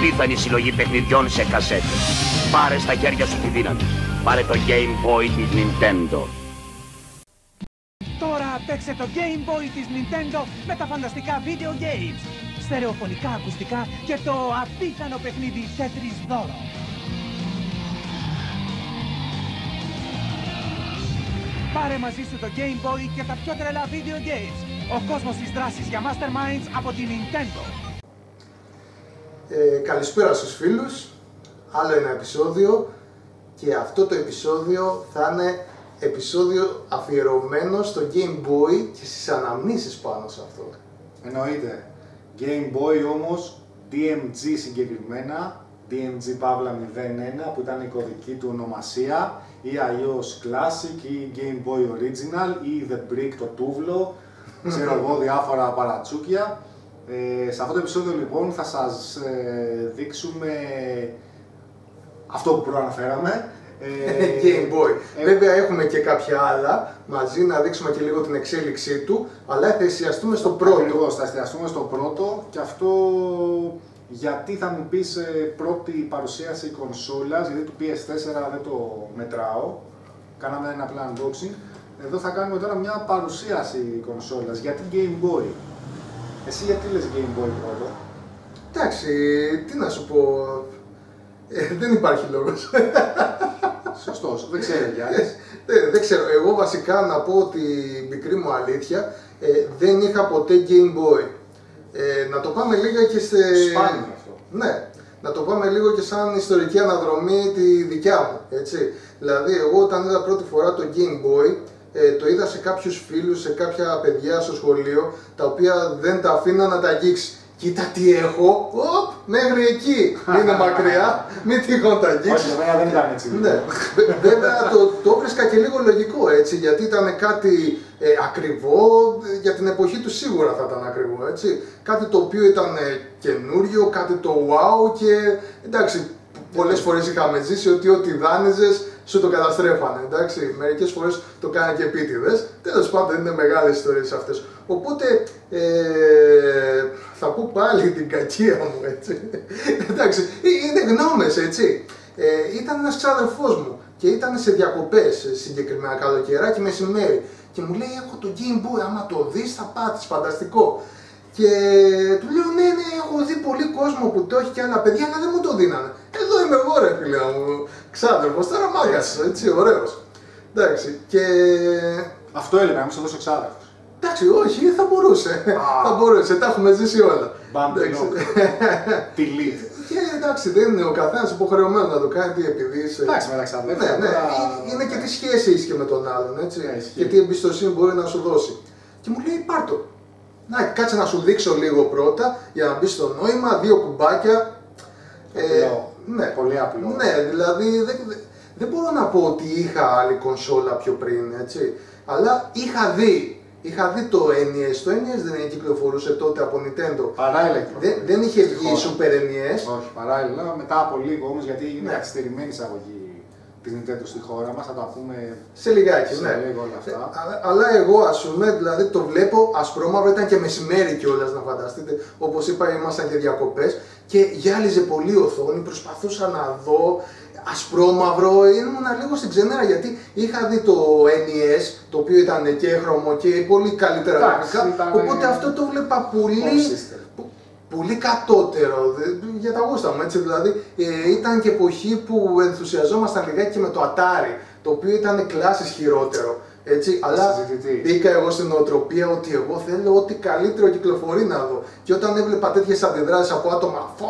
Απίθανη συλλογή παιχνιδιών σε κασέτες. Πάρε στα χέρια σου τη δύναμη. Πάρε το Game Boy της Nintendo. Τώρα παίξε το Game Boy της Nintendo με τα φανταστικά video games, στερεοφωνικά ακουστικά και το απίθανο παιχνίδι Tetris δώρο. Πάρε μαζί σου το Game Boy και τα πιο τρελά video games. Ο κόσμος της δράσης για Masterminds από την Nintendo. Ε, καλησπέρα στους φίλους, άλλο ένα επεισόδιο και αυτό το επεισόδιο θα είναι επεισόδιο αφιερωμένο στο Game Boy και στις αναμνήσεις πάνω σε αυτό. Εννοείται. Game Boy όμως, DMG συγκεκριμένα, DMG Pavla 01 που ήταν η κωδική του ονομασία ή αλλιώς Classic ή Game Boy Original ή The Brick το τούβλο, ξέρω εγώ διάφορα παρατσούκια. Ε, σε αυτό το επεισόδιο λοιπόν θα σας ε, δείξουμε αυτό που προαναφέραμε. Ε, Game Boy. ε, Βέβαια έχουμε και κάποια άλλα μαζί να δείξουμε και λίγο την εξέλιξή του, αλλά θα εστιαστούμε στο πρώτο. Ακριβώς, θα εστιαστούμε στο πρώτο και αυτό γιατί θα μου πεις ε, πρώτη παρουσίαση κονσόλας, γιατί του PS4 δεν το μετράω, κάναμε ένα απλά unboxing. Εδώ θα κάνουμε τώρα μια παρουσίαση κονσόλας, γιατί Game Boy. Εσύ γιατί λες Game Boy πρώτο. Εντάξει, τι να σου πω. Ε, δεν υπάρχει λόγος. Σωστός, δεν ξέρω για άλλες. δεν, δεν ξέρω. Εγώ βασικά να πω την πικρή μου αλήθεια, ε, δεν είχα ποτέ Game Boy. Ε, να το πάμε λίγο και σε... Σπάνιο αυτό. Ναι, να το πάμε λίγο και σαν ιστορική αναδρομή τη δικιά μου, έτσι. Δηλαδή, εγώ όταν είδα πρώτη φορά το Game Boy, ε, το είδα σε κάποιους φίλους, σε κάποια παιδιά στο σχολείο, τα οποία δεν τα αφήναν να τα αγγίξει. Κοίτα τι έχω, οπ, μέχρι εκεί, είναι μακριά, μην τυχόν τα αγγίξεις. Όχι, εμένα δεν ήταν έτσι. Ναι, Βε- βέβαια το, το βρίσκα και λίγο λογικό έτσι, γιατί ήταν κάτι ε, ακριβό, ε, για την εποχή τους σίγουρα θα ήταν ακριβό, έτσι. Κάτι το οποίο ήταν ε, καινούριο, κάτι το wow και εντάξει, πολλές φορές είχαμε ζήσει ότι ό,τι δάνειζες σου το καταστρέφανε, εντάξει. Μερικές φορές το κάνανε και επίτηδες, τέλος πάντων είναι μεγάλες ιστορίες αυτές. Οπότε ε, θα πω πάλι την κακία μου, έτσι. εντάξει, ε, είναι γνώμες, έτσι. Ε, ήταν ένας ξάδερφός μου και ήταν σε διακοπές ε, συγκεκριμένα καλοκαιράκι μεσημέρι και μου λέει έχω το Game Boy, άμα το δεις θα πάθεις, φανταστικό. Και του λέω ναι ναι έχω δει πολύ κόσμο που το έχει και άλλα παιδιά αλλά δεν μου το δίνανε. Εδώ είμαι εγώ ρε φίλε μου, ξάδερφος, τώρα μάγκας, έτσι ωραίος. Εντάξει και Αυτό έλεγα, να μου σε δώσω ξάδερφος. εντάξει όχι θα μπορούσε, θα μπορούσε, τα έχουμε ζήσει όλα. Μπαμ, Εντάξει. Delete. Και εντάξει, δεν είναι ο καθένας υποχρεωμένος να το κάνει τι επειδή είσαι. Εντάξει, μεταξύ αδέρφια, Ναι, ναι. τώρα- Είναι- Είναι και τις σχέση έχει και με τον άλλον, έτσι. Ναι, ισχύει. και τι εμπιστοσύνη μπορεί να σου δώσει. Και μου λέει, πάρ' το. Να, κάτσε να σου δείξω λίγο πρώτα για να μπεις στο νόημα, δύο κουμπάκια. Απλό. Ναι. Πολύ απλό. Ναι, δηλαδή δεν, δεν μπορώ να πω ότι είχα άλλη κονσόλα πιο πριν, έτσι. Αλλά είχα δει. Είχα δει το NES. Το NES δεν κυκλοφορούσε τότε από Nintendo. Παράλληλα Δεν, κυκλοφορεί. δεν είχε Στη βγει χώρα. Super NES. Όχι, παράλληλα, μετά από λίγο όμως, γιατί είναι Ναι. καθυστερημένη εισαγωγή της Nintendo στη χώρα μας, θα τα πούμε Σε λιγάκι, σε ναι. λίγο όλα αυτά. Ε, αλλά- Αλλά εγώ ας πούμε, δηλαδή το βλέπω ασπρόμαυρο, ήταν και μεσημέρι κιόλας να φανταστείτε. Όπως είπα, ήμασταν και διακοπές και γυάλιζε πολύ η οθόνη. Προσπαθούσα να δω ασπρόμαυρο. Ήμουν λίγο στην ξενέρα γιατί είχα δει το NES το οποίο ήταν και χρωμό και πολύ καλύτερα Εντάξει, γραφικά. ήταν, Οπότε ε, αυτό το βλέπα πολύ home system. πο- πολύ κατώτερο δε- για τα γούστα μου, έτσι, δηλαδή ε, ήταν και εποχή που ενθουσιαζόμασταν λιγάκι και με το Atari, το οποίο ήταν κλάσεις χειρότερο, έτσι, αλλά Συζητητή. μπήκα εγώ στην νοοτροπία ότι εγώ θέλω ό,τι καλύτερο κυκλοφορεί να δω και όταν έβλεπα τέτοιες αντιδράσεις από άτομα «Φω,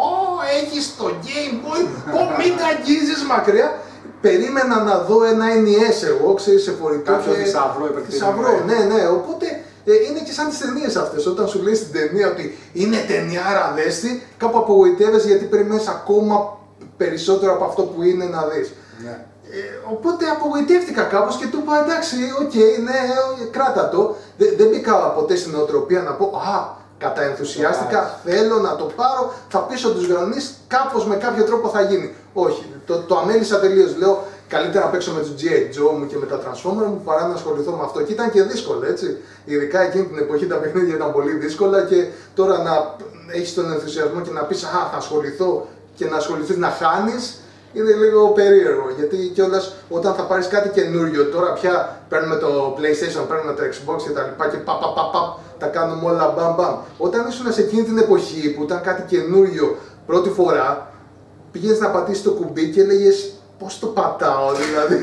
έχεις το Game Boy, πω μην τα αγγίζεις μακριά», περίμενα να δω ένα NES εγώ, ξέρεις, σε φορητό Κάποιος και- θησαυρό υπερκτιμημένο. Θησαυρό, ναι, ναι, οπότε ε, είναι και σαν τις ταινίες αυτές. Όταν σου λέει στην ταινία ότι είναι ταινιάρα δέστη, κάπου απογοητεύεσαι γιατί περιμένεις ακόμα περισσότερο από αυτό που είναι να δεις. Ναι. Ε, οπότε απογοητεύτηκα κάπως και του είπα εντάξει, οκ, ναι, ε, κράτα το. Δεν, δεν μπήκα ποτέ στην νοοτροπία να πω Α, Καταενθουσιάστηκα, θέλω να το πάρω, θα πείσω τους γονεί, κάπως με κάποιο τρόπο θα γίνει. Όχι, το, το αμέλησα τελείως. Λέω, καλύτερα να παίξω με του G.I. Joe μου και με τα Transformer μου παρά να ασχοληθώ με αυτό. Και ήταν και δύσκολο έτσι. Ειδικά εκείνη την εποχή τα παιχνίδια ήταν πολύ δύσκολα και τώρα να έχεις τον ενθουσιασμό και να πεις Α, θα ασχοληθώ και να ασχοληθείς να χάνεις, είναι λίγο περίεργο. Γιατί κιόλας όταν θα πάρεις κάτι καινούριο, τώρα πια παίρνουμε το PlayStation, παίρνουμε το Xbox και τα λοιπά και πα, πα, πα, πα, τα κάνουμε όλα μπαμ μπαμ. Όταν ήσουν σε εκείνη την εποχή που ήταν κάτι καινούριο πρώτη φορά, πήγε να πατήσεις το κουμπί και έλεγες πώς το πατάω, δηλαδή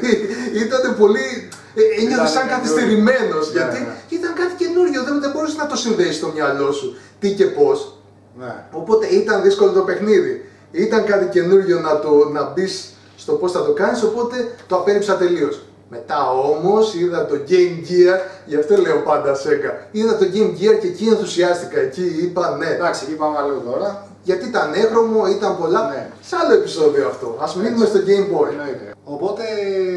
ήταν πολύ. Ε, Ένιωθες σαν καθυστερημένος Ναι, γιατί ναι. ήταν κάτι καινούριο, δεν, δεν μπορούσε να το συνδέσει στο μυαλό σου τι και πώς. Ναι. Οπότε ήταν δύσκολο το παιχνίδι. Ήταν κάτι καινούριο να, το, να μπεις στο πώς θα το κάνεις, οπότε το απέρριψα τελείως. Μετά όμως είδα το Game Gear, γι' αυτό λέω πάντα Sega. Είδα το Game Gear και εκεί ενθουσιάστηκα. Εκεί είπα ναι. Εντάξει, εκεί πάμε λίγο τώρα. Γιατί ήταν έγχρωμο, ήταν πολλά. Ναι. Σε άλλο επεισόδιο αυτό. Α μείνουμε στο Game Boy. Εννοείται. Οπότε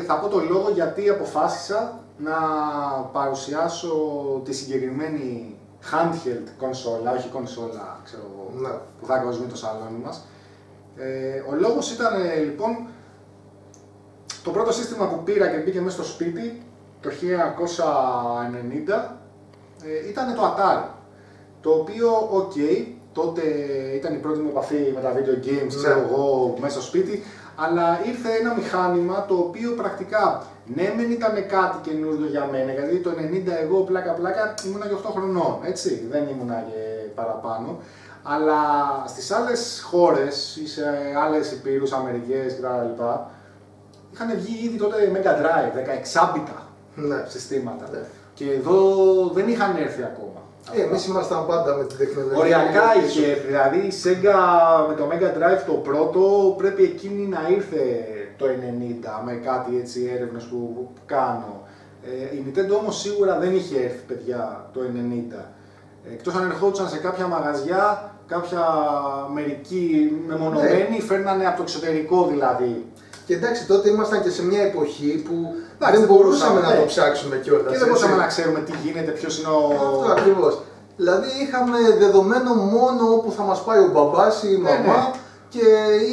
θα πω το λόγο γιατί αποφάσισα να παρουσιάσω τη συγκεκριμένη handheld κονσόλα, όχι κονσόλα, ξέρω εγώ, Ναι. που θα κοσμεί το σαλόνι μας. Ε, ο λόγος ήταν ε, λοιπόν το πρώτο σύστημα που πήρα και μπήκε μέσα στο σπίτι το 1990 ε, ήταν το Atari. Το οποίο, οκ, τότε ήταν η πρώτη μου επαφή με τα video games, ξέρω Ναι. εγώ, μέσα στο σπίτι, αλλά ήρθε ένα μηχάνημα το οποίο πρακτικά, ναι μεν ήταν κάτι καινούργιο για μένα, γιατί το 90 εγώ πλάκα πλάκα ήμουνα και 8 χρονών, έτσι, δεν ήμουνα και παραπάνω, αλλά στις άλλες χώρες ή σε άλλες ηπείρους, Αμερικές κτλ. Είχαν βγει ήδη τότε Mega Drive, 16 μπιτα Ναι. συστήματα. Ναι. Και εδώ δεν είχαν έρθει ακόμα. Ε, Εμεί ήμασταν πάντα με την τεχνολογία. Οριακά είχε έρθει, δηλαδή η Sega με το Mega Drive το πρώτο πρέπει εκείνη να ήρθε το 90 με κάτι έτσι έρευνες που, που κάνω. Ε, η Nintendo όμως σίγουρα δεν είχε έρθει παιδιά το 90. Εκτός αν ερχόντουσαν σε κάποια μαγαζιά, κάποια μερικοί μεμονωμένοι, φέρνανε από το εξωτερικό δηλαδή. Και εντάξει, τότε ήμασταν και σε μια εποχή που Εντάξει, δεν δεν μπορούσαμε μπορούσαμε, να το ναι. ψάξουμε κιόλας. Και δεν μπορούσαμε να ξέρουμε τι γίνεται, ποιος είναι ο... Αυτό ακριβώς. Δηλαδή είχαμε δεδομένο μόνο όπου θα μας πάει ο μπαμπάς ή η Ναι, μαμά ναι. και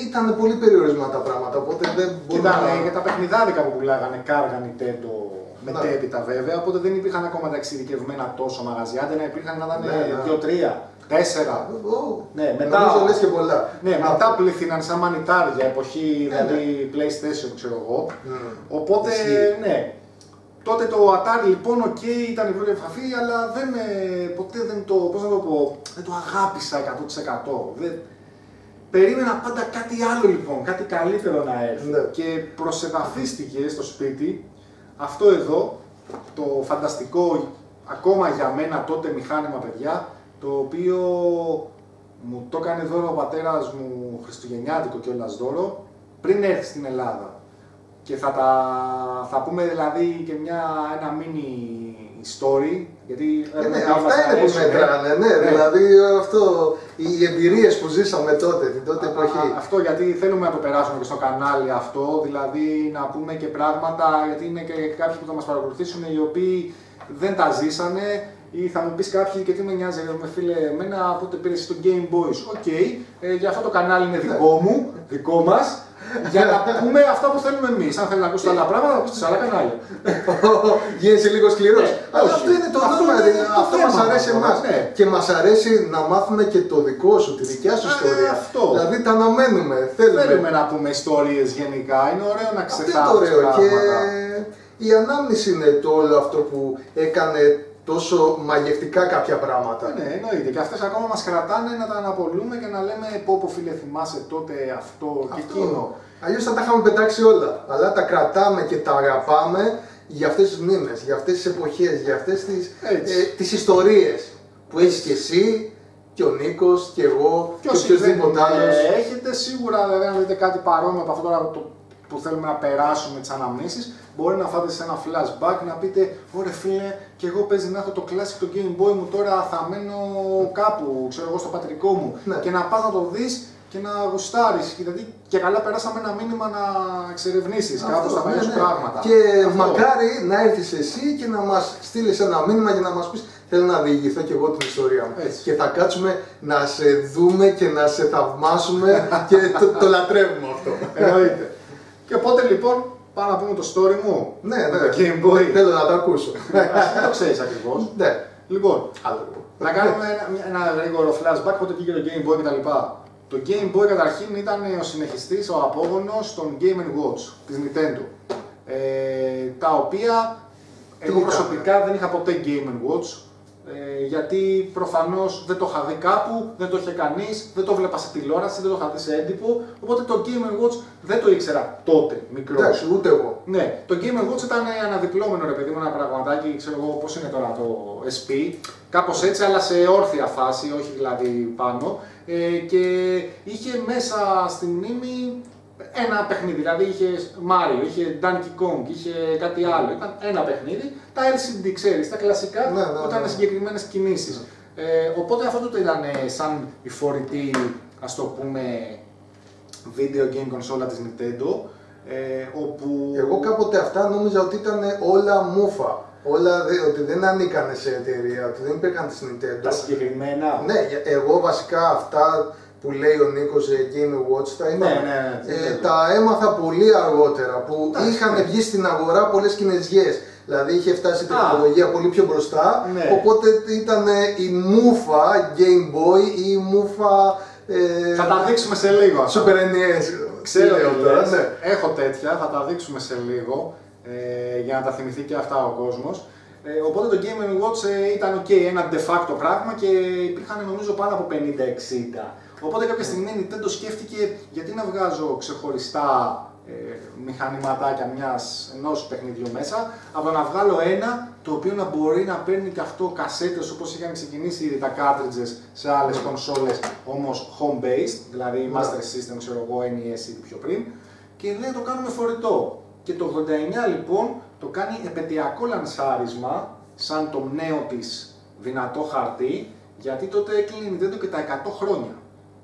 ήταν πολύ περιορισμένα τα πράγματα. Οπότε δεν Και μπορούμε ήταν να. ε, και τα παιχνιδάδικα που πουλάγανε κάργα Nintendo μετέπειτα βέβαια, οπότε δεν υπήρχαν ακόμα τα εξειδικευμένα τόσο μαγαζιά, δεν υπήρχαν να ήταν Ναι, ναι. δύο-τρία, τέσσερα. Ω, Ναι, μετά- Νομίζω λες και πολλά. Ναι, Να, μετά πληθύναν σαν μανιτάρια, εποχή ναι. δηλαδή PlayStation ξέρω εγώ. Μμμ. Οπότε, Ισχύει. ναι. Τότε το Atari λοιπόν, οκ, ήταν η πρώτη επαφή, αλλά δεν, ε, ποτέ δεν το, πώς να το πω, δεν το αγάπησα 100%. Δεν... Περίμενα πάντα κάτι άλλο λοιπόν, κάτι καλύτερο να έρθει. Ναι. Και προσεδαφίστηκε στο σπίτι αυτό εδώ, το φανταστικό, ακόμα για μένα τότε μηχάνημα παιδιά, το οποίο μου το έκανε δώρο ο πατέρας μου χριστουγεννιάτικο κιόλας δώρο, πριν έρθει στην Ελλάδα. Και θα, τα, θα πούμε δηλαδή και μια, ένα mini story, γιατί Ε, ναι, έχουμε αυτά μας είναι που αρέσουν, ε. μετράνε. Ναι, Ναι. δηλαδή αυτό, οι εμπειρίες που ζήσαμε τότε, την τότε Α, εποχή. α, Αυτό γιατί θέλουμε να το περάσουμε και στο κανάλι αυτό, δηλαδή να πούμε και πράγματα, γιατί είναι και κάποιοι που θα μας παρακολουθήσουν οι οποίοι δεν τα ζήσανε ή θα μου πεις κάποιοι και τι με νοιάζει ρε με φίλε εμένα πότε πήρες το Game Boy. Οκ, ε, για αυτό το κανάλι είναι δικό μου, δικό μας, για να πούμε αυτά που θέλουμε εμείς. Αν θέλεις να ακούσεις άλλα πράγματα, θα ακούσεις σε άλλα κανάλια. Γίνεσαι λίγο σκληρός. Ναι, Αλλά όχι. αυτό είναι το Αυτό νόημα. είναι δηλαδή, το Αυτό θέμα μας αρέσει μας, εμάς. ναι. Και μας αρέσει να μάθουμε και το δικό σου, τη δικιά σου Ε, ιστορία. αυτό. Δηλαδή τα αναμένουμε. Θέλουμε. Θέλουμε να πούμε ιστορίες γενικά, είναι ωραίο να Αυτό είναι το ξεθάσεις ωραίο. Και πράγματα. η ανάμνηση είναι το όλο αυτό που έκανε τόσο μαγευτικά κάποια πράγματα. Ναι, εννοείται. Και αυτές ακόμα μας κρατάνε να τα αναπολούμε και να λέμε πω πω φίλε θυμάσαι τότε αυτό και εκείνο. Αλλιώς θα τα είχαμε πετάξει όλα. Αλλά τα κρατάμε και τα αγαπάμε για αυτές τις μνήμες, για αυτές τις εποχές, για αυτές τις Έτσι. ε, τις ιστορίες που έχεις και εσύ και ο Νίκος και εγώ και όσοι οποιοδήποτε δεν, άλλος. ε, Έχετε σίγουρα, δηλαδή, αν δείτε κάτι παρόμοιο από αυτό τώρα το, που θέλουμε να περάσουμε τις αναμνήσεις, μπορεί να φάτε σε ένα flashback να πείτε Ωρε φίλε, και εγώ παίζει να έχω το classic το Game Boy μου τώρα θα μένω κάπου, ξέρω εγώ στο πατρικό μου. Ναι. Και να πας να το δεις και να γουστάρεις. Δηλαδή και καλά περάσαμε ένα μήνυμα να εξερευνήσεις Αυτό, κάπως τα ναι, παλιά σου ναι. πράγματα. Και Αυτό. μακάρι να έρθεις εσύ και να μας στείλεις ένα μήνυμα και να μας πεις: Θέλω να διηγηθώ και εγώ την ιστορία μου. Έτσι. Και θα κάτσουμε να σε δούμε και να σε θαυμάσουμε και το, το λατρεύουμε αυτό. Εννοείται. και οπότε λοιπόν πάω να πούμε το story μου. ναι, με ναι. Το Game Boy. Θέλω να το ακούσω. Εσύ δεν το ξέρεις ακριβώς. ναι. Λοιπόν, Άλλο. να κάνουμε ένα, ένα γρήγορο flashback πότε βγήκε το Game Boy κτλ. Το Game Boy καταρχήν ήταν ο συνεχιστής, ο απόγονος των Game Watch της Nintendo. Ε, τα οποία εγώ είχαμε; προσωπικά δεν είχα ποτέ Game Watch. Ε, γιατί προφανώς δεν το είχα δει κάπου, δεν το είχε κανείς, δεν το βλέπα σε τηλεόραση, δεν το είχα δει σε έντυπο. Οπότε το Game Watch δεν το ήξερα τότε, μικρός. Εντάξει, ούτε εγώ. Ναι, το Game Watch ήταν αναδιπλώμενο ρε παιδί μου ένα πραγματάκι, ξέρω εγώ πώς είναι τώρα το SP, κάπως έτσι αλλά σε όρθια φάση, όχι δηλαδή πάνω ε, και είχε μέσα στη μνήμη ένα παιχνίδι, δηλαδή είχες Mario, είχε Donkey Kong, είχε κάτι άλλο, ήταν ένα παιχνίδι, τα LCD ξέρεις, τα κλασικά Ναι, ναι, που ήταν ναι. συγκεκριμένες κινήσεις. Ε, οπότε αυτό τότε ήταν ε, σαν η φορητή, ας το πούμε, video game console της Nintendo, ε, όπου... Εγώ κάποτε αυτά νόμιζα ότι ήταν όλα μούφα. Όλα, δε- ότι δεν ανήκανε σε εταιρεία, ότι δεν υπήρχαν της Nintendo. Τα συγκεκριμένα; Ναι, για- εγώ βασικά αυτά που λέει ο Νίκος ε, Game Watch τα, είναι, Ναι, ναι, ναι, ε, ναι. τα έμαθα πολύ αργότερα που Εντάξει, είχαν ναι. βγει στην αγορά πολλές κινέζιες. Δηλαδή είχε φτάσει η Α. τεχνολογία πολύ πιο μπροστά, Ναι. οπότε ήταν ε, η μούφα Game Boy ή η μούφα ε, Θα τα δείξουμε σε λίγο. αυτά. Super NES. Ξέρω Τι λέω τι τώρα, λες. ναι. Έχω τέτοια, θα τα δείξουμε σε λίγο ε, για να τα θυμηθεί και αυτά ο κόσμος. Ε, οπότε το Game Watch ε, ήταν ok, ένα de facto πράγμα και υπήρχαν νομίζω πάνω από 50-60. Οπότε κάποια στιγμή η Nintendo σκέφτηκε γιατί να βγάζω ξεχωριστά ε, μηχανηματάκια μιας, ενός παιχνιδιού μέσα, από το να βγάλω ένα το οποίο να μπορεί να παίρνει και αυτό κασέτες όπως είχαν ξεκινήσει ήδη τα cartridges σε άλλες κονσόλες όμως home-based, δηλαδή Ναι. Master System, ξέρω εγώ, NES ή πιο πριν και λέει το κάνουμε φορητό. Και το 89 λοιπόν το κάνει επαιτειακό λανσάρισμα σαν το νέο της δυνατό χαρτί γιατί τότε έκλεινε η Nintendo και τα 100 χρόνια.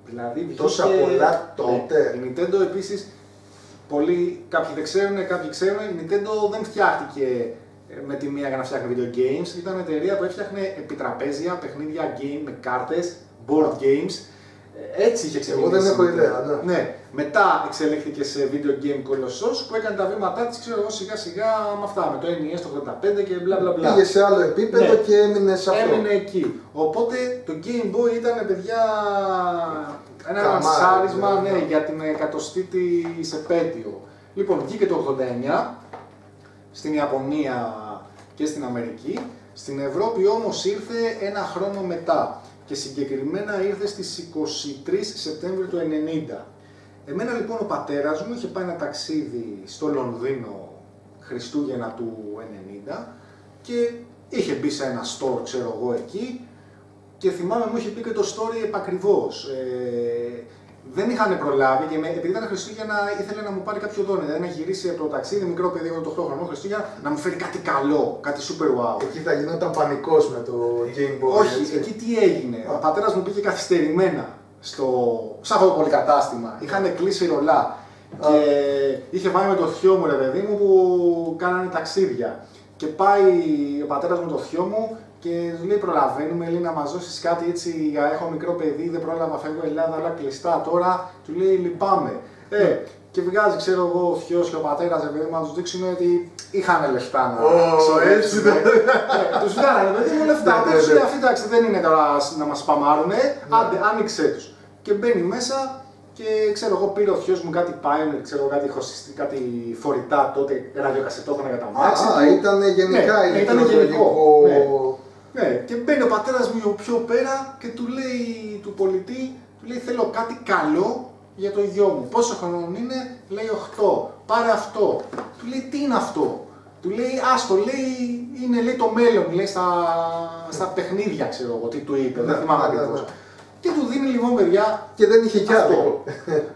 Δηλαδή Τόσα βγήκε- πολλά τότε. Ναι, η Nintendo επίσης, πολλοί, κάποιοι δεν ξέρουν, κάποιοι ξέρουν, η Nintendo δεν φτιάχτηκε ε, με τη μία για να φτιάχνει video games. Ήταν εταιρεία που έφτιαχνε επιτραπέζια, παιχνίδια game με κάρτες, board games. Ε, Έτσι είχε ξεκινήσει. Εγώ δεν έχω η Nintendo. ιδέα, ναι. ναι. Μετά εξελίχθηκε σε video game κολοσσός που έκανε τα βήματά της, ξέρω εγώ, σιγά σιγά με αυτά, με το NES το 85 και μπλα μπλα μπλα. Πήγε σε άλλο επίπεδο Ναι. και έμεινε σε αυτό. Έμεινε εκεί. Οπότε το Game Boy ήταν παιδιά ένα Καμάρι, λανσάρισμα ναι. ναι, για την εκατοστή της επέτειο. Λοιπόν, βγήκε το 89 στην Ιαπωνία και στην Αμερική. Στην Ευρώπη όμως ήρθε ένα χρόνο μετά και συγκεκριμένα ήρθε στις 23 Σεπτέμβρη του 90. Εμένα λοιπόν ο πατέρας μου είχε πάει ένα ταξίδι στο Λονδίνο Χριστούγεννα του 90 και είχε μπει σε ένα store ξέρω εγώ εκεί και θυμάμαι μου είχε πει και το story επακριβώς. Ε, δεν είχαν προλάβει και με, επειδή ήταν Χριστούγεννα ήθελε να μου πάρει κάποιο δώρο. Δηλαδή να γυρίσει από το ταξίδι, μικρό παιδί, εγώ το 8 χρονών Χριστούγεννα, να μου φέρει κάτι καλό, κάτι super wow. Εκεί θα γινόταν πανικός με το Game Boy. Όχι, έτσι. εκεί τι έγινε. Ο πατέρας μου πήγε καθυστερημένα στο, σε αυτό το πολυκατάστημα. Είχαν κλείσει ρολά. Και είχε πάει με το θείο μου, ρε παιδί μου, που κάνανε ταξίδια. Και πάει ο πατέρας μου το θείο μου και του λέει: Προλαβαίνουμε, λέει να μας δώσεις κάτι έτσι. για Έχω μικρό παιδί, δεν πρόλαβα, φεύγω Ελλάδα, όλα κλειστά τώρα. Του λέει: Λυπάμαι. Ε, και βγάζει, ξέρω εγώ, ο θείο και ο πατέρας, ρε παιδί μου, να τους δείξουν ότι είχαν λεφτά να Ω, ξοδέψουν. έτσι, Ναι, Τους βγάλανε, παιδί μου, λεφτά. Ναι, ναι, Οπότε σου ναι. λέει: Αυτή εντάξει, δεν είναι τώρα να μας παμάρουνε. Άντε, άνοιξε τους. Και μπαίνει μέσα και ξέρω εγώ πήρε ο θείο μου κάτι Pioneer, ξέρω εγώ κάτι, χωσιστή, κάτι φορητά τότε ραδιοκασετόφωνα για τα μάξι. Α, του. ήταν γενικά Ναι, ήταν γενικό. ηλεκτρολογικό. Ναι, και μπαίνει ο πατέρας μου πιο πέρα και του λέει του πολιτή, του λέει θέλω κάτι καλό για το γιο μου. Πόσο χρονών είναι, λέει 8. Πάρε αυτό. Του λέει τι είναι αυτό; Του λέει άστο, λέει είναι λέει, το μέλλον, λέει στα, στα παιχνίδια ξέρω εγώ τι του είπε, δεν Ναι, θυμάμαι ναι, ναι, ακριβώς. ναι. Και του δίνει λοιπόν παιδιά Και δεν είχε κι αυτό. άλλο.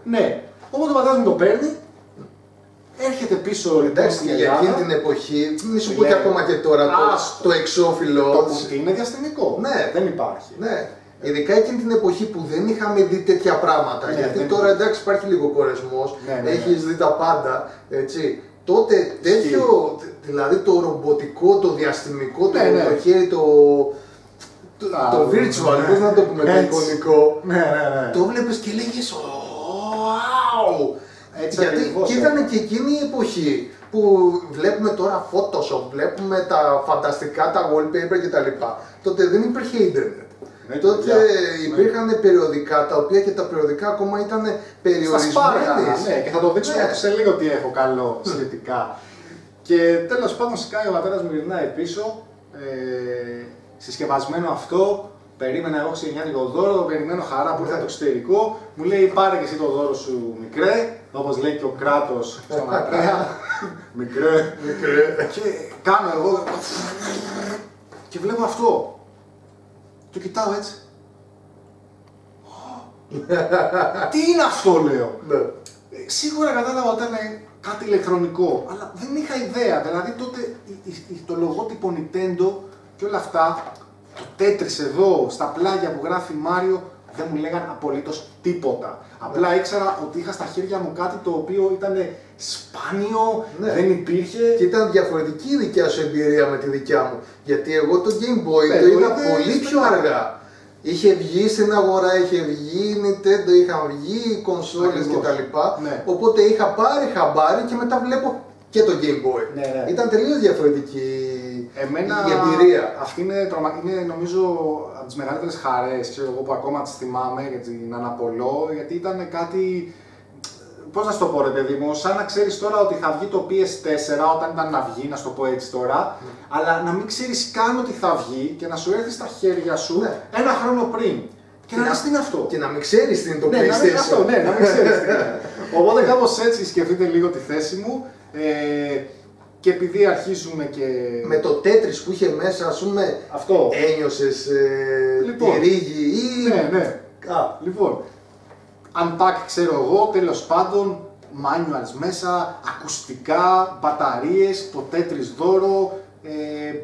ναι. Οπότε ο πατέρας μου το παίρνει έρχεται πίσω λοιπόν Εντάξει, στην για Ελλάδα. εκείνη την εποχή, μη σου πω Λέει, και ακόμα και τώρα το, άστο. το εξώφυλλο. Το κουτί είναι διαστημικό. Ναι. Δεν υπάρχει. Ναι. Ειδικά εκείνη την εποχή που δεν είχαμε δει τέτοια πράγματα. Ναι, γιατί δεν- τώρα εντάξει υπάρχει λίγο κορεσμός, Ναι, ναι, ναι. έχεις δει τα πάντα. Έτσι. Τότε τέτοιο, δηλαδή το ρομποτικό, το διαστημικό, το, Ναι, ναι. το χέρι, το, το, Α, το virtual, ναι. πώς να το πούμε, το Έτσι. εικονικό. Ναι, ναι, ναι. Το βλέπεις και λέγες wow! Έτσι Γιατί ακριβώς, και ε. ήταν και εκείνη η εποχή που βλέπουμε τώρα Photoshop, βλέπουμε τα φανταστικά, τα wallpaper κτλ. Τότε δεν υπήρχε ίντερνετ. Ναι, Τότε παιδιά, ναι. υπήρχαν περιοδικά τα οποία και τα περιοδικά ακόμα ήταν Στα περιορισμένα. σπάρα, ναι, και θα το δείξουμε Ναι. σε λίγο τι έχω καλό σχετικά. και τέλος πάντων σκάει ο πατέρας μου γυρνάει πίσω, ε, συσκευασμένο αυτό, περίμενα εγώ χριστιανιάτικο δώρο, το περιμένω χαρά που ήρθα από το εξωτερικό, μου λέει πάρε και εσύ το δώρο σου μικρέ, όπως λέει και ο κράτος στον Ακραία, μικρέ, Μικρέ. και κάνω εγώ και βλέπω αυτό. Το κοιτάω έτσι. Τι είναι αυτό λέω. Ναι. Ε, Σίγουρα κατάλαβα ότι ήταν κάτι ηλεκτρονικό, αλλά δεν είχα ιδέα. Δηλαδή τότε η- η- η- το λογότυπο Nintendo και όλα αυτά, το Tetris εδώ, στα πλάγια που γράφει Μάριο, δεν μου λέγαν απολύτως τίποτα. Απλά ήξερα ότι είχα στα χέρια μου κάτι το οποίο ήταν σπάνιο, Ναι. δεν υπήρχε. Και ήταν διαφορετική η δικιά σου εμπειρία με τη δικιά μου. Γιατί εγώ το Game Boy Ναι, το το είδα είδες πολύ στο πιο Nintendo. αργά. Είχε βγει στην αγορά, είχε βγει η Nintendo, είχαν βγει οι κονσόλες Ακριβώς. κτλ. Ναι. Οπότε είχα πάρει χαμπάρι και μετά βλέπω και το Game Boy. Ναι, ναι. Ήταν τελείως διαφορετική Εμένα η εμπειρία. αυτή είναι, τρομα... είναι νομίζω από τις μεγαλύτερες χαρές ξέρω εγώ, που ακόμα τις θυμάμαι για την αναπολώ γιατί ήταν κάτι Πώς να σου το πω, ρε παιδί μου, σαν να ξέρεις τώρα ότι θα βγει το PS4 όταν ήταν να βγει, να σου το πω έτσι τώρα, Ναι. αλλά να μην ξέρεις καν ότι θα βγει και να σου έρθει στα χέρια σου Ναι. ένα χρόνο πριν. Και, να να- λες τι είναι αυτό; Και να μην ξέρεις τι είναι το Ναι, να μην, PlayStation. αυτό, ναι, να μην ξέρεις τι είναι. Οπότε κάπως έτσι σκεφτείτε λίγο τη θέση μου. Ε, και επειδή αρχίζουμε και. Με το Tetris που είχε μέσα, ας πούμε, Αυτό. ένιωσες ε, Λοιπόν. τη ρίγη ή. Ναι, ναι. Α, Λοιπόν, unpack ξέρω εγώ, τέλος πάντων, manuals μέσα, ακουστικά, μπαταρίες, το Tetris δώρο. Ε,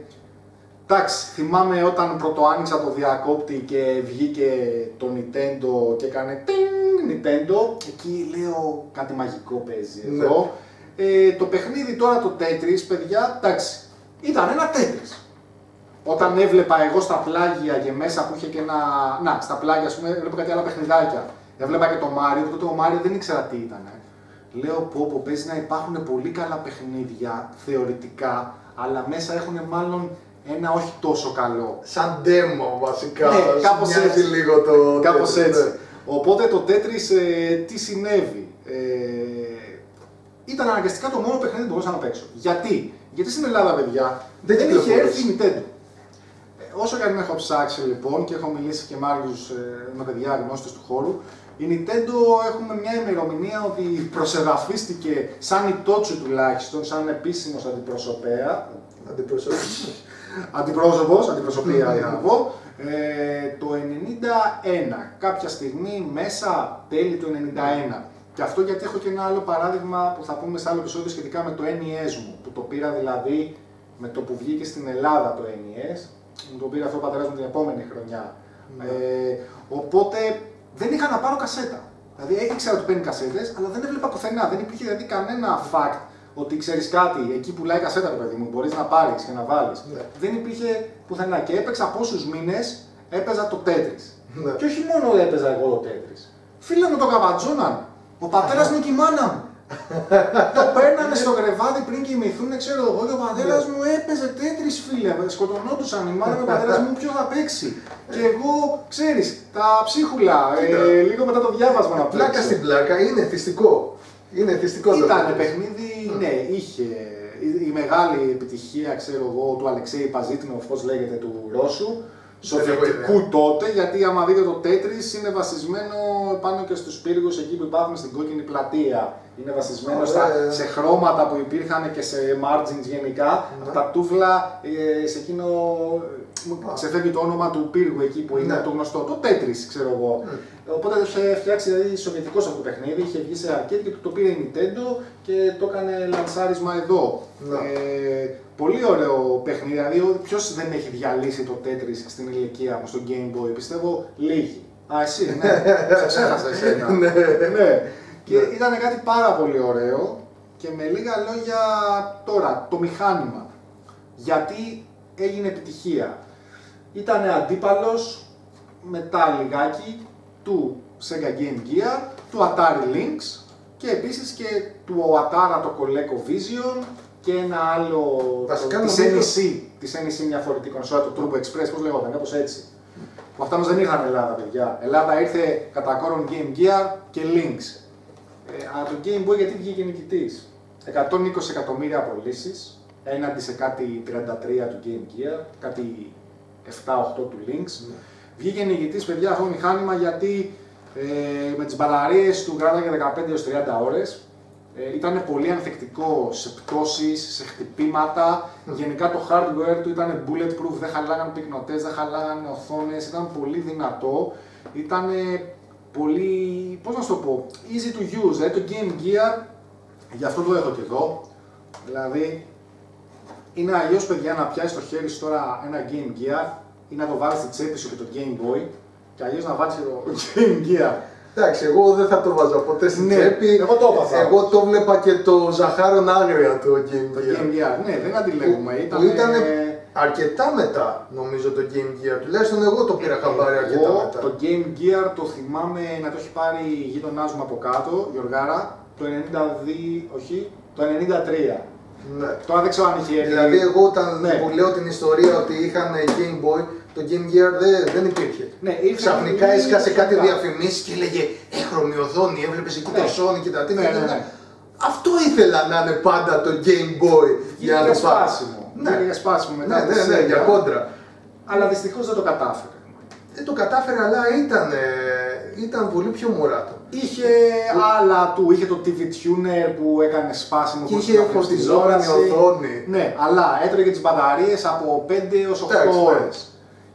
εντάξει, θυμάμαι όταν πρώτο άνοιξα το διακόπτη και βγήκε το Nintendo και έκανε ting, Nintendo, εκεί λέω κάτι μαγικό παίζει Ναι. εδώ. Ε, το παιχνίδι τώρα το Tetris, παιδιά, εντάξει, ήταν ένα Tetris. Όταν έβλεπα εγώ στα πλάγια και μέσα που είχε και ένα. Να, στα πλάγια, ας πούμε, έβλεπα κάτι άλλα παιχνιδάκια. Έβλεπα και το Μάριο, τότε ο Μάριο δεν ήξερα τι ήταν. Λέω πω, πω παίζει να υπάρχουν πολύ καλά παιχνίδια θεωρητικά, αλλά μέσα έχουν μάλλον ένα όχι τόσο καλό. σαν demo βασικά. Ναι, σου κάπως μοιάζει έτσι. λίγο το. Κάπως Tetris, έτσι. ναι. Οπότε το Tetris ε, τι συνέβη; Ε, ήταν αναγκαστικά το μόνο παιχνίδι που μπορούσα να παίξω. Γιατί, Γιατί στην Ελλάδα, παιδιά, Δεν δεν, είχε κυκλοφορούσε. έρθει η Nintendo. Ε, όσο και αν έχω ψάξει λοιπόν και έχω μιλήσει και με άλλους, ε, με παιδιά γνώστες του χώρου, η Nintendo έχουμε μια ημερομηνία ότι προσεδαφίστηκε σαν η Τότσου τουλάχιστον, σαν επίσημος αντιπροσωπέα, Αντιπροσωπή. Αντιπρόσωπος, αντιπροσωπεία για να πω, ε, το 91, κάποια στιγμή μέσα τέλη του 91. Και αυτό γιατί έχω και ένα άλλο παράδειγμα που θα πούμε σε άλλο επεισόδιο σχετικά με το NES μου, που το πήρα δηλαδή με το που βγήκε στην Ελλάδα το NES, μου το πήρε αυτό ο πατέρας μου την επόμενη χρονιά. Ε, οπότε δεν είχα να πάρω κασέτα. Δηλαδή ήξερα ότι παίρνει κασέτες, αλλά δεν έβλεπα πουθενά. Δεν υπήρχε δηλαδή κανένα fact ότι ξέρεις κάτι, εκεί πουλάει κασέτα το παιδί μου, μπορείς να πάρεις και να βάλεις. Ναι. Δεν υπήρχε πουθενά. Και έπαιξα πόσους μήνες έπαιζα το Tetris. Ναι. Και όχι μόνο έπαιζα εγώ το Tetris. Φίλε μου το καβατζώναν. Ο πατέρας μου και η μάνα μου. το παίρνανε στο κρεβάτι πριν κοιμηθούν, ξέρω εγώ, και ο πατέρας μου έπαιζε Tetris, φίλε. Σκοτωνόντουσαν η μάνα και ο πατέρας μου, ποιος θα παίξει. Και εγώ, ξέρεις, τα ψίχουλα, ε, λίγο μετά το διάβασμα να Πλάκα παίξω. στην πλάκα είναι θυστικό. Είναι θυστικό το Ήταν Tetris. παιχνίδι, ναι, είχε η- η μεγάλη επιτυχία, ξέρω εγώ, του Αλεξέη Παζίτινοφ, πώς λέγεται, του Ρώσου, σοβιετικού τότε, γιατί άμα δείτε το Tetris είναι βασισμένο πάνω και στους πύργους εκεί που υπάρχουν στην κόκκινη πλατεία. Είναι βασισμένο Ωραία. στα, σε χρώματα που υπήρχαν και σε margins γενικά, Ναι. από τα τούβλα ε, σε εκείνο μου ξεφεύγει το όνομα του πύργου εκεί που είναι Ναι. το γνωστό. Το Tetris, ξέρω εγώ. Οπότε το είχε φτιάξει δηλαδή σοβιετικός αυτό το παιχνίδι, είχε βγει σε arcade και το πήρε η Nintendo και το έκανε λανσάρισμα εδώ. Ναι. Ε, πολύ ωραίο παιχνίδι, δηλαδή ποιος δεν έχει διαλύσει το Tetris στην ηλικία μου στο Game Boy, πιστεύω λίγοι. Α, εσύ, ναι, σε ξέχασα εσένα. Ναι. Ναι. Και Ναι. ήταν κάτι πάρα πολύ ωραίο και με λίγα λόγια τώρα, το μηχάνημα. Γιατί έγινε επιτυχία. Ήταν αντίπαλος μετά λιγάκι του Sega Game Gear, του Atari Lynx και επίσης και του Atari το Coleco Vision και ένα άλλο Βασικά της νομίζω- NEC, της NEC μια φορητή κονσόλα, το Turbo Express, πώς λέγονταν, κάπως έτσι. Που αυτά όμως δεν ήρθαν Ελλάδα, παιδιά. Ελλάδα ήρθε κατά κόρον Game Gear και Lynx. Ε, αλλά το Game Boy γιατί βγήκε νικητής; 120 εκατομμύρια πωλήσει έναντι σε κάτι 33 του Game Gear, κάτι 7-8 του Lynx. Βγήκε νικητής, παιδιά, αυτό το μηχάνημα γιατί ε, με τις μπαταρίες του κράταγε 15 έως 30 ώρες. Ε, ήταν πολύ ανθεκτικό σε πτώσεις, σε χτυπήματα. Γενικά το hardware του ήταν bulletproof, δεν χαλάγαν πυκνοτές, δεν χαλάγαν οθόνες, ήταν πολύ δυνατό. Ήταν πολύ, πώς να σου το πω, easy to use. Δηλαδή το Game Gear, γι' αυτό το έχω και εδώ. Δηλαδή, είναι αλλιώς παιδιά να πιάσεις το χέρι σου τώρα ένα Game Gear ή να το βάλεις στη τσέπη σου και το Game Boy και αλλιώς να βάλεις και το Game Gear. Εντάξει, εγώ δεν θα το βάζα ποτέ στην Ναι, τσέπη. εγώ το έβαζα. Εγώ το βλέπα και το ζαχάρον άγρια το Game Το Gear. Game Gear, ναι, δεν αντιλέγουμε. Που- Ήταν, που ήτανε αρκετά μετά, νομίζω, το Game Gear. Τουλάχιστον εγώ το πήρα χαμπάρι αρκετά Εγώ μετά. το Game Gear το θυμάμαι να το έχει πάρει η γείτονά μου από κάτω, Γιωργάρα, το 92, όχι, το 93. Ναι. Τώρα δεν ξέρω αν είχε έρθει. Δηλαδή, εγώ όταν Ναι. που λέω την ιστορία ότι είχαν Game Boy, το Game Gear δεν, δεν υπήρχε. Ναι, ήρθε Ξαφνικά λίγο έσκασε κάτι μετά. διαφημίσεις και έλεγε Ε, χρωμιοδόνη, έβλεπες εκεί Ναι. το Sony και τα τέτοια. Ναι, και ναι, έλεγα, ναι. Αυτό ήθελα να είναι πάντα το Game Boy Βγήκε να για το πάρω. Σπάσιμο. Ναι. Βγήκε για σπάσιμο μετά. Ναι, από ναι, τη ναι, Sega. για κόντρα. Αλλά δυστυχώς δεν το κατάφερε. Δεν το κατάφερε, αλλά ήταν, ε, ήταν πολύ πιο μωράτο. Είχε άλλα του, είχε το TV Tuner που έκανε σπάσιμο Και προς είχε την φωτιζόμενη τηλεόραση. οθόνη. Ναι, αλλά έτρωγε τις μπαταρίες από 5 έως 8 Εντάξει, ναι. ώρες.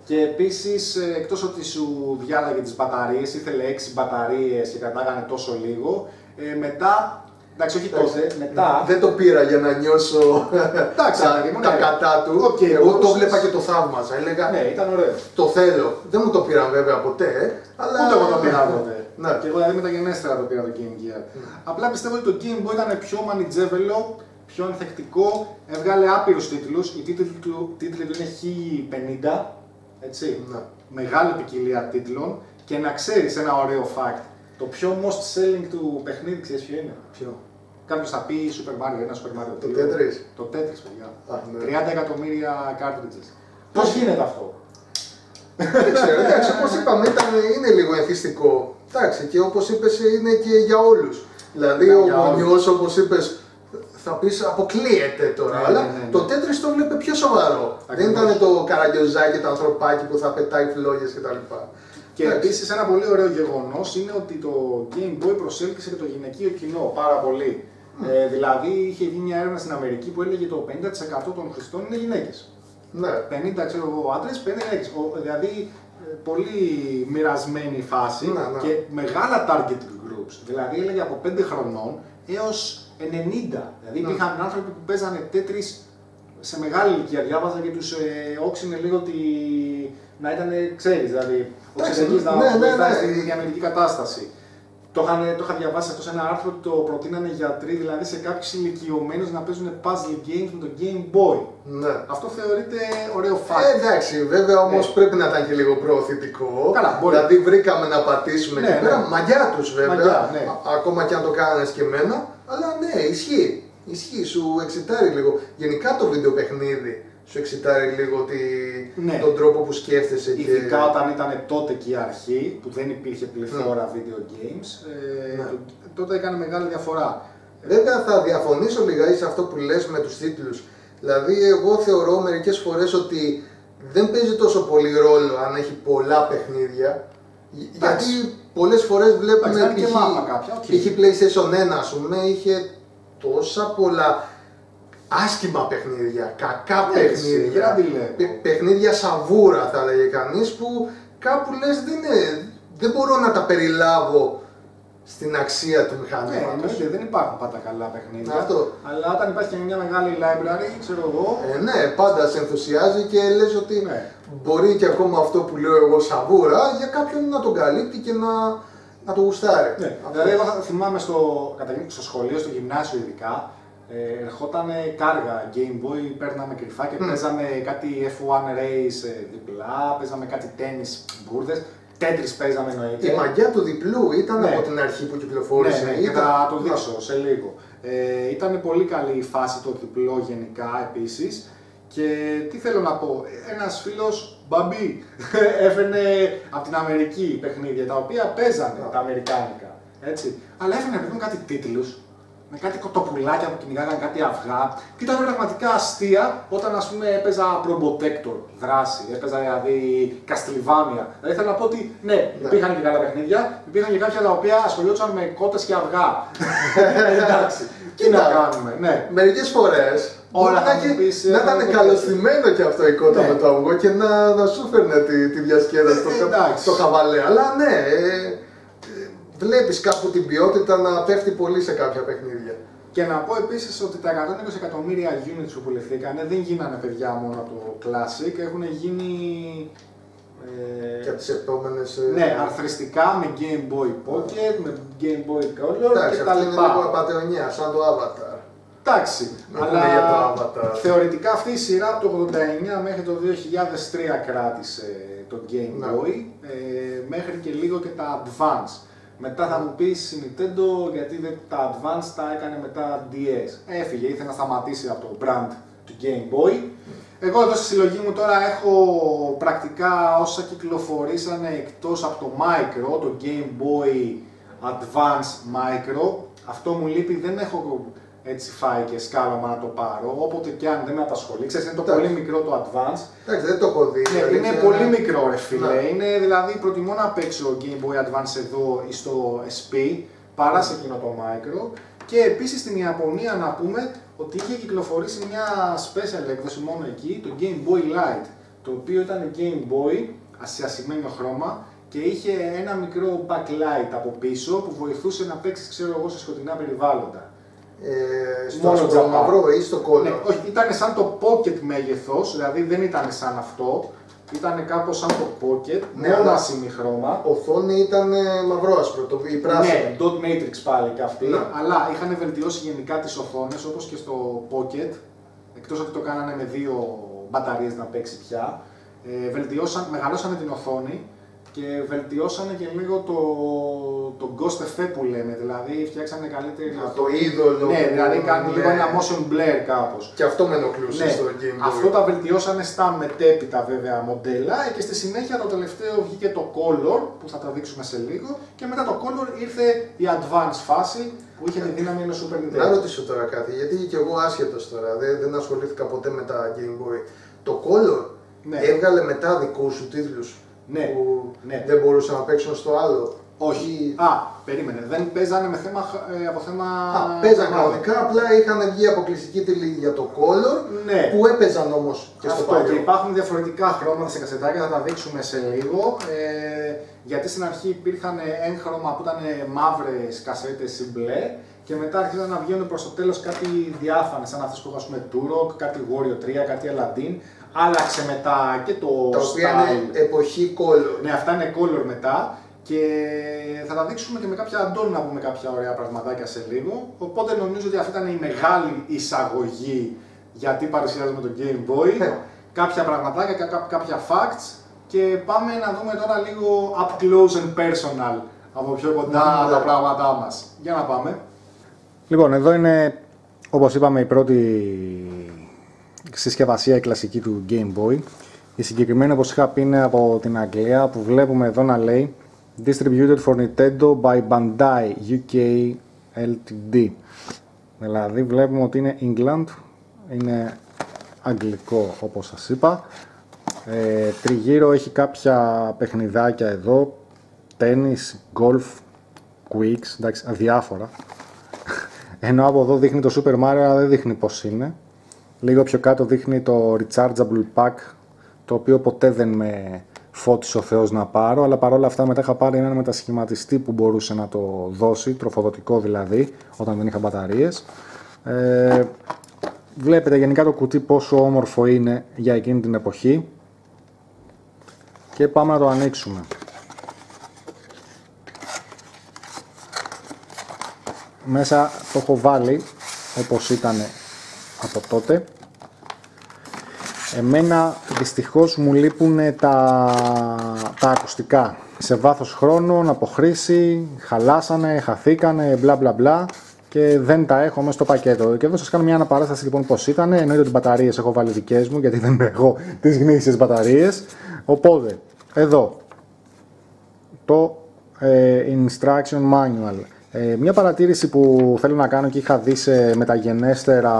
Και επίσης, ε, εκτός ότι σου διάλαγε τις μπαταρίες, ήθελε 6 μπαταρίες και κρατάγανε τόσο λίγο, ε, μετά, εντάξει όχι τότε, μετά, Δεν το πήρα για να νιώσω Εντάξει, τα, παιδί μου, τα ναι. κατά του. Οκ, Εγώ το μπορούσες. βλέπα και το θαύμαζα. Έλεγα ναι, ήταν ωραίο. το θέλω. Δεν μου το πήραν βέβαια ποτέ, αλλά. Ούτε εγώ το πήρα τότε. Ναι. Και εγώ δηλαδή μεταγενέστερα το πήρα το Game Gear. Απλά πιστεύω ότι το Game Boy ήταν πιο μανιτζέβελο, πιο ανθεκτικό, έβγαλε άπειρους τίτλους. Οι τίτλοι του, τίτλοι του είναι 1050, έτσι. Ναι. Μεγάλη ποικιλία τίτλων. Και να ξέρεις ένα ωραίο fact. Το πιο most selling του παιχνίδι, ξέρεις ποιο είναι; Ποιο; Κάποιος θα πει Super Mario 1, Super Mario 2. Το Tetris. Το Tetris, παιδιά. Α, ναι. 30 εκατομμύρια cartridges. Πώς γίνεται αυτό; Δεν ξέρω, εντάξει, όπως είπαμε, ήταν, είναι λίγο εθιστικό. Εντάξει, και όπως είπες, είναι και για όλους. Δηλαδή, Ναι, ο για όλους. γονιός, όπως είπες, θα πεις αποκλείεται τώρα. Ναι, αλλά ναι, ναι, ναι. το τέτρι το βλέπει πιο σοβαρό. Δεν Ακριβώς. ήταν το καραγκιόζάκι, το ανθρωπάκι που θα πετάει φλόγες κτλ. Και Εντάξει. επίσης ένα πολύ ωραίο γεγονός είναι ότι το Game Boy προσέλκυσε και το γυναικείο κοινό πάρα πολύ. Ε, δηλαδή είχε γίνει μια έρευνα στην Αμερική που έλεγε το 50% των χρηστών είναι γυναίκες. Ναι. 50 ξέρω εγώ άντρε, 50 γυναίκες. Δηλαδή ε, πολύ μοιρασμένη η φάση Ναι, ναι. και μεγάλα target groups. Δηλαδή έλεγε από 5 χρονών έως 90. Δηλαδή Ναι. υπήρχαν άνθρωποι που παίζανε τέτρι σε μεγάλη ηλικία. Διάβαζα και τους ε, όξινε λίγο ότι να ήταν, ξέρεις, δηλαδή, ο Εντάξει, Ξενικής να ναι, ναι, βοηθάει ναι. στην διαμερική κατάσταση. Το, είχαν, το είχα διαβάσει αυτό σε ένα άρθρο ότι το προτείνανε γιατροί, δηλαδή σε κάποιους ηλικιωμένους να παίζουν puzzle games με το Game Boy. ναι. Αυτό θεωρείται ωραίο Ε, fact. εντάξει, βέβαια όμως Ναι. πρέπει να ήταν και λίγο προωθητικό. Καλά, μπορεί. Δηλαδή βρήκαμε να πατήσουμε Ναι, εκεί πέρα. ναι. Μαγιά τους βέβαια. Μαγιά, ναι. Α- ακόμα και αν το κάνανε και εμένα. Αλλά ναι, ισχύει. Ισχύει, σου εξητάρει λίγο. Γενικά το βίντεο παιχνίδι σου εξητάρει λίγο τη... Ναι. τον τρόπο που σκέφτεσαι. και... Ειδικά όταν ήταν τότε και η αρχή, που δεν υπήρχε πληθώρα video games, ε, Ναι. το- τότε έκανε μεγάλη διαφορά. Βέβαια θα διαφωνήσω λιγάκι σε αυτό που λες με τους τίτλους. Δηλαδή εγώ θεωρώ μερικές φορές ότι δεν παίζει τόσο πολύ ρόλο αν έχει πολλά παιχνίδια. Γι- Εντάξει. Γιατί πολλές φορές βλέπουμε Εντάξει, ήταν και π.χ. μάπα κάποια, οκ. π.χ. PlayStation 1 ας πούμε είχε τόσα πολλά άσχημα παιχνίδια, κακά Ναι, παιχνίδια, δεν αντιλέγω. παι- παιχνίδια σαβούρα θα έλεγε κανείς που κάπου λες δεν, είναι, δεν μπορώ να τα περιλάβω στην αξία του Ναι, μηχανήματος. εννοείται, δεν υπάρχουν πάντα καλά παιχνίδια. Αυτό. Αλλά όταν υπάρχει και μια μεγάλη library, ξέρω εγώ. Ε, ναι, πάντα σε ενθουσιάζει και λες ότι Ναι. μπορεί και ακόμα αυτό που λέω εγώ σαβούρα για κάποιον να τον καλύπτει και να, να το γουστάρει. Ναι, Αυτό. δηλαδή εγώ θα θυμάμαι στο, καταρχήν στο σχολείο, στο γυμνάσιο ειδικά, ε, ερχόταν κάργα Game Boy, παίρναμε κρυφά και Μμ. παίζαμε κάτι F1 Race ε, διπλά, παίζαμε κάτι tennis μπουρδες, Tetris παίζαμε εννοείται. Η μαγιά του διπλού ήταν Ναι. από την αρχή που κυκλοφόρησε. Ναι, ναι, και ήταν... θα το δείξω σε λίγο. Ε, ήταν πολύ καλή η φάση το διπλό γενικά επίσης. Και τι θέλω να πω, ένας φίλος Μπαμπή έφερε από την Αμερική παιχνίδια τα οποία παίζανε τα Αμερικάνικα. Έτσι. Αλλά έφερε παιδί μου κάτι τίτλους με κάτι κοτοπουλάκια που κυνηγάγαν κάτι αυγά. Και ήταν πραγματικά αστεία όταν ας πούμε έπαιζα Probotector δράση, έπαιζα δηλαδή Castlevania. Δηλαδή θέλω να πω ότι ναι, Ναι. υπήρχαν και καλά παιχνίδια, υπήρχαν και κάποια τα οποία ασχολιόντουσαν με κότες και αυγά. Εντάξει, τι να Κοίτα. κάνουμε, ναι. Μερικές φορές Όλα να, θα μου έχει- πεις, να ε, ήταν το- καλωστημένο και αυτό η κότα Ναι. με το αυγό και να, να σου φέρνε τη, τη διασκέδαση, το, Ε, εντάξει. το χαβαλέ. Αλλά ναι, ε, ε, βλέπεις κάπου την ποιότητα να πέφτει πολύ σε κάποια παιχνίδια. Και να πω επίσης ότι τα 120 εκατομμύρια units που πουληθήκαν δεν γίνανε παιδιά μόνο από το Classic, έχουν γίνει ε, Και από τις επόμενες. ναι, αρθριστικά με Game Boy Pocket, με Game Boy Color Εντάξει, και τα αυτή είναι λίγο λοιπά. απαταιωνιά, σαν το Avatar. Εντάξει, Να πούμε για το Avatar. θεωρητικά αυτή η σειρά από το 89 μέχρι το 2003 κράτησε το Game Ναι. Boy, ε, μέχρι και λίγο και τα Advance. Μετά θα μου πεις η Nintendo γιατί δεν, τα Advance τα έκανε μετά DS. Έφυγε, ήθελε να σταματήσει από το brand του Game Boy. Εγώ εδώ στη συλλογή μου τώρα έχω πρακτικά όσα κυκλοφορήσανε εκτός από το Micro, το Game Boy Advance Micro. Αυτό μου λείπει, δεν έχω έτσι φάει και σκάλωμα να το πάρω, όποτε και αν δεν με απασχολεί. Ξέρεις, είναι το Εντάξει. πολύ μικρό το Advance. Εντάξει, δεν το έχω δει. Ναι, η είναι αλήθεια πολύ μικρό ρε φίλε. Ναι. Είναι δηλαδή προτιμώ να παίξω Game Boy Advance εδώ ή στο SP παρά σε εκείνο το Micro. Και επίσης στην Ιαπωνία να πούμε ότι είχε κυκλοφορήσει μια special έκδοση μόνο εκεί, το Game Boy Light, το οποίο ήταν Game Boy σε ασημένιο χρώμα και είχε ένα μικρό backlight από πίσω που βοηθούσε να παίξεις ξέρω εγώ σε σκοτεινά περιβάλλοντα. Ε, στο Μόνο άσπρο Japan. μαύρο ή στο κόλλο. Ναι, όχι, ήταν σαν το pocket μέγεθος, δηλαδή δεν ήταν σαν αυτό. Ήταν κάπως σαν το pocket, Ναι, μόνο αλλά- ασημή χρώμα. Οθόνη ήταν ε, μαυρό-άσπρο, το η πράσινη. Ναι, dot matrix πάλι και αυτή, Ναι. αλλά είχαν βελτιώσει γενικά τις οθόνες όπως και στο pocket, εκτός ότι το κάνανε με δύο μπαταρίες να παίξει πια. Ε, βελτιώσαν, μεγαλώσανε την οθόνη και βελτιώσανε και λίγο το, το ghost effect που λέμε, δηλαδή φτιάξανε καλύτερη Α, το είδωλο Ναι, που- δηλαδή κάνει ναι. λίγο ένα motion blur κάπως. Και αυτό με ενοχλούσε Ναι, στο Game Boy. αυτό τα βελτιώσανε στα μετέπειτα βέβαια μοντέλα και στη συνέχεια το τελευταίο βγήκε το Color που θα τα δείξουμε σε λίγο και μετά το Color ήρθε η Advance φάση που είχε τη δύναμη ενός Super Να Nintendo. ρωτήσω τώρα κάτι, γιατί και εγώ άσχετος τώρα, δεν, δεν ασχολήθηκα ποτέ με τα Game Boy. Το Color Ναι. έβγαλε μετά δικούς σου τίτλους; Ναι, που ναι. δεν μπορούσαν να παίξουν στο άλλο. Όχι. Ή- Α, περίμενε. Δεν παίζανε με θέμα, ε, από θέμα... Α, παίζαν θέμα- κανονικά, απλά είχαν βγει αποκλειστική τίτλοι για το Color Ναι. που έπαιζαν όμως και στο Αυτό, και παλιό. υπάρχουν διαφορετικά χρώματα σε κασετάκια, θα τα δείξουμε σε λίγο. Ε, γιατί στην αρχή υπήρχαν έγχρωμα που ήταν μαύρες κασέτες ή μπλε και μετά άρχισαν να βγαίνουν προς το τέλος κάτι διάφανες, σαν αυτές που έχουν ας πούμε Turok, κάτι Wario 3, κάτι Aladdin. Άλλαξε μετά και το Τα οποία style. είναι εποχή Color. Ναι, αυτά είναι color μετά και θα τα δείξουμε και με κάποια αντών να πούμε κάποια ωραία πραγματάκια σε λίγο. Οπότε νομίζω ότι αυτή ήταν η μεγάλη εισαγωγή γιατί παρουσιάζουμε το Game Boy. Ναι. κάποια πραγματάκια, κα- κα- κάποια facts και πάμε να δούμε τώρα λίγο up close and personal από πιο κοντά Ναι. τα πράγματά μας. Για να πάμε. Λοιπόν, εδώ είναι όπως είπαμε η πρώτη συσκευασία η κλασική του Game Boy. Η συγκεκριμένη όπως είχα πει είναι από την Αγγλία που βλέπουμε εδώ να λέει Distributed for Nintendo by Bandai UK Ltd. Δηλαδή βλέπουμε ότι είναι England, είναι αγγλικό όπως σας είπα. Ε, τριγύρω έχει κάποια παιχνιδάκια εδώ, tennis, golf, quicks, εντάξει, διάφορα. Ενώ από εδώ δείχνει το Super Mario, αλλά δεν δείχνει πώς είναι. Λίγο πιο κάτω δείχνει το Rechargeable Pack, το οποίο ποτέ δεν με φώτισε ο Θεός να πάρω, αλλά παρόλα αυτά μετά είχα πάρει έναν μετασχηματιστή που μπορούσε να το δώσει, τροφοδοτικό δηλαδή, όταν δεν είχα μπαταρίες. Ε, βλέπετε γενικά το κουτί πόσο όμορφο είναι για εκείνη την εποχή και πάμε να το ανοίξουμε. Μέσα το έχω βάλει όπως ήταν από τότε. Εμένα δυστυχώς μου λείπουν τα, τα ακουστικά. Σε βάθος χρόνου, από χρήση, χαλάσανε, χαθήκανε, μπλα μπλα μπλα και δεν τα έχω μέσα στο πακέτο. Και εδώ σας κάνω μια αναπαράσταση λοιπόν πώς ήταν. Εννοείται ότι μπαταρίες έχω βάλει δικές μου γιατί δεν έχω τις γνήσιες μπαταρίες. Οπότε, εδώ, το ε, instruction manual. Ε, μια παρατήρηση που θέλω να κάνω και είχα δει σε μεταγενέστερα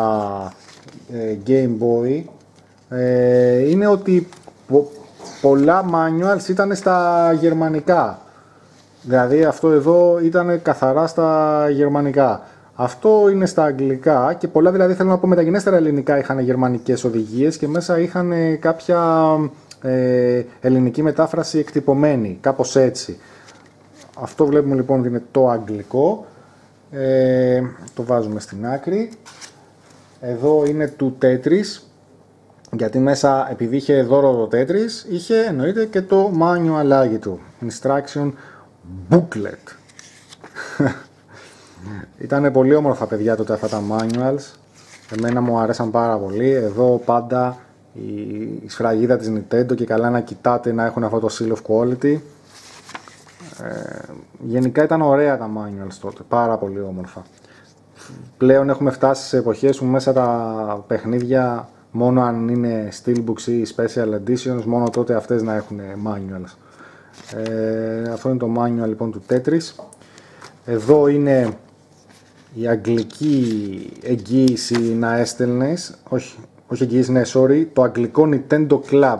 ε, Game Boy ε, είναι ότι πολλά manuals ήταν στα γερμανικά. Δηλαδή αυτό εδώ ήταν καθαρά στα γερμανικά. Αυτό είναι στα αγγλικά και πολλά δηλαδή θέλω να πω μεταγενέστερα ελληνικά είχαν γερμανικές οδηγίες και μέσα είχαν κάποια ε, ελληνική μετάφραση εκτυπωμένη, κάπως έτσι. Αυτό βλέπουμε λοιπόν ότι είναι το αγγλικό. Ε, το βάζουμε στην άκρη. Εδώ είναι του Tetris. Γιατί μέσα, επειδή είχε δώρο το Tetris, είχε εννοείται και το manual του. Instruction booklet. Ήταν πολύ όμορφα παιδιά τότε αυτά τα manuals. Εμένα μου αρέσαν πάρα πολύ. Εδώ πάντα η σφραγίδα της Nintendo και καλά να κοιτάτε να έχουν αυτό το seal of quality. Ε, γενικά ήταν ωραία τα manuals τότε, πάρα πολύ όμορφα. Πλέον έχουμε φτάσει σε εποχές που μέσα τα παιχνίδια μόνο αν είναι steelbooks ή special editions, μόνο τότε αυτές να έχουν manuals. Ε, αυτό είναι το manual λοιπόν του Tetris. Εδώ είναι η αγγλική εγγύηση να έστελνες, όχι, όχι εγγύηση, ναι, sorry, το αγγλικό Nintendo Club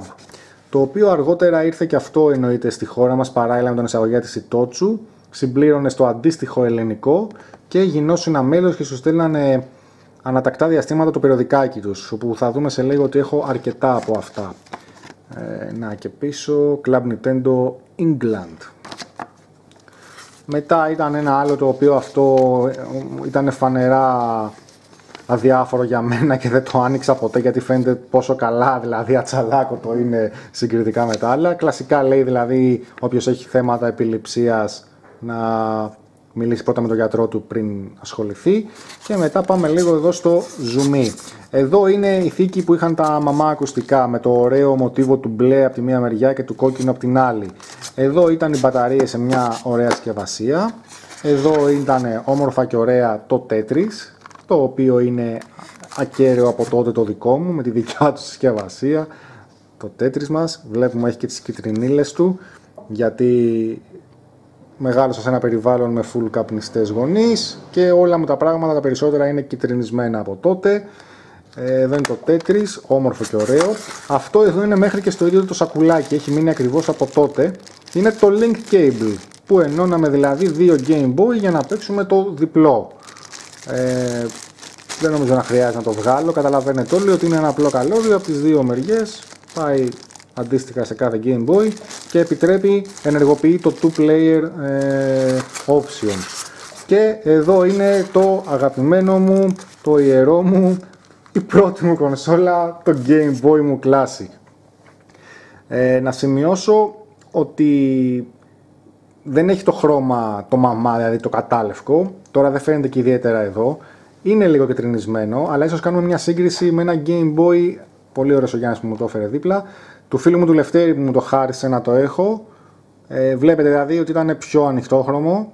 το οποίο αργότερα ήρθε και αυτό εννοείται στη χώρα μας παράλληλα με τον εισαγωγέα της Itochu, συμπλήρωνε στο αντίστοιχο ελληνικό και γινόσουν μέλος και σου στέλνανε ανατακτά διαστήματα το περιοδικάκι τους, όπου θα δούμε σε λίγο ότι έχω αρκετά από αυτά. Ε, να και πίσω, Club Nintendo England. Μετά ήταν ένα άλλο το οποίο αυτό ε, ήταν φανερά αδιάφορο για μένα και δεν το άνοιξα ποτέ γιατί φαίνεται πόσο καλά δηλαδή ατσαλάκο το είναι συγκριτικά με τα άλλα. Κλασικά λέει δηλαδή όποιος έχει θέματα επιληψίας να μιλήσει πρώτα με τον γιατρό του πριν ασχοληθεί και μετά πάμε λίγο εδώ στο zoom. Εδώ είναι η θήκη που είχαν τα μαμά ακουστικά με το ωραίο μοτίβο του μπλε από τη μία μεριά και του κόκκινου από την άλλη. Εδώ ήταν οι μπαταρίες σε μια ωραία συσκευασία. Εδώ ήταν όμορφα και ωραία το Tetris το οποίο είναι ακέραιο από τότε το δικό μου με τη δικιά του συσκευασία το τέτρις μας βλέπουμε έχει και τις κυτρινίλες του γιατί μεγάλωσα σε ένα περιβάλλον με full καπνιστές γονείς και όλα μου τα πράγματα τα περισσότερα είναι κυτρινισμένα από τότε ε, εδώ είναι το Tetris, όμορφο και ωραίο. Αυτό εδώ είναι μέχρι και στο ίδιο το σακουλάκι, έχει μείνει ακριβώς από τότε. Είναι το Link Cable, που ενώναμε δηλαδή δύο Game Boy για να παίξουμε το διπλό. Ε, δεν νομίζω να χρειάζεται να το βγάλω. Καταλαβαίνετε όλοι ότι είναι ένα απλό καλώδιο από τις δύο μεριές. Πάει αντίστοιχα σε κάθε Game Boy και επιτρέπει, ενεργοποιεί το 2-player ε, option. Και εδώ είναι το αγαπημένο μου, το ιερό μου, η πρώτη μου κονσόλα, το Game Boy μου Classic. Ε, να σημειώσω ότι δεν έχει το χρώμα το μαμά, δηλαδή το κατάλευκο. Τώρα δεν φαίνεται και ιδιαίτερα εδώ. Είναι λίγο κετρινισμένο, αλλά ίσως κάνουμε μια σύγκριση με ένα Game Boy, πολύ ωραίος ο Γιάννης που μου το έφερε δίπλα, του φίλου μου του Λευτέρη που μου το χάρισε να το έχω. Ε, βλέπετε δηλαδή ότι ήταν πιο ανοιχτόχρωμο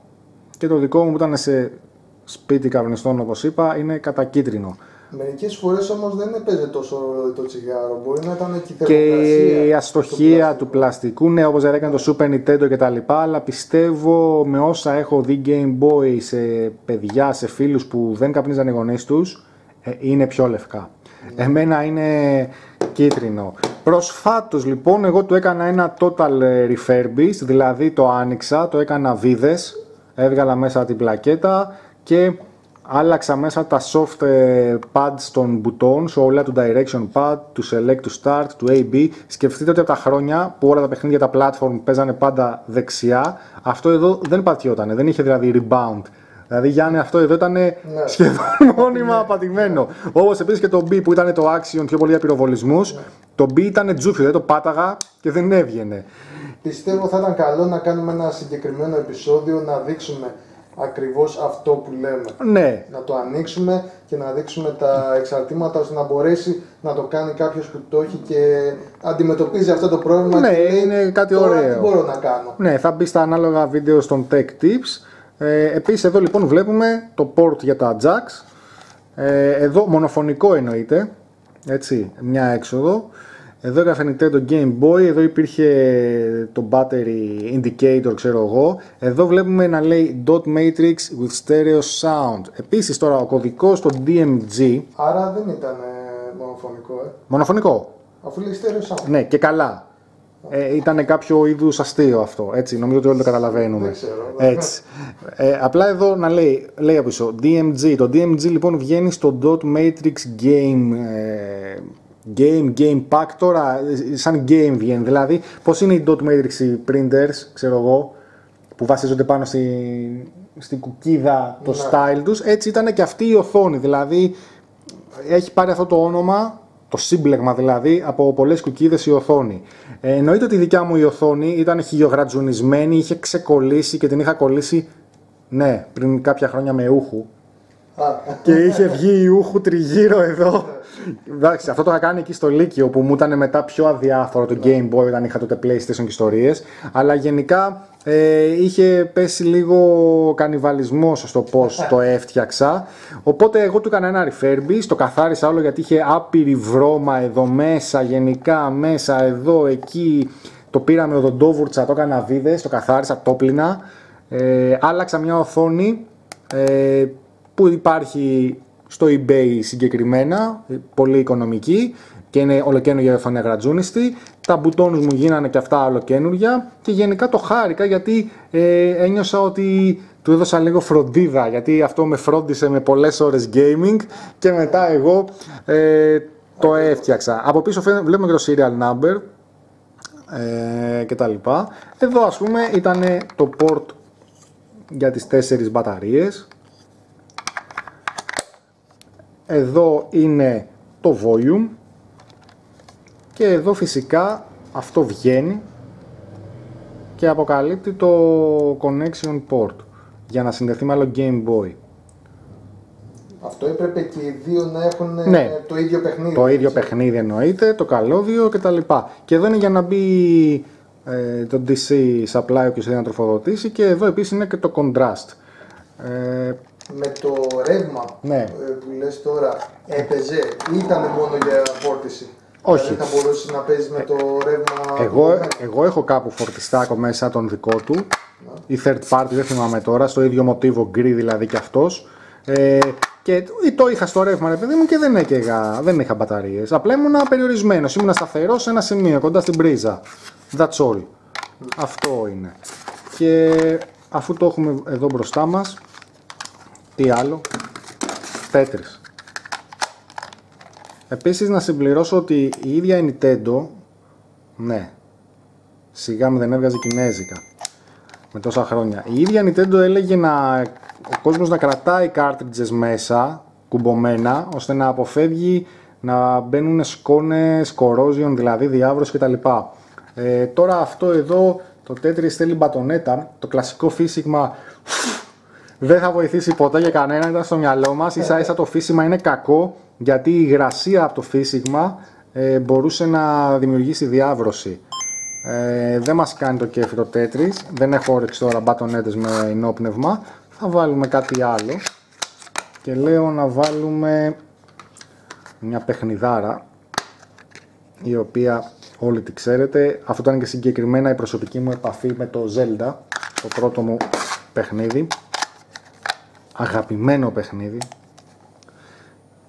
και το δικό μου που ήταν σε σπίτι καπνιστών όπως είπα είναι κατακίτρινο. Μερικές φορές όμως δεν έπαιζε τόσο ρόλο το τσιγάρο. Μπορεί να ήταν και η Και η αστοχία του πλαστικού, ναι, όπως έκανε το Super Nintendo κτλ. Αλλά πιστεύω με όσα έχω δει Game Boy σε παιδιά, σε φίλους που δεν καπνίζαν οι γονείς τους, ε, είναι πιο λευκά. Ναι. Εμένα είναι κίτρινο. Προσφάτως λοιπόν εγώ του έκανα ένα total refurbish, δηλαδή το άνοιξα, το έκανα βίδες, έβγαλα μέσα την πλακέτα και Άλλαξα μέσα τα soft ε, pads των buttons, όλα του direction pad, του select, του start, του AB. Σκεφτείτε ότι από τα χρόνια που όλα τα παιχνίδια τα platform παίζανε πάντα δεξιά, αυτό εδώ δεν πατιότανε, δεν είχε δηλαδή rebound. Δηλαδή Γιάννη αυτό εδώ ήταν σχεδόν μόνιμα απατημένο. Όπως επίσης και το B που ήταν το action πιο πολύ για πυροβολισμούς. Το B ήταν τζούφι, δεν το πάταγα και δεν έβγαινε. Πιστεύω θα ήταν καλό να κάνουμε ένα συγκεκριμένο επεισόδιο να δείξουμε ακριβώς αυτό που λέμε. Ναι, Να το ανοίξουμε και να δείξουμε τα εξαρτήματα ώστε να μπορέσει να το κάνει κάποιος που το έχει και αντιμετωπίζει αυτό το πρόβλημα. Ναι, και λέει, είναι κάτι «Τώρα ωραίο». Τι μπορώ να κάνω. ναι, θα μπει στα ανάλογα βίντεο στον Tech Tips. Ε, επίσης εδώ λοιπόν βλέπουμε το port για τα jacks. Ε, εδώ μονοφωνικό εννοείται. Έτσι, μια έξοδο. Εδώ έγραφε Nintendo Game Boy, εδώ υπήρχε το battery indicator ξέρω εγώ. Εδώ βλέπουμε να λέει dot matrix with stereo sound. Επίσης τώρα ο κωδικός στο DMG, Άρα δεν ήταν ε, μονοφωνικό, ε. μονοφωνικό. Αφού λέει stereo sound. Ναι, και καλά. Ε, ήταν κάποιο είδους αστείο αυτό. Έτσι, νομίζω ότι όλοι το καταλαβαίνουμε. Δεν ξέρω, ναι. Έτσι. Ε, απλά εδώ να λέει, λέει από πίσω DMG. Το DMG λοιπόν βγαίνει στο Dot Matrix Game. ε, Game, Game Pack τώρα, ε, σαν game βγαίνει. Δηλαδή, πώς είναι οι Dot Matrix οι printers, ξέρω εγώ, που βασίζονται πάνω στη, στην κουκίδα, το Ναι. style τους, έτσι ήταν και αυτή η οθόνη. Δηλαδή, έχει πάρει αυτό το όνομα, το σύμπλεγμα δηλαδή, από πολλές κουκίδες η οθόνη. Ε, εννοείται ότι η δικιά μου η οθόνη ήταν χιλιογρατζουνισμένη, είχε ξεκολλήσει και την είχα κολλήσει, ναι, πριν κάποια χρόνια με ούχου. Α, και είχε βγει η ούχου τριγύρω εδώ. Εντάξει, αυτό το είχα κάνει εκεί στο Λύκειο που μου ήταν μετά πιο αδιάφορο το Game Boy όταν είχα τότε PlayStation και ιστορίες. Αλλά γενικά ε, είχε πέσει λίγο κανιβαλισμός στο πώς το έφτιαξα. Οπότε εγώ του έκανα ένα refurbish, το καθάρισα όλο γιατί είχε άπειρη βρώμα εδώ μέσα, γενικά μέσα, εδώ, εκεί. Το πήρα με οδοντόβουρτσα, το έκανα βίδες, το καθάρισα, το πλυνα. Ε, άλλαξα μια οθόνη ε, που υπάρχει στο eBay συγκεκριμένα, πολύ οικονομική και είναι ολοκένουργια οθόνη αγρατζούνιστη. Τα μπουτόνους μου γίνανε και αυτά ολοκένουργια και γενικά το χάρηκα γιατί ε, ένιωσα ότι του έδωσα λίγο φροντίδα γιατί αυτό με φρόντισε με πολλές ώρες gaming και μετά εγώ ε, το έφτιαξα. Από πίσω φαίνεται- βλέπουμε και το serial number ε, και τα λοιπά. Εδώ ας πούμε ήταν το port για τις τέσσερις μπαταρίες. Εδώ είναι το volume και εδώ φυσικά αυτό βγαίνει και αποκαλύπτει το connection port για να συνδεθεί με άλλο Game Boy. αυτό έπρεπε και οι δύο να έχουν ε, Ναι. το ίδιο παιχνίδι. Το ίδιο έτσι. παιχνίδι εννοείται, το καλώδιο κτλ. Και εδώ είναι για να μπει ε, το DC supply όποιος θέλει να τροφοδοτήσει και εδώ επίσης είναι και το contrast. Ε, Με το ρεύμα Ναι. ε, που λες τώρα έπαιζε ή ήταν μόνο για φόρτιση; Όχι. Δηλαδή θα μπορούσε να παίζεις με το ρεύμα. Εγώ, του- εγώ έχω κάπου φορτιστάκο μέσα τον δικό του ή third party, δεν θυμάμαι τώρα, στο ίδιο μοτίβο γκρι δηλαδή και αυτός ε, και το είχα στο ρεύμα ρε παιδί μου και δεν, έκαιγα, δεν είχα μπαταρίες απλά ήμουν περιορισμένος, ήμουν σταθερός σε ένα σημείο κοντά στην πρίζα that's all αυτό είναι και αφού το έχουμε εδώ μπροστά μας τι άλλο; Tetris Επίσης να συμπληρώσω ότι η ίδια η Nintendo ναι. Σιγά με δεν έβγαζε κινέζικα. Με τόσα χρόνια. Η ίδια Nintendo έλεγε να, ο κόσμος να κρατάει cartridges μέσα, κουμπωμένα, ώστε να αποφεύγει να μπαίνουν σκόνες, corrosion, δηλαδή διάβρωση κτλ. Ε, τώρα αυτό εδώ, το Tetris θέλει μπατονέτα, το κλασικό φύσιγμα δεν θα βοηθήσει ποτέ για κανέναν, ήταν στο μυαλό μας. Ίσα ίσα το φύσιγμα είναι κακό, γιατί η υγρασία από το φύσιγμα ε, μπορούσε να δημιουργήσει διάβρωση. Ε, δεν μας κάνει το κέφι το Tetris, δεν έχω όρεξη τώρα μπατονέτες με ενόπνευμα. Θα βάλουμε κάτι άλλο και λέω να βάλουμε μια παιχνιδάρα η οποία όλοι τη ξέρετε. Αυτό ήταν και συγκεκριμένα η προσωπική μου επαφή με το Zelda, το πρώτο μου παιχνίδι αγαπημένο παιχνίδι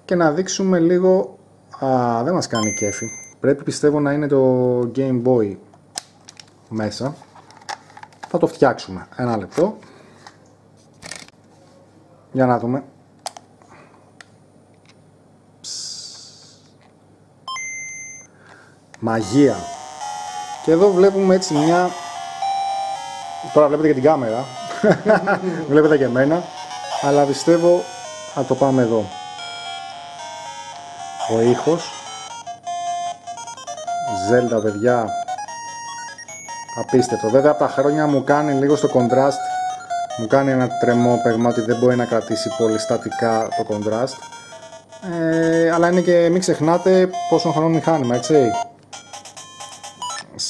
και να δείξουμε λίγο... Α, δεν μας κάνει κέφι. Πρέπει πιστεύω να είναι το Game Boy μέσα. Θα το φτιάξουμε. Ένα λεπτό. Για να δούμε. Μαγεία. Και εδώ βλέπουμε έτσι μια... Τώρα βλέπετε και την κάμερα. βλέπετε και εμένα. Αλλά πιστεύω θα το πάμε εδώ. Ο ήχος. Zelda παιδιά. Απίστευτο. Βέβαια από τα χρόνια μου κάνει λίγο στο contrast. Μου κάνει ένα τρεμό παιγμα ότι δεν μπορεί να κρατήσει πολύ στατικά το contrast. Ε, αλλά είναι και μην ξεχνάτε πόσο χρόνο μηχάνημα, έτσι.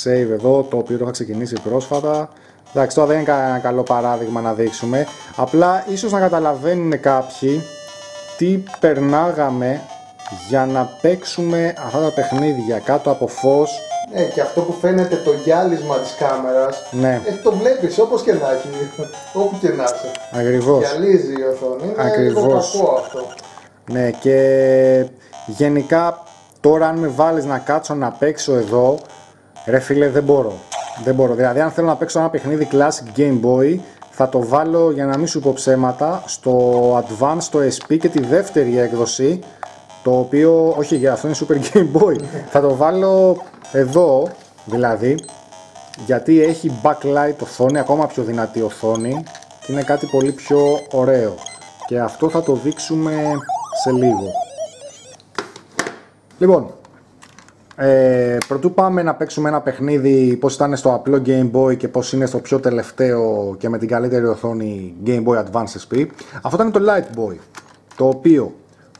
Save εδώ, το οποίο το είχα ξεκινήσει πρόσφατα. Εντάξει, τώρα δεν είναι ένα καλό παράδειγμα να δείξουμε. Απλά ίσως να καταλαβαίνουν κάποιοι τι περνάγαμε για να παίξουμε αυτά τα παιχνίδια κάτω από φως Ναι, και αυτό που φαίνεται το γυάλισμα της κάμερας, Ναι. ε, το βλέπεις όπως και να έχει, όπου και να είσαι. Ακριβώς. Γυαλίζει η οθόνη, είναι Ακριβώς. λίγο κακό αυτό. Ναι και γενικά τώρα αν με βάλεις να κάτσω να παίξω εδώ ρε φίλε δεν μπορώ. Δεν μπορώ. Δηλαδή αν θέλω να παίξω ένα παιχνίδι Classic Game Boy θα το βάλω για να μην σου πω ψέματα στο Advance, το SP και τη δεύτερη έκδοση το οποίο, όχι για αυτό είναι Super Game Boy θα το βάλω εδώ δηλαδή γιατί έχει backlight οθόνη, ακόμα πιο δυνατή οθόνη και είναι κάτι πολύ πιο ωραίο και αυτό θα το δείξουμε σε λίγο. Λοιπόν, ε, πρωτού πάμε να παίξουμε ένα παιχνίδι πώς ήταν στο απλό Game Boy και πώς είναι στο πιο τελευταίο και με την καλύτερη οθόνη Game Boy Advance SP αυτό ήταν το Light Boy το οποίο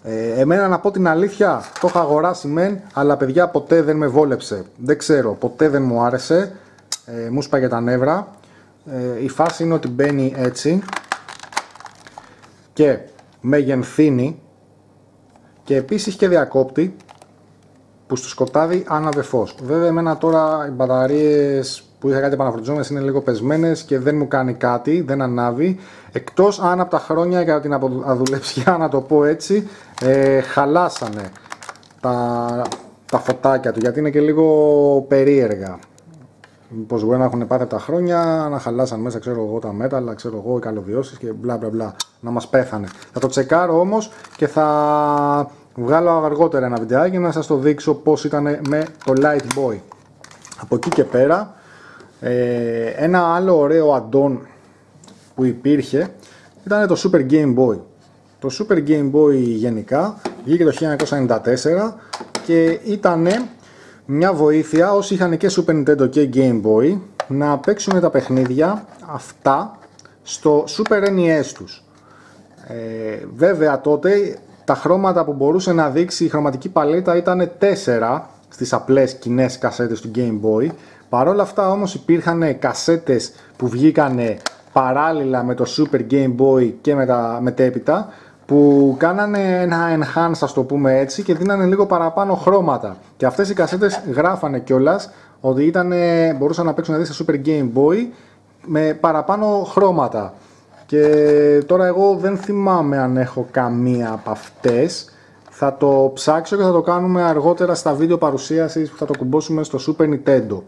ε, εμένα να πω την αλήθεια το είχα αγοράσει μεν αλλά παιδιά ποτέ δεν με βόλεψε. Δεν ξέρω, ποτέ δεν μου άρεσε. Ε, μου σπάγε τα νεύρα. Ε, η φάση είναι ότι μπαίνει έτσι και μεγενθύνει και επίσης και διακόπτη που στο σκοτάδι άναβε φως. Βέβαια εμένα τώρα οι μπαταρίες που είχα κάτι επαναφορτιζόμενες είναι λίγο πεσμένες και δεν μου κάνει κάτι, δεν ανάβει. Εκτός αν από τα χρόνια για την απο- αδουλεψιά να το πω έτσι, ε, χαλάσανε τα, τα φωτάκια του γιατί είναι και λίγο περίεργα. Πως μπορεί να έχουν πάθει από τα χρόνια, να χαλάσαν μέσα ξέρω εγώ τα μέταλλα, ξέρω εγώ οι καλωδιώσεις και μπλα μπλα μπλα, να μας πέθανε. Θα το τσεκάρω όμως και θα βγάλω αργότερα ένα βιντεάκι να σας το δείξω πως ήταν με το Light Boy. Από εκεί και πέρα, ε, ένα άλλο ωραίο add-on που υπήρχε ήταν το Super Game Boy. Το Super Game Boy γενικά βγήκε το 1994 και ήταν μια βοήθεια όσοι είχαν και Super Nintendo και Game Boy να παίξουν τα παιχνίδια αυτά στο Super NES τους. Ε, βέβαια τότε τα χρώματα που μπορούσε να δείξει η χρωματική παλέτα ήταν 4 στις απλές κοινές κασέτες του Game Boy. Παρ' όλα αυτά όμως υπήρχαν κασέτες που βγήκανε παράλληλα με το Super Game Boy και με τα μετέπειτα που κάνανε ένα enhance ας το πούμε έτσι και δίνανε λίγο παραπάνω χρώματα και αυτές οι κασέτες γράφανε κιόλας ότι ήτανε, μπορούσαν να παίξουν δηλαδή σε Super Game Boy με παραπάνω χρώματα και τώρα εγώ δεν θυμάμαι αν έχω καμία από αυτές. Θα το ψάξω και θα το κάνουμε αργότερα στα βίντεο παρουσίασης που θα το κουμπώσουμε στο Super Nintendo.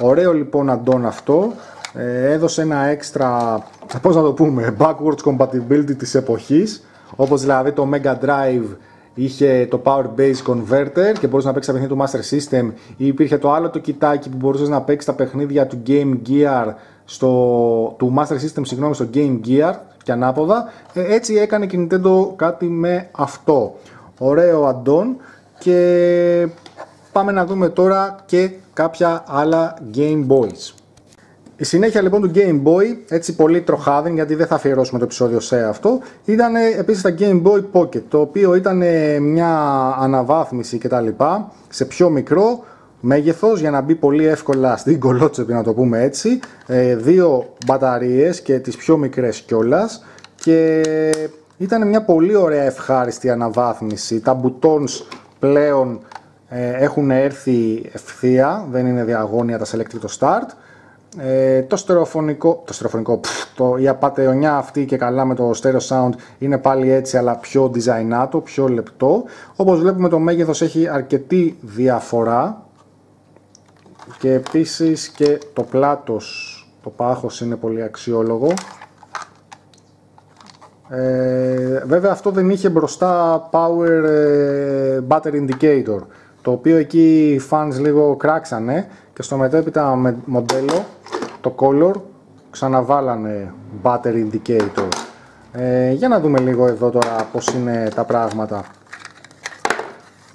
Ωραίο λοιπόν αντών αυτό. Ε, έδωσε ένα έξτρα, πώς να το πούμε, backwards compatibility της εποχής. Όπως δηλαδή το Mega Drive είχε το Power Base Converter και μπορούσε να παίξει τα παιχνίδια του Master System ή υπήρχε το άλλο το κοιτάκι που μπορούσες να παίξεις τα παιχνίδια του Game Gear στο, του Master System συγγνώμη, στο Game Gear και ανάποδα Ε, έτσι έκανε και η Nintendo κάτι με αυτό ωραίο αντών και πάμε να δούμε τώρα και κάποια άλλα Game Boys η συνέχεια λοιπόν του Game Boy, έτσι πολύ τροχάδιν γιατί δεν θα αφιερώσουμε το επεισόδιο σε αυτό, ήταν επίσης τα Game Boy Pocket, το οποίο ήταν μια αναβάθμιση κτλ. σε πιο μικρό μέγεθος για να μπει πολύ εύκολα στην κολότσεπη να το πούμε έτσι, ε, δύο μπαταρίες και τις πιο μικρές κιόλας και ήταν μια πολύ ωραία ευχάριστη αναβάθμιση. Τα buttons πλέον ε, έχουν έρθει ευθεία, δεν είναι διαγώνια τα select το start. Ε, το στερεοφωνικό, το στερεοφωνικό, πφ, το, η απατεωνιά αυτή και καλά με το stereo sound είναι πάλι έτσι αλλά πιο designato, πιο λεπτό. Όπως βλέπουμε το μέγεθος έχει αρκετή διαφορά και επίσης και το πλάτος, το πάχος είναι πολύ αξιόλογο. Ε, βέβαια αυτό δεν είχε μπροστά power ε, battery indicator το οποίο εκεί οι fans λίγο κράξανε και στο μετέπειτα με μοντέλο το color ξαναβάλανε battery indicator. Ε, για να δούμε λίγο εδώ τώρα πώς είναι τα πράγματα.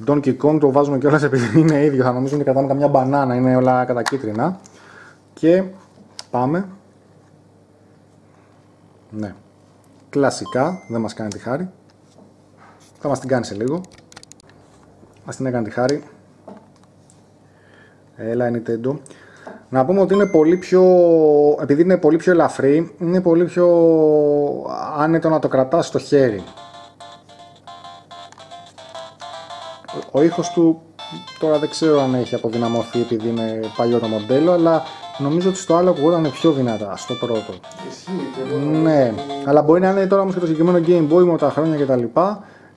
Donkey Kong το βάζουμε κιόλας επειδή είναι ίδιο, θα νομίζουν ότι κρατάμε καμιά μπανάνα, είναι όλα κατακίτρινα. Και πάμε. Ναι. Κλασικά, δεν μας κάνει τη χάρη. Θα μας την κάνει σε λίγο. Μας την έκανε τη χάρη. Έλα Nintendo. Να πούμε ότι είναι πολύ πιο, επειδή είναι πολύ πιο ελαφρύ, είναι πολύ πιο άνετο να το κρατάς στο χέρι. Ο ήχος του τώρα δεν ξέρω αν έχει αποδυναμωθεί επειδή είναι παλιό το μοντέλο, αλλά νομίζω ότι στο άλλο ακούγονταν πιο δυνατά, στο πρώτο. Ναι, αλλά μπορεί να είναι τώρα όμως και το συγκεκριμένο Game Boy με τα χρόνια κτλ.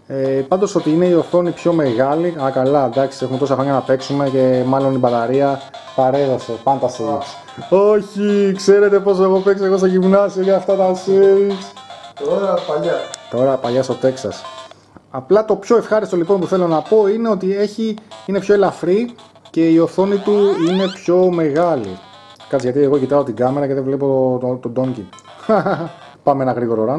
Ε, πάντως ότι είναι η οθόνη πιο μεγάλη, α καλά εντάξει έχουμε τόσα χρόνια να παίξουμε και μάλλον η μπαταρία παρέδωσε, πάντα saves. Όχι, ξέρετε πόσο έχω παίξει εγώ στο γυμνάσιο για αυτά τα saves. Τώρα παλιά. Τώρα παλιά στο Τέξας. Απλά το πιο ευχάριστο λοιπόν που θέλω να πω είναι ότι έχει, είναι πιο ελαφρύ και η οθόνη του είναι πιο μεγάλη. Κάτσε γιατί εγώ κοιτάω την κάμερα και δεν βλέπω τον το, Donkey. Πάμε ένα γρήγορο run.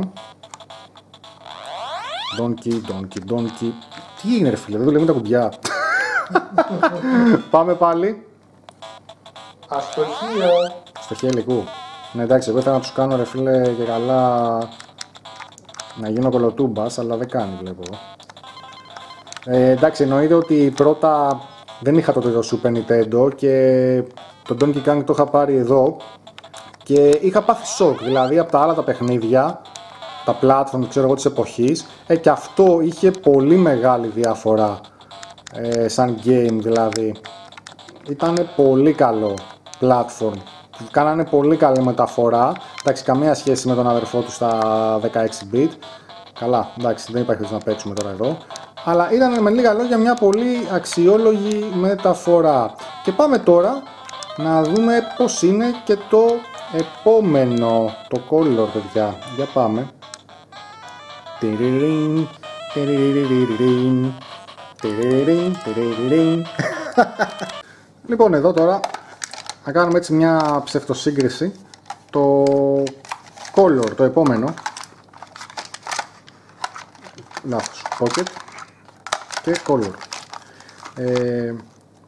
Donkey, Donkey, Donkey. Τι είναι ρε φίλε, δεν δουλεύουν τα κουμπιά. Πάμε πάλι. Αστοχία. Στο υλικού. Ναι εντάξει, εγώ ήθελα να τους κάνω ρε φίλε και καλά να γίνω κολοτούμπας, αλλά δεν κάνει βλέπω. Ε, εντάξει, εννοείται ότι πρώτα δεν είχα τότε το Super Nintendo και το Donkey Kong το είχα πάρει εδώ και είχα πάθει σοκ, δηλαδή από τα άλλα τα παιχνίδια, τα platform ξέρω εγώ της εποχής, ε, και αυτό είχε πολύ μεγάλη διαφορά ε, σαν game δηλαδή. Ήταν πολύ καλό platform. Κάνανε πολύ καλή μεταφορά. Εντάξει, καμία σχέση με τον αδερφό τους στα 16 bit. Καλά, εντάξει, δεν υπάρχει να παίξουμε τώρα εδώ. Αλλά ήταν με λίγα λόγια μια πολύ αξιόλογη μεταφορά. Και πάμε τώρα να δούμε πώς είναι και το επόμενο, το color παιδιά. Για πάμε. Λοιπόν εδώ τώρα να κάνουμε έτσι μια ψευτοσύγκριση. Το color, το επόμενο. Λάθος, pocket. Και color. Ε,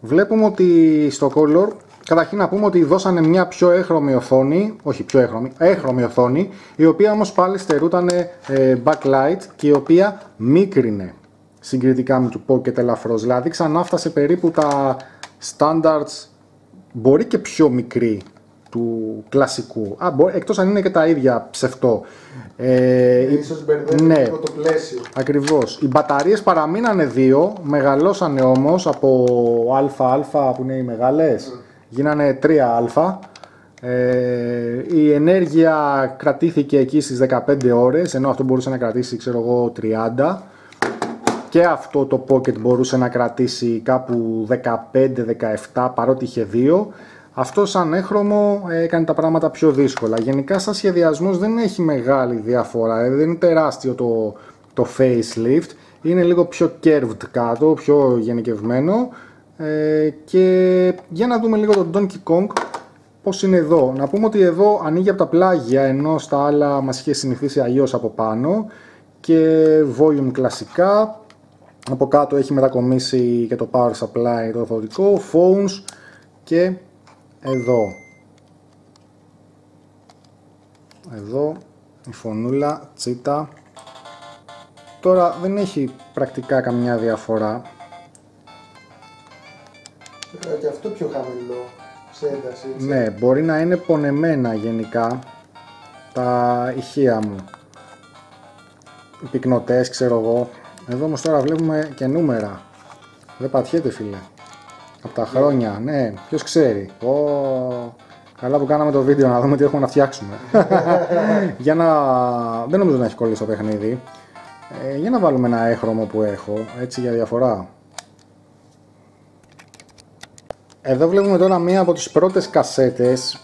βλέπουμε ότι στο color καταρχήν να πούμε ότι δώσανε μια πιο έχρωμη οθόνη όχι πιο έχρωμη, έχρωμη οθόνη η οποία όμως πάλι στερούταν ε, backlight και η οποία μίκρινε συγκριτικά με του pocket ελαφρώς. Δηλαδή ξανά φτασε περίπου τα standards μπορεί και πιο μικρή του κλασικού. Α, μπορεί, εκτός αν είναι και τα ίδια ψευτό. Ε, ίσως μπερδεύει ναι, το πλαίσιο. Ακριβώς. Οι μπαταρίες παραμείνανε δύο, μεγαλώσανε όμως από ΑΑ που είναι οι μεγάλες, mm. γίνανε 3α. Ε, η ενέργεια κρατήθηκε εκεί στις 15 ώρες, ενώ αυτό μπορούσε να κρατήσει ξέρω εγώ 30 και αυτό το Pocket μπορούσε να κρατήσει κάπου 15-17 παρότι είχε 2. Αυτό σαν έχρωμο έκανε τα πράγματα πιο δύσκολα. Γενικά σαν σχεδιασμός δεν έχει μεγάλη διαφορά, ε, δεν είναι τεράστιο το, το facelift. Είναι λίγο πιο curved κάτω, πιο γενικευμένο. Ε, και για να δούμε λίγο τον Donkey Kong πώς είναι εδώ. Να πούμε ότι εδώ ανοίγει από τα πλάγια ενώ στα άλλα μας είχε συνηθίσει αλλιώς από πάνω και volume κλασικά από κάτω έχει μετακομίσει και το power supply το ορθωτικό, phones και εδώ. Εδώ η φωνούλα, τσίτα. Τώρα δεν έχει πρακτικά καμιά διαφορά. Και αυτό πιο χαμηλό σε ένταση. Ναι, μπορεί να είναι πονεμένα γενικά τα ηχεία μου. Οι πυκνοτές ξέρω εγώ εδώ όμως τώρα βλέπουμε και νούμερα. Δεν πατιέται φίλε. Από τα χρόνια, ναι, ποιος ξέρει. Ω, καλά που κάναμε το βίντεο να δούμε τι έχουμε να φτιάξουμε. για να... Δεν νομίζω να έχει κολλήσει το παιχνίδι. Ε, για να βάλουμε ένα έχρωμο που έχω, έτσι για διαφορά. Εδώ βλέπουμε τώρα μία από τις πρώτες κασέτες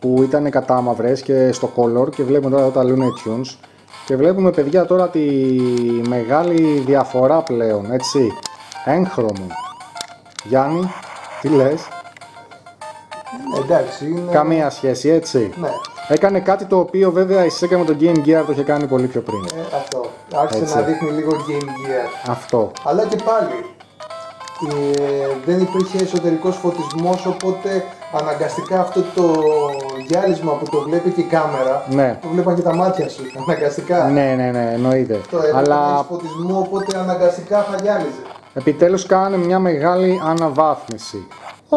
που ήταν κατάμαυρες και στο color και βλέπουμε τώρα εδώ τα Looney Tunes και βλέπουμε παιδιά τώρα τη μεγάλη διαφορά πλέον, έτσι, έγχρωμο. Γιάννη, τι λες; Εντάξει, είναι... Καμία σχέση, έτσι. Ναι, Έκανε κάτι το οποίο βέβαια η Sega με το Game Gear το είχε κάνει πολύ πιο πριν. ε, αυτό. Άρχισε Έτσι. να δείχνει λίγο Game Gear. Αυτό. Αλλά και πάλι ε, δεν υπήρχε εσωτερικός φωτισμός οπότε αναγκαστικά αυτό το γυάλισμα που το βλέπει και η κάμερα Ναι. το βλέπαν και τα μάτια σου αναγκαστικά. Ναι, ναι, ναι, εννοείται. Το έπρεπε να Αλλά έχεις φωτισμό οπότε αναγκαστικά θα γυάλιζε. επιτέλους κάνανε μια μεγάλη αναβάθμιση. Ω,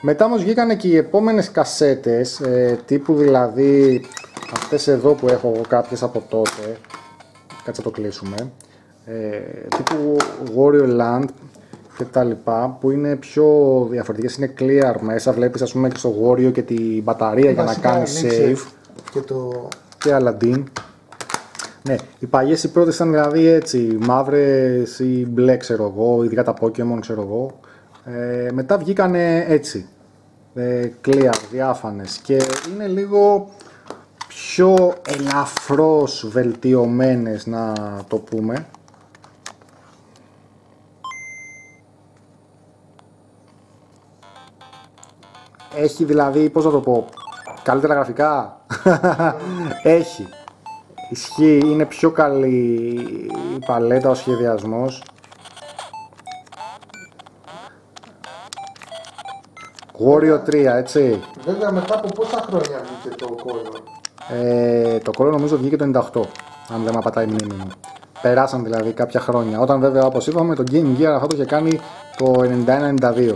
Μετά όμως βγήκανε και οι επόμενες κασέτες, ε, τύπου δηλαδή αυτές εδώ που έχω εγώ κάποιες από τότε, κάτσε να το κλείσουμε, ε, τύπου Wario Land και τα λοιπά, που είναι πιο διαφορετικές, είναι clear μέσα, βλέπεις ας πούμε και στο Wario και την μπαταρία για να Βασικά κάνεις ανοίξε save Και το... και Aladdin. Ναι, οι παλιές οι πρώτες ήταν δηλαδή έτσι, μαύρες ή μπλε, ξέρω εγώ, ειδικά τα Pokemon, ξέρω εγώ. Ε, μετά βγήκανε έτσι, ε, clear, διάφανες και είναι λίγο πιο ελαφρώς βελτιωμένες να το πούμε. Έχει δηλαδή, πώς να το πω, καλύτερα γραφικά. Έχει. Ισχύει, είναι πιο καλή η παλέτα, ο σχεδιασμός. Wario 3, έτσι. Βέβαια μετά από πόσα χρόνια βγήκε το Color. Ε, το κόλλο νομίζω βγήκε το 98, αν δεν με απατάει η μνήμη μου. Περάσαν δηλαδή κάποια χρόνια. Όταν βέβαια, όπως είπαμε, το Game Gear αυτό το είχε κάνει το 91-92.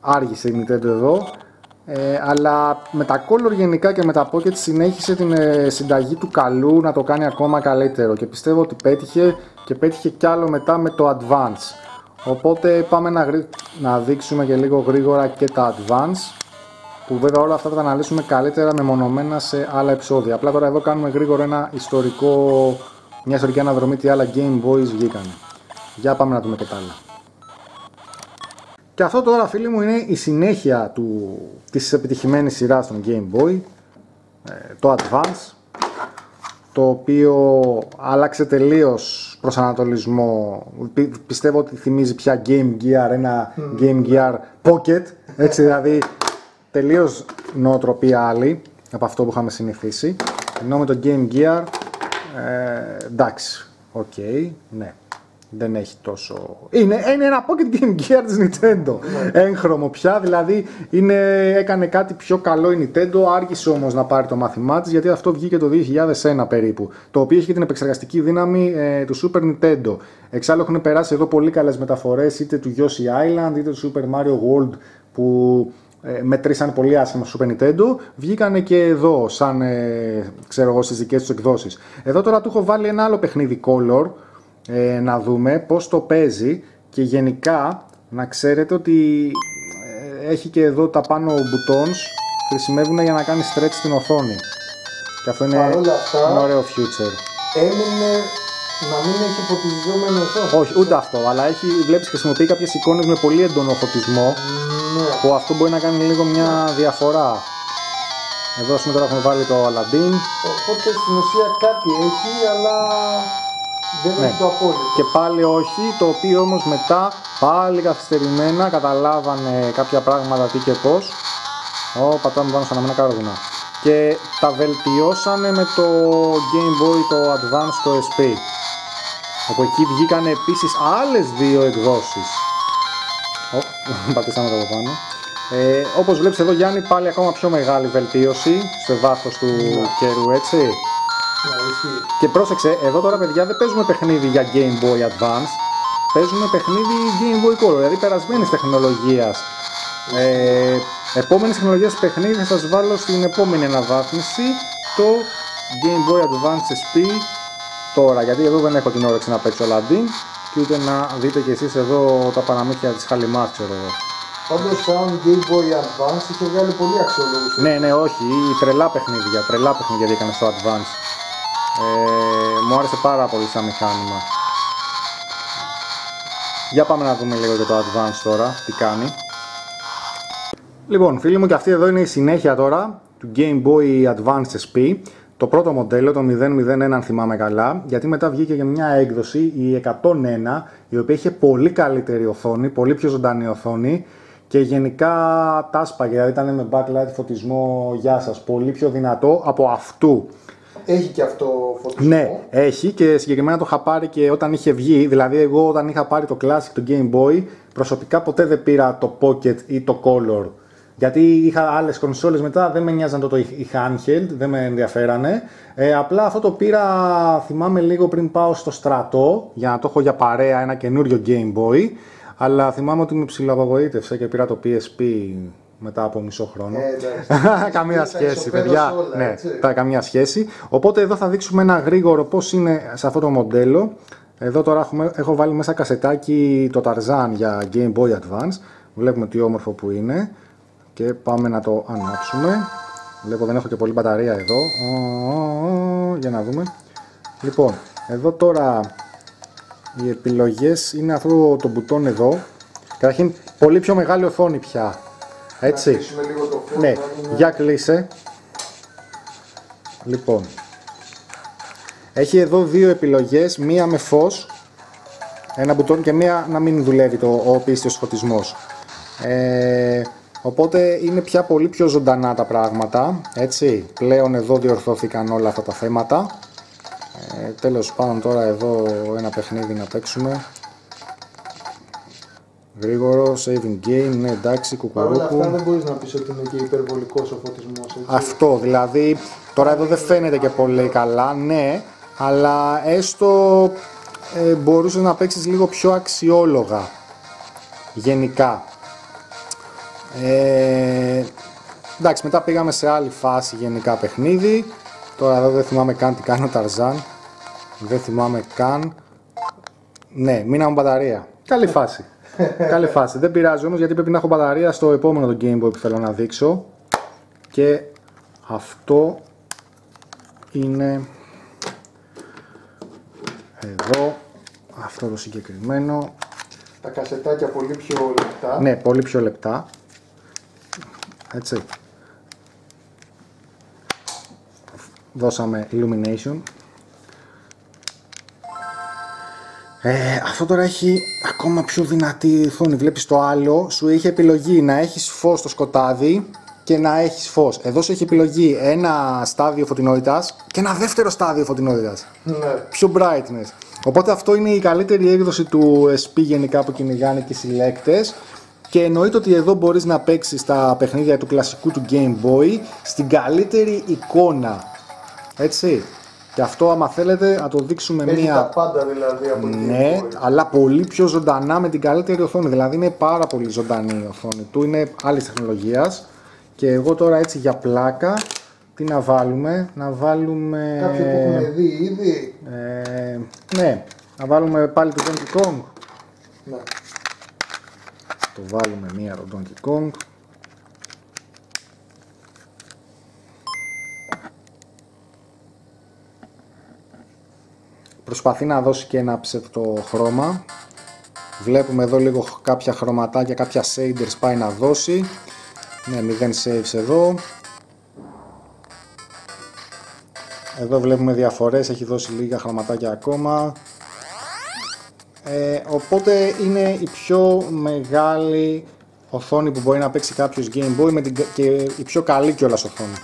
Άργησε η Nintendo εδώ. Ε, αλλά με τα Color γενικά και με τα Pocket συνέχισε την ε, συνταγή του καλού να το κάνει ακόμα καλύτερο και πιστεύω ότι πέτυχε και πέτυχε κι άλλο μετά με το Advance. Οπότε πάμε να, γρή- να δείξουμε και λίγο γρήγορα και τα Advance που βέβαια όλα αυτά θα τα αναλύσουμε καλύτερα μεμονωμένα σε άλλα επεισόδια. Απλά τώρα εδώ κάνουμε γρήγορα ένα ιστορικό, μια ιστορική αναδρομή τι άλλα Game Boys βγήκαν. Για πάμε να δούμε και τα άλλα. Και αυτό τώρα φίλοι μου είναι η συνέχεια του, της επιτυχημένης σειράς των Game Boy, ε, το Advance, το οποίο άλλαξε τελείως προσανατολισμό. Πι- πιστεύω ότι θυμίζει πια Game Gear, ένα Game Gear Pocket, έτσι δηλαδή τελείως νοοτροπία άλλη από αυτό που είχαμε συνηθίσει. Ενώ με το Game Gear, ε, εντάξει, οκ, ναι. Δεν έχει τόσο... Είναι, είναι ένα Pocket Game Gear της Nintendo. Έγχρωμο πια, δηλαδή είναι, έκανε κάτι πιο καλό η Nintendo, άργησε όμως να πάρει το μάθημά της, γιατί αυτό βγήκε το 2001 περίπου, το οποίο είχε την επεξεργαστική δύναμη ε, του Super Nintendo. Εξάλλου έχουν περάσει εδώ πολύ καλές μεταφορές, είτε του Yoshi Island, είτε του Super Mario World, που ε, μετρήσαν πολύ άσχημα στο Super Nintendo, βγήκανε και εδώ, σαν ε, ξέρω εγώ, στις δικές τους εκδόσεις. Εδώ τώρα του έχω βάλει ένα άλλο παιχνίδι Color, ε, να δούμε πώς το παίζει και γενικά να ξέρετε ότι ε, έχει και εδώ τα πάνω buttons χρησιμεύουν για να κάνει stretch στην οθόνη. Και αυτό είναι Παρ' όλα αυτά- ένα ωραίο future. Έμεινε να μην έχει φωτιζόμενο οθόνη. Όχι, ούτε αυτό, αλλά έχει, βλέπεις χρησιμοποιεί κάποιες εικόνες με πολύ έντονο φωτισμό Ναι. που αυτό μπορεί να κάνει λίγο μια διαφορά. Εδώ ας πούμε τώρα έχουμε βάλει το Aladdin Οπότε στην ουσία κάτι έχει, αλλά δεν Ναι. έχει το απόλυτο. και πάλι όχι, το οποίο όμως μετά πάλι καθυστερημένα καταλάβανε κάποια πράγματα τι και πώς. Ω, πατάμε πάνω στα αναμένα κάρδουνα. Και τα βελτιώσανε με το Game Boy το Advance το SP. Από εκεί βγήκαν επίσης άλλες δύο εκδόσεις. Ω, πατήσαμε το από πάνω. Ε, όπως βλέπεις εδώ Γιάννη πάλι ακόμα πιο μεγάλη βελτίωση στο βάθος του καιρού έτσι. Ναι, ισχύει. Και πρόσεξε, εδώ τώρα παιδιά δεν παίζουμε παιχνίδι για Game Boy Advance. Παίζουμε παιχνίδι Game Boy Color, δηλαδή περασμένης τεχνολογίας. Ε, επόμενης τεχνολογίας παιχνίδι θα σας βάλω στην επόμενη αναβάθμιση το Game Boy Advance SP τώρα. Γιατί εδώ δεν έχω την όρεξη να παίξω Aladdin και ούτε να δείτε κι εσείς εδώ τα παραμύθια της Χαλιμάς ξέρω εγώ. Πάντως σαν Game Boy Advance είχε βγάλει πολύ αξιολόγους. Ναι, ναι, όχι, τρελά παιχνίδια, τρελά παιχνίδια βγήκαν στο Advance. Ε, μου άρεσε πάρα πολύ σαν μηχάνημα. Για πάμε να δούμε λίγο και το Advance τώρα, τι κάνει. Λοιπόν, φίλοι μου, και αυτή εδώ είναι η συνέχεια τώρα του Game Boy Advance SP, το πρώτο μοντέλο, το 001 αν θυμάμαι καλά, γιατί μετά βγήκε και μια έκδοση, η 101, η οποία είχε πολύ καλύτερη οθόνη, πολύ πιο ζωντανή οθόνη και γενικά τα άσπαγε, δηλαδή ήταν με backlight φωτισμό, γεια σας, πολύ πιο δυνατό από αυτού. Έχει και αυτό φωτισμό. Ναι, έχει και συγκεκριμένα το είχα πάρει και όταν είχε βγει. Δηλαδή, εγώ όταν είχα πάρει το Classic, το Game Boy, προσωπικά ποτέ δεν πήρα το Pocket ή το Color. Γιατί είχα άλλες κονσόλες μετά, δεν με νοιάζαν το, το η handheld, δεν με ενδιαφέρανε. Ε, απλά αυτό το πήρα, θυμάμαι λίγο πριν πάω στο στρατό, για να το έχω για παρέα ένα καινούριο Game Boy. Αλλά θυμάμαι ότι με ψηλοαπογοήτευσε και πήρα το PSP μετά από μισό χρόνο. Ε, εντάξει. καμία Τα σχέση, ισοπαίδωσε παιδιά. όλα, ναι, έτσι. τα, καμία σχέση. Οπότε εδώ θα δείξουμε ένα γρήγορο πώς είναι σε αυτό το μοντέλο. Εδώ τώρα έχουμε, έχω βάλει μέσα κασετάκι το Tarzan για Game Boy Advance. Βλέπουμε τι όμορφο που είναι. Και πάμε να το ανάψουμε. Βλέπω δεν έχω και πολύ μπαταρία εδώ. Ω, Για να δούμε. Λοιπόν, εδώ τώρα οι επιλογές είναι αυτό το μπουτόν εδώ. Καταρχήν πολύ πιο μεγάλη οθόνη πια. Έτσι. Να κλείσουμε λίγο το φως, Ναι, να δούμε. για κλείσε. Λοιπόν, έχει εδώ δύο επιλογές, μία με φως, ένα μπουτόν και μία να μην δουλεύει το, ο πίστιος φωτισμός. Ε, οπότε είναι πια πολύ πιο ζωντανά τα πράγματα, έτσι. Πλέον εδώ διορθώθηκαν όλα αυτά τα θέματα. Ε, τέλος πάντων τώρα εδώ ένα παιχνίδι να παίξουμε. Γρήγορο, saving game, ναι εντάξει, Παρ' όλα κουκουρούκου. αυτά δεν μπορείς να πεις ότι είναι και υπερβολικός ο φωτισμός. Έτσι. Αυτό, δηλαδή, τώρα εδώ δεν φαίνεται και πολύ καλά, ναι, αλλά έστω ε, μπορούσες να παίξεις λίγο πιο αξιόλογα, γενικά. Ε, εντάξει, μετά πήγαμε σε άλλη φάση γενικά παιχνίδι. Τώρα εδώ δεν θυμάμαι καν τι κάνει ο Ταρζάν. Δεν θυμάμαι καν. Ναι, μείναμε μπαταρία. Καλή φάση. Καλή φάση. Δεν πειράζει όμως γιατί πρέπει να έχω μπαταρία στο επόμενο το Game Boy που θέλω να δείξω. Και αυτό είναι εδώ αυτό το συγκεκριμένο Τα κασετάκια πολύ πιο λεπτά. ναι πολύ πιο λεπτά έτσι δώσαμε illumination ε, αυτό τώρα έχει ακόμα πιο δυνατή οθόνη. Βλέπεις το άλλο, σου είχε επιλογή να έχεις φως στο σκοτάδι και να έχεις φως. Εδώ σου έχει επιλογή ένα στάδιο φωτεινότητας και ένα δεύτερο στάδιο φωτεινότητας Ναι. πιο brightness. Οπότε αυτό είναι η καλύτερη έκδοση του SP γενικά που κυνηγάνε και οι συλλέκτες και εννοείται ότι εδώ μπορείς να παίξεις τα παιχνίδια του κλασικού του Game Boy στην καλύτερη εικόνα. Έτσι. Και αυτό άμα θέλετε να το δείξουμε Έχει μία... τα πάντα δηλαδή από την Ναι, Game Boy. αλλά πολύ πιο ζωντανά με την καλύτερη οθόνη. Δηλαδή είναι πάρα πολύ ζωντανή η οθόνη του, είναι άλλη τεχνολογίας. Και εγώ τώρα έτσι για πλάκα, τι να βάλουμε, να βάλουμε. Κάποιο που έχουμε δει ήδη; Ε, ναι, να βάλουμε πάλι το Donkey Kong. Ναι. Το βάλουμε μία το Donkey Kong. Προσπαθεί να δώσει και ένα ψευτό χρώμα. Βλέπουμε εδώ λίγο κάποια χρωματάκια, κάποια shaders πάει να δώσει. Ναι, 0 saves εδώ. Εδώ βλέπουμε διαφορές, έχει δώσει λίγα χρωματάκια ακόμα. Ε, οπότε είναι η πιο μεγάλη οθόνη που μπορεί να παίξει κάποιος Game Boy με την, κα- και η πιο καλή κιόλας οθόνη.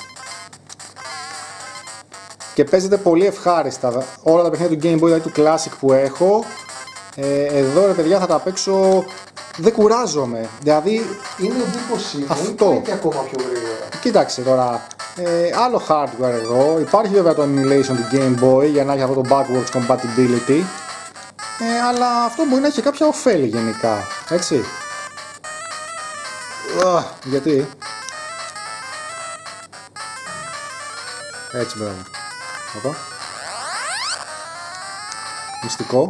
Και παίζεται πολύ ευχάριστα. Όλα τα παιχνίδια του Game Boy, δηλαδή του Classic που έχω, ε, εδώ ρε παιδιά θα τα παίξω, δεν κουράζομαι. Δηλαδή, Είναι εντύπωσή μου. Αυτό. Πάει και ακόμα πιο γρήγορα. κοίταξε τώρα, ε, άλλο hardware εδώ. Υπάρχει βέβαια το emulation του Game Boy για να έχει αυτό το backwards compatibility. Ε, αλλά αυτό μπορεί να έχει κάποια ωφέλη γενικά. Έτσι. Ουα, γιατί; Έτσι μπράβο. Εδώ. Μυστικό.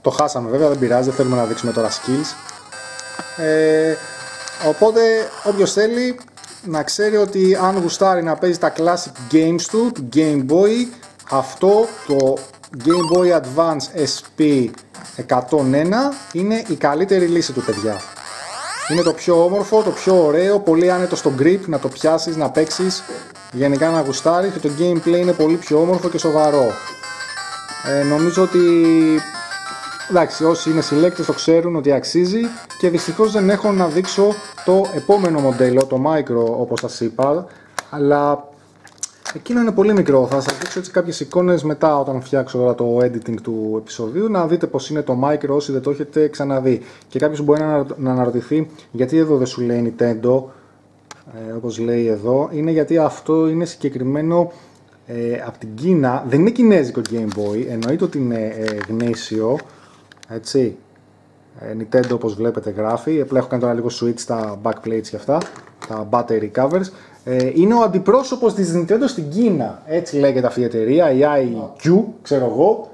το χάσαμε βέβαια, δεν πειράζει, δεν θέλουμε να δείξουμε τώρα skills. Ε, οπότε όποιος θέλει να ξέρει ότι αν γουστάρει να παίζει τα classic games του, του Game Boy, αυτό το Game Boy Advance SP 101 είναι η καλύτερη λύση του παιδιά. Είναι το πιο όμορφο, το πιο ωραίο, πολύ άνετο στο grip, να το πιάσεις, να παίξεις, γενικά να γουστάρεις και το gameplay είναι πολύ πιο όμορφο και σοβαρό. Ε, νομίζω ότι εντάξει, όσοι είναι selectors το ξέρουν ότι αξίζει και δυστυχώς δεν έχω να δείξω το επόμενο μοντέλο, το micro όπως σας είπα, αλλά εκείνο είναι πολύ μικρό. Θα σας δείξω έτσι κάποιες εικόνες μετά όταν φτιάξω τώρα το editing του επεισοδίου να δείτε πως είναι το micro όσοι δεν το έχετε ξαναδεί. Και κάποιος μπορεί να αναρω- να αναρωτηθεί γιατί εδώ δεν σου λέει Nintendo, ε, όπως λέει εδώ, είναι γιατί αυτό είναι συγκεκριμένο ε, από την Κίνα, δεν είναι κινέζικο Game Boy, εννοείται ότι είναι ε, γνήσιο, έτσι, ε, Nintendo όπως βλέπετε γράφει, απλά έχω κάνει τώρα λίγο switch στα backplates και αυτά, τα battery covers. Ε, είναι ο αντιπρόσωπος της Nintendo στην Κίνα, έτσι λέγεται αυτή η εταιρεία, η IQ, ξέρω εγώ.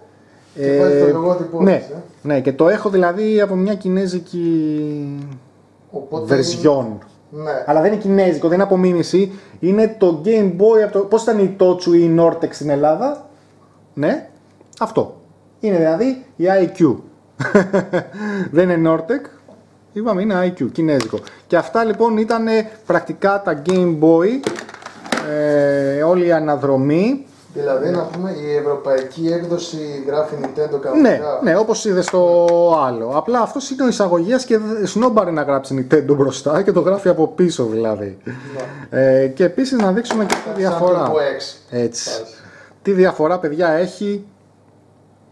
Και βάζει το λογότυπό ναι, της, ε. ναι, και το έχω δηλαδή από μια κινέζικη Οπότε version. Ναι. Αλλά δεν είναι κινέζικο, δεν είναι απομίμηση. Είναι το Game Boy από το. Πώς ήταν η Tochu ή η Nortex στην Ελλάδα; Ναι, αυτό. Είναι δηλαδή η IQ. δεν είναι Nortec. Είπαμε είναι IQ, κινέζικο. Και αυτά λοιπόν ήταν πρακτικά τα Game Boy. Ε, όλη η αναδρομή. Δηλαδή να πούμε η ευρωπαϊκή έκδοση γράφει Nintendo Ναι, κανονικά. ναι, όπως είδες στο άλλο. Απλά αυτό είναι ο εισαγωγέας και δε- σνόμπαρε να γράψει Nintendo μπροστά και το γράφει από πίσω δηλαδή. Ε, και επίσης να δείξουμε και τη διαφορά. Σαν το X. Έτσι. Φάση. Τι διαφορά, παιδιά, έχει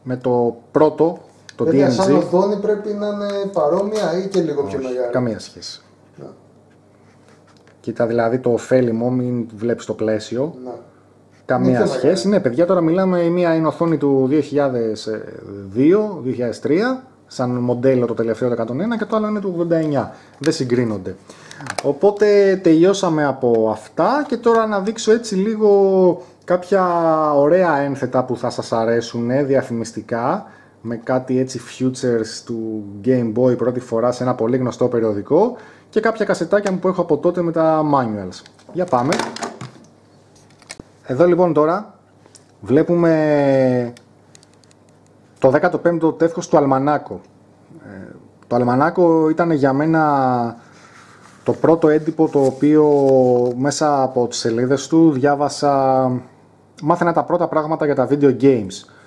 με το πρώτο, το Παιδιά, σαν DMG. οθόνη πρέπει να είναι παρόμοια ή και λίγο πιο μεγάλη; Καμία σχέση. Ναι. Κοίτα, δηλαδή το ωφέλιμο, μην βλέπεις το πλαίσιο. Ναι. Καμία Είναι πιο σχέση. μεγάλη. Ναι, παιδιά, τώρα μιλάμε. Η μία είναι οθόνη του 2002-2003, σαν μοντέλο το τελευταίο το 101 και το άλλο είναι του 89. Δεν συγκρίνονται. Οπότε τελειώσαμε από αυτά και τώρα να δείξω έτσι λίγο κάποια ωραία ένθετα που θα σας αρέσουν ε, διαφημιστικά με κάτι έτσι futures του Game Boy πρώτη φορά σε ένα πολύ γνωστό περιοδικό και κάποια κασετάκια μου που έχω από τότε με τα manuals. Για πάμε. Εδώ λοιπόν τώρα βλέπουμε το 15ο τεύχος του Αλμανάκο. Ε, το Αλμανάκο ήταν για μένα το πρώτο έντυπο το οποίο μέσα από τις σελίδες του διάβασα, μάθαινα τα πρώτα πράγματα για τα video games.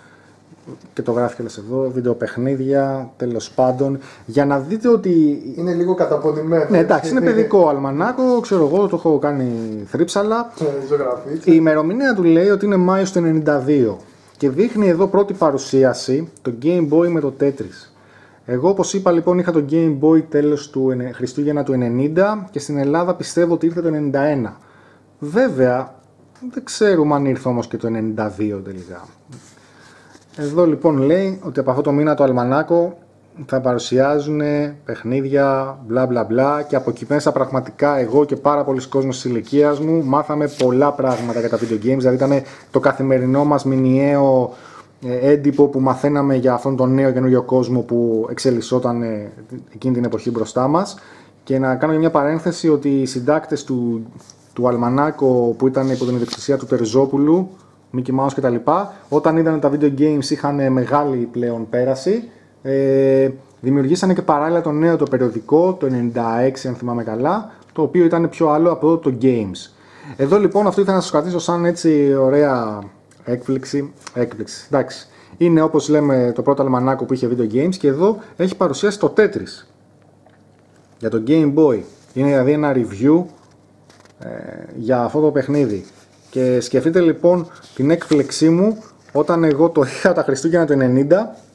Και το γράφει κιόλας εδώ, βιντεοπαιχνίδια, τέλος πάντων, για να δείτε ότι Είναι λίγο καταπονημένο. ναι, εντάξει, είναι παιδικό αλμανάκο, ξέρω εγώ, το έχω κάνει θρύψαλα. Ε, Ζωγραφή. Η ημερομηνία του λέει ότι είναι Μάιος του 92 και δείχνει εδώ πρώτη παρουσίαση το Game Boy με το Tetris. Εγώ όπως είπα λοιπόν είχα το Game Boy τέλος του ενε- Χριστούγεννα του 90 και στην Ελλάδα πιστεύω ότι ήρθε το 91. Βέβαια δεν ξέρουμε αν ήρθε όμως και το 92 τελικά. Εδώ λοιπόν λέει ότι από αυτό το μήνα το αλμανάκο θα παρουσιάζουν παιχνίδια, μπλα μπλα μπλα και από εκεί μέσα πραγματικά εγώ και πάρα πολλοί κόσμος της ηλικίας μου μάθαμε πολλά πράγματα για τα video games, δηλαδή ήταν το καθημερινό μας μηνιαίο ε, έντυπο που μαθαίναμε για αυτόν τον νέο καινούριο κόσμο που εξελισσόταν ε, εκείνη την εποχή μπροστά μας. Και να κάνω μια παρένθεση ότι οι συντάκτες του, του Αλμανάκο που ήταν υπό την ιδιοκτησία του Τερζόπουλου Mickey Mouse κτλ. Όταν είδαν τα video games είχαν μεγάλη πλέον πέραση. Ε, δημιουργήσανε και παράλληλα το νέο το περιοδικό, το 96 αν θυμάμαι καλά, το οποίο ήταν πιο άλλο από το games. Εδώ λοιπόν αυτό ήθελα να σας κρατήσω σαν έτσι ωραία έκπληξη. έκπληξη. Εντάξει. Είναι όπως λέμε το πρώτο αλμανάκο που είχε video games και εδώ έχει παρουσιάσει το Tetris για το Game Boy. Είναι δηλαδή ένα review ε, για αυτό το παιχνίδι. Και σκεφτείτε λοιπόν την έκπληξή μου όταν εγώ το είχα τα Χριστούγεννα του 90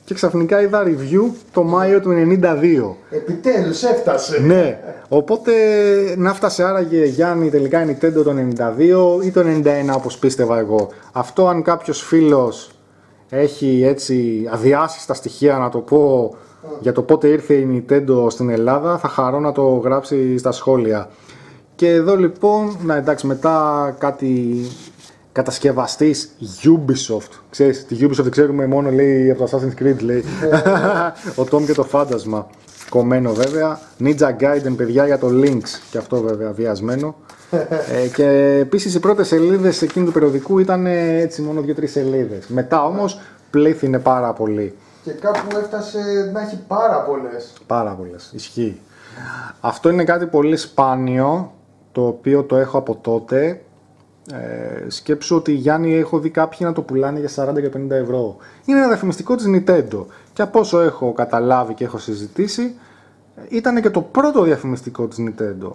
και ξαφνικά είδα review το Μάιο του 92. Επιτέλους έφτασε. Ναι, οπότε να φτάσε άραγε Γιάννη τελικά η Nintendo το 92 ή το 91 όπως πίστευα εγώ. Αυτό αν κάποιος φίλος έχει έτσι αδιάσει τα στοιχεία να το πω για το πότε ήρθε η Nintendo στην Ελλάδα θα χαρώ να το γράψει στα σχόλια. Και εδώ λοιπόν, να εντάξει μετά κάτι κατασκευαστής Ubisoft. Ξέρεις, τη Ubisoft τη ξέρουμε μόνο λέει από το Assassin's Creed λέει. Ο Tom και το φάντασμα. Κομμένο βέβαια. Ninja Gaiden παιδιά για το Lynx. Και αυτό βέβαια βιασμένο. ε, και επίσης οι πρώτες σελίδες εκείνου του περιοδικού ήταν ε, έτσι μόνο 2-3 σελίδες. Μετά όμως πλήθυνε πάρα πολύ. Και κάπου έφτασε να έχει πάρα πολλές. Πάρα πολλές. Ισχύει. Αυτό είναι κάτι πολύ σπάνιο, το οποίο το έχω από τότε. Ε, σκέψου ότι Γιάννη έχω δει κάποιοι να το πουλάνε για 40 και 50 ευρώ. Είναι ένα διαφημιστικό της Nintendo. Και από όσο έχω καταλάβει και έχω συζητήσει, ήταν και το πρώτο διαφημιστικό της Nintendo.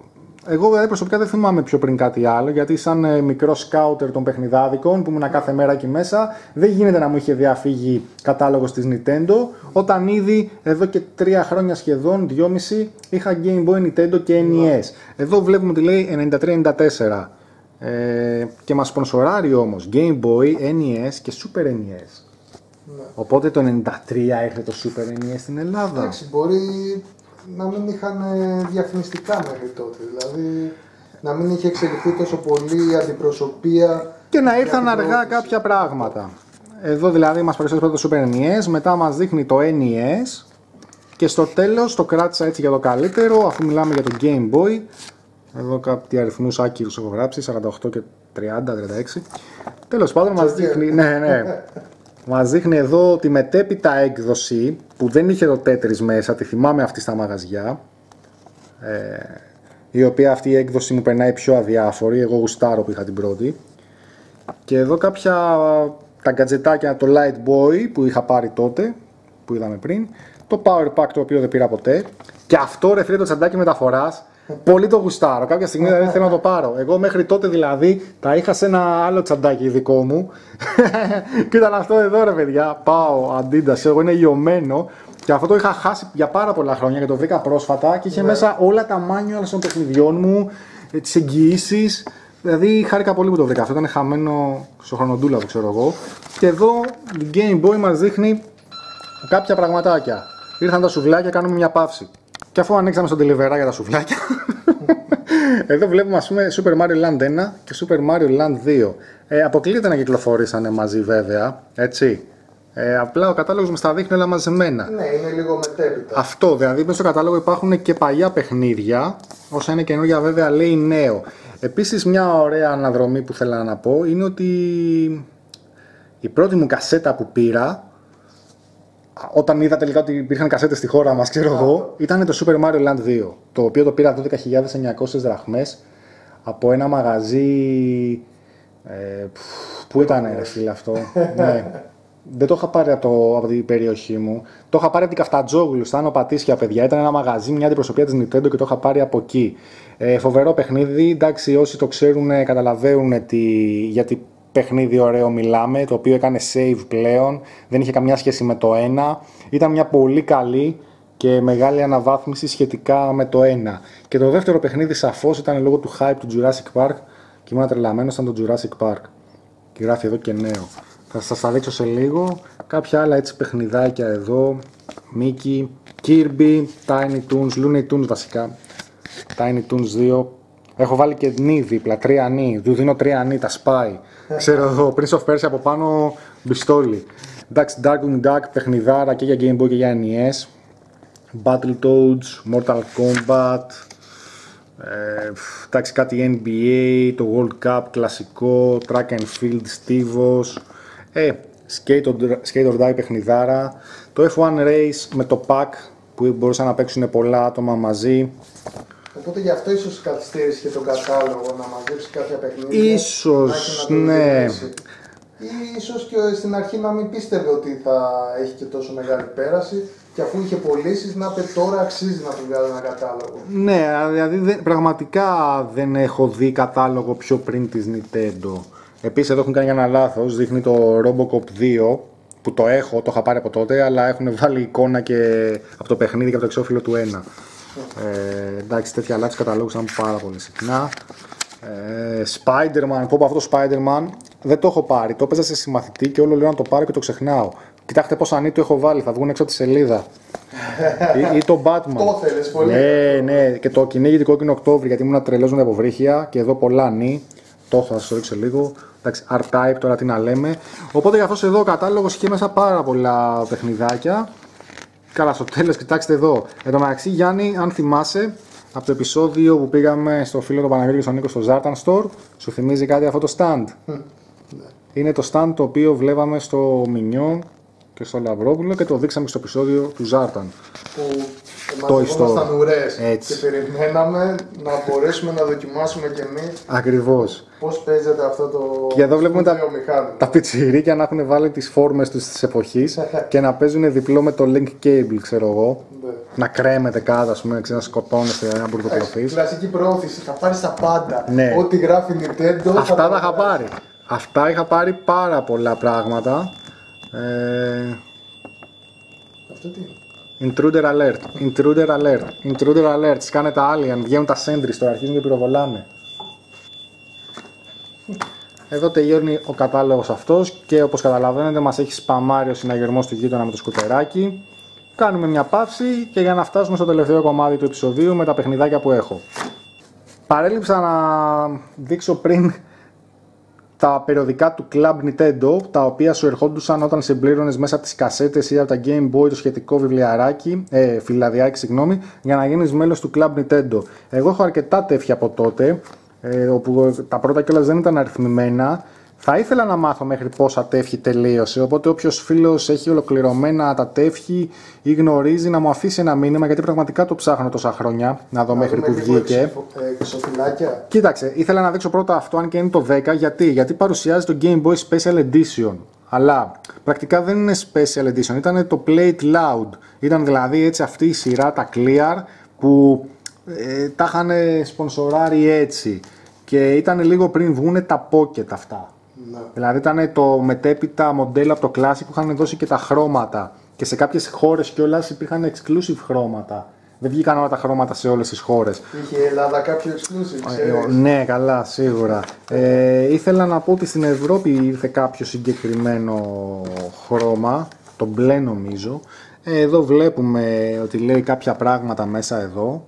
Εγώ δηλαδή προσωπικά δεν θυμάμαι πιο πριν κάτι άλλο, γιατί σαν ε, μικρό σκάουτερ των παιχνιδάδικων που ήμουν κάθε μέρα εκεί μέσα, δεν γίνεται να μου είχε διαφύγει κατάλογος της Nintendo, όταν ήδη εδώ και τρία χρόνια σχεδόν, δυόμιση, είχα Game Boy, Nintendo και NES. Εδώ βλέπουμε ότι λέει 93-94. Ε, και μας σπονσοράρει όμως Game Boy, NES και Super NES. Οπότε το 93 έρχεται το Super NES στην Ελλάδα. Εντάξει, μπορεί να μην είχαν ε, διαφημιστικά μέχρι τότε. Δηλαδή να μην είχε εξελιχθεί τόσο πολύ η αντιπροσωπεία. Και να ήρθαν για την αργά πρόθεση. κάποια πράγματα. Εδώ δηλαδή μας παρουσιάζει πρώτα το Super NES, μετά μας δείχνει το NES και στο τέλος το κράτησα έτσι για το καλύτερο αφού μιλάμε για το Game Boy. Εδώ κάποιοι αριθμούς άκυρους έχω γράψει, 48 και 30, 36. Τέλος πάντων μας δείχνει, ναι, ναι. Μας δείχνει εδώ τη μετέπειτα έκδοση που δεν είχε το Tetris μέσα, τη θυμάμαι αυτή στα μαγαζιά. Ε, η οποία αυτή η έκδοση μου περνάει πιο αδιάφορη, εγώ γουστάρω που είχα την πρώτη. Και εδώ κάποια τα γκατζετάκια, το Light Boy που είχα πάρει τότε, που είδαμε πριν. Το Power Pack το οποίο δεν πήρα ποτέ. Και αυτό ρε φίλε το τσαντάκι μεταφοράς, πολύ το γουστάρω. Κάποια στιγμή δηλαδή θέλω να το πάρω. Εγώ μέχρι τότε δηλαδή τα είχα σε ένα άλλο τσαντάκι δικό μου. και ήταν αυτό εδώ ρε παιδιά. Πάω αντίνταση, εγώ είναι ιωμένο. Και αυτό το είχα χάσει για πάρα πολλά χρόνια και το βρήκα πρόσφατα και είχε μέσα όλα τα manuals των παιχνιδιών μου, τις εγγυήσεις. Δηλαδή χάρηκα πολύ που το βρήκα. Αυτό ήταν χαμένο στο χρονοτούλαβο, ξέρω εγώ. Και εδώ η Game Boy μας δείχνει κάποια πραγματάκια. Ήρθαν τα σουβλάκια, κάνουμε μια παύση. Και αφού ανοίξαμε στον τελεβερά για τα σουβλάκια, εδώ βλέπουμε ας πούμε Super Mario Land 1 και Super Mario Land 2. Ε, αποκλείεται να κυκλοφορήσανε μαζί βέβαια, έτσι. Ε, απλά ο κατάλογος μας τα δείχνει όλα μαζεμένα. Ναι, είναι λίγο μετέπειτα. Αυτό, δηλαδή μέσα στο κατάλογο υπάρχουν και παλιά παιχνίδια, όσα είναι καινούργια βέβαια λέει νέο. Επίσης μια ωραία αναδρομή που θέλω να πω είναι ότι η πρώτη μου κασέτα που πήρα, όταν είδα τελικά ότι υπήρχαν κασέτες στη χώρα μας, ξέρω εγώ, ήταν το Super Mario Land 2, το οποίο το πήρα 12.900 δραχμές από ένα μαγαζί... Ε, πφ, πού ήταν ρε φίλε αυτό, ναι. Δεν το είχα πάρει από, το, από την περιοχή μου. Το είχα πάρει από την Καφτατζόγλου, στα Άνω Πατήσια, παιδιά. Ήταν ένα μαγαζί, μια αντιπροσωπεία της Nintendo και το είχα πάρει από εκεί. Ε, φοβερό παιχνίδι. Εντάξει, όσοι το ξέρουν, ε, καταλαβαίνουν τι, για τι παιχνίδι ωραίο μιλάμε. Το οποίο έκανε save πλέον. Δεν είχε καμιά σχέση με το ένα. Ήταν μια πολύ καλή και μεγάλη αναβάθμιση σχετικά με το ένα. Και το δεύτερο παιχνίδι σαφώς ήταν λόγω του hype του Jurassic Park. Και ήμουν τρελαμένος, ήταν το Jurassic Park. Και γράφει εδώ και νέο. Θα σας τα δείξω σε λίγο. Κάποια άλλα έτσι παιχνιδάκια εδώ. Mickey, Kirby, Tiny Toons, Looney Tunes βασικά. Tiny Toons 2. Έχω βάλει και νι δίπλα, τρία νι. Του δίνω τρία νι, τα spy. Ξέρω εγώ, Prince of Persia από πάνω, μπιστόλι. Εντάξει, Darkwing Duck, παιχνιδάρα και για Game Boy και για NES. Battletoads, Mortal Kombat, ε, φ, εντάξει, κάτι NBA, το World Cup, κλασικό, Track and Field, Stivos, ε, Skate or, Skate or Die παιχνιδάρα, το F1 Race με το pack που μπορούσαν να παίξουν πολλά άτομα μαζί. Οπότε γι' αυτό ίσως καθυστέρησε και τον κατάλογο να μαζέψει κάποια παιχνίδια. Ίσως, να έχει να το ναι. διαιρέσει. Ή ίσως και στην αρχή να μην πίστευε ότι θα έχει και τόσο μεγάλη πέραση και αφού είχε πωλήσεις να πει τώρα αξίζει να του βγάλει ένα κατάλογο. Ναι, δηλαδή δεν- πραγματικά δεν έχω δει κατάλογο πιο πριν της Nintendo. Επίσης εδώ έχουν κάνει ένα λάθος, δείχνει το Robocop 2 που το έχω, το είχα πάρει από τότε, αλλά έχουν βάλει εικόνα και από το παιχνίδι και από το εξώφυλλο του 1. Ε, εντάξει, τέτοια λάθη καταλόγησαν πάρα πολύ συχνά. Ε, Spider-Man, πω πω αυτό το Spider-Man δεν το έχω πάρει. Το έπαιζα σε συμμαθητή και όλο λέω να το πάρω και το ξεχνάω. Κοιτάξτε πόσα ανή του έχω βάλει, θα βγουν έξω από τη σελίδα. ή, ή το Batman. Το θέλεις πολύ. Ναι, ναι, και το κυνήγι του κόκκινο Οκτώβρη γιατί ήμουν τρελός με αποβρύχια και εδώ πολλά νη. Το έχω, θα σας το δείξω λίγο. Εντάξει, R-Type τώρα τι να λέμε. Οπότε για αυτός εδώ ο κατάλογος είχε μέσα πάρα πολλά παιχνιδάκια. Καλά, στο τέλος, κοιτάξτε εδώ. Εν τω μεταξύ, Γιάννη, αν θυμάσαι, από το επεισόδιο που πήγαμε στο φίλο του Παναγιώτη στον Νίκο στο Zartan Store, σου θυμίζει κάτι αυτό το stand. Είναι το stand το οποίο βλέπαμε στο Μινιόν και στο Λαυρόπουλο και το δείξαμε στο επεισόδιο του Zartan. Που μαζευόμασταν Story. ουρές Έτσι. και περιμέναμε να μπορέσουμε να δοκιμάσουμε κι εμείς Ακριβώς. πώς παίζεται αυτό το Και εδώ βλέπουμε τα, σπουδαίο μηχάνημα. τα πιτσιρίκια να έχουν βάλει τις φόρμες τους της εποχής και να παίζουν διπλό με το link cable, ξέρω εγώ. Ναι. Να κρέμεται κάτω, ας πούμε, ξέρω, να σκοτώνεστε ένα Εντάξει, μπουρδοκλωθείς. Κλασική προώθηση, θα πάρεις τα πάντα. Ναι. Ό,τι γράφει Nintendo Αυτά τα τα είχα πάρεις. πάρει. Αυτά είχα πάρει πάρα πολλά πράγματα. Ε, Αυτό τι είναι; Intruder alert, intruder alert, intruder alert. Σκάνε τα alien, βγαίνουν τα sentries τώρα, αρχίζουν και πυροβολάνε. Εδώ τελειώνει ο κατάλογος αυτός και όπως καταλαβαίνετε μας έχει σπαμάρει ο συναγερμός του γείτονα με το σκουτεράκι. Κάνουμε μια παύση και για να φτάσουμε στο τελευταίο κομμάτι του επεισοδίου με τα παιχνιδάκια που έχω. Παρέλειψα να δείξω πριν τα περιοδικά του Club Nintendo, τα οποία σου ερχόντουσαν όταν συμπλήρωνες μέσα από τις κασέτες ή από τα Game Boy το σχετικό βιβλιαράκι, ε, φυλαδιάκι, συγγνώμη, για να γίνεις μέλος του Club Nintendo. Εγώ έχω αρκετά τέφια από τότε, ε, όπου τα πρώτα κιόλας δεν ήταν αριθμημένα. Θα ήθελα να μάθω μέχρι πόσα τεύχη τελείωσε, οπότε όποιος φίλος έχει ολοκληρωμένα τα τεύχη ή γνωρίζει να μου αφήσει ένα μήνυμα, γιατί πραγματικά το ψάχνω τόσα χρόνια, να δω μέχρι που Έχουμε λίγο βγήκε. εξοφ- ε, εξοφυλάκια. Κοίταξε, ήθελα να δείξω πρώτα αυτό αν και είναι το 10. Γιατί, γιατί παρουσιάζει το Game Boy Special Edition. Αλλά πρακτικά δεν είναι Special Edition, ήταν το Play It Loud. Ήταν δηλαδή έτσι αυτή η σειρά, τα Clear, που ε, τα είχαν σπονσοράρει έτσι. Και ήταν λίγο πριν βγουν τα Pocket αυτά. Ναι. Δηλαδή ήταν το μετέπειτα μοντέλο από το Classic που είχαν δώσει και τα χρώματα. Και σε κάποιες χώρες κιόλας υπήρχαν exclusive χρώματα. Δεν βγήκαν όλα τα χρώματα σε όλες τις χώρες. Είχε η Ελλάδα κάποιο exclusive, Ε, ξέρεις; ναι, καλά, σίγουρα. Ε, ήθελα να πω ότι στην Ευρώπη ήρθε κάποιο συγκεκριμένο χρώμα, το μπλε νομίζω. Ε, εδώ βλέπουμε ότι λέει κάποια πράγματα μέσα εδώ.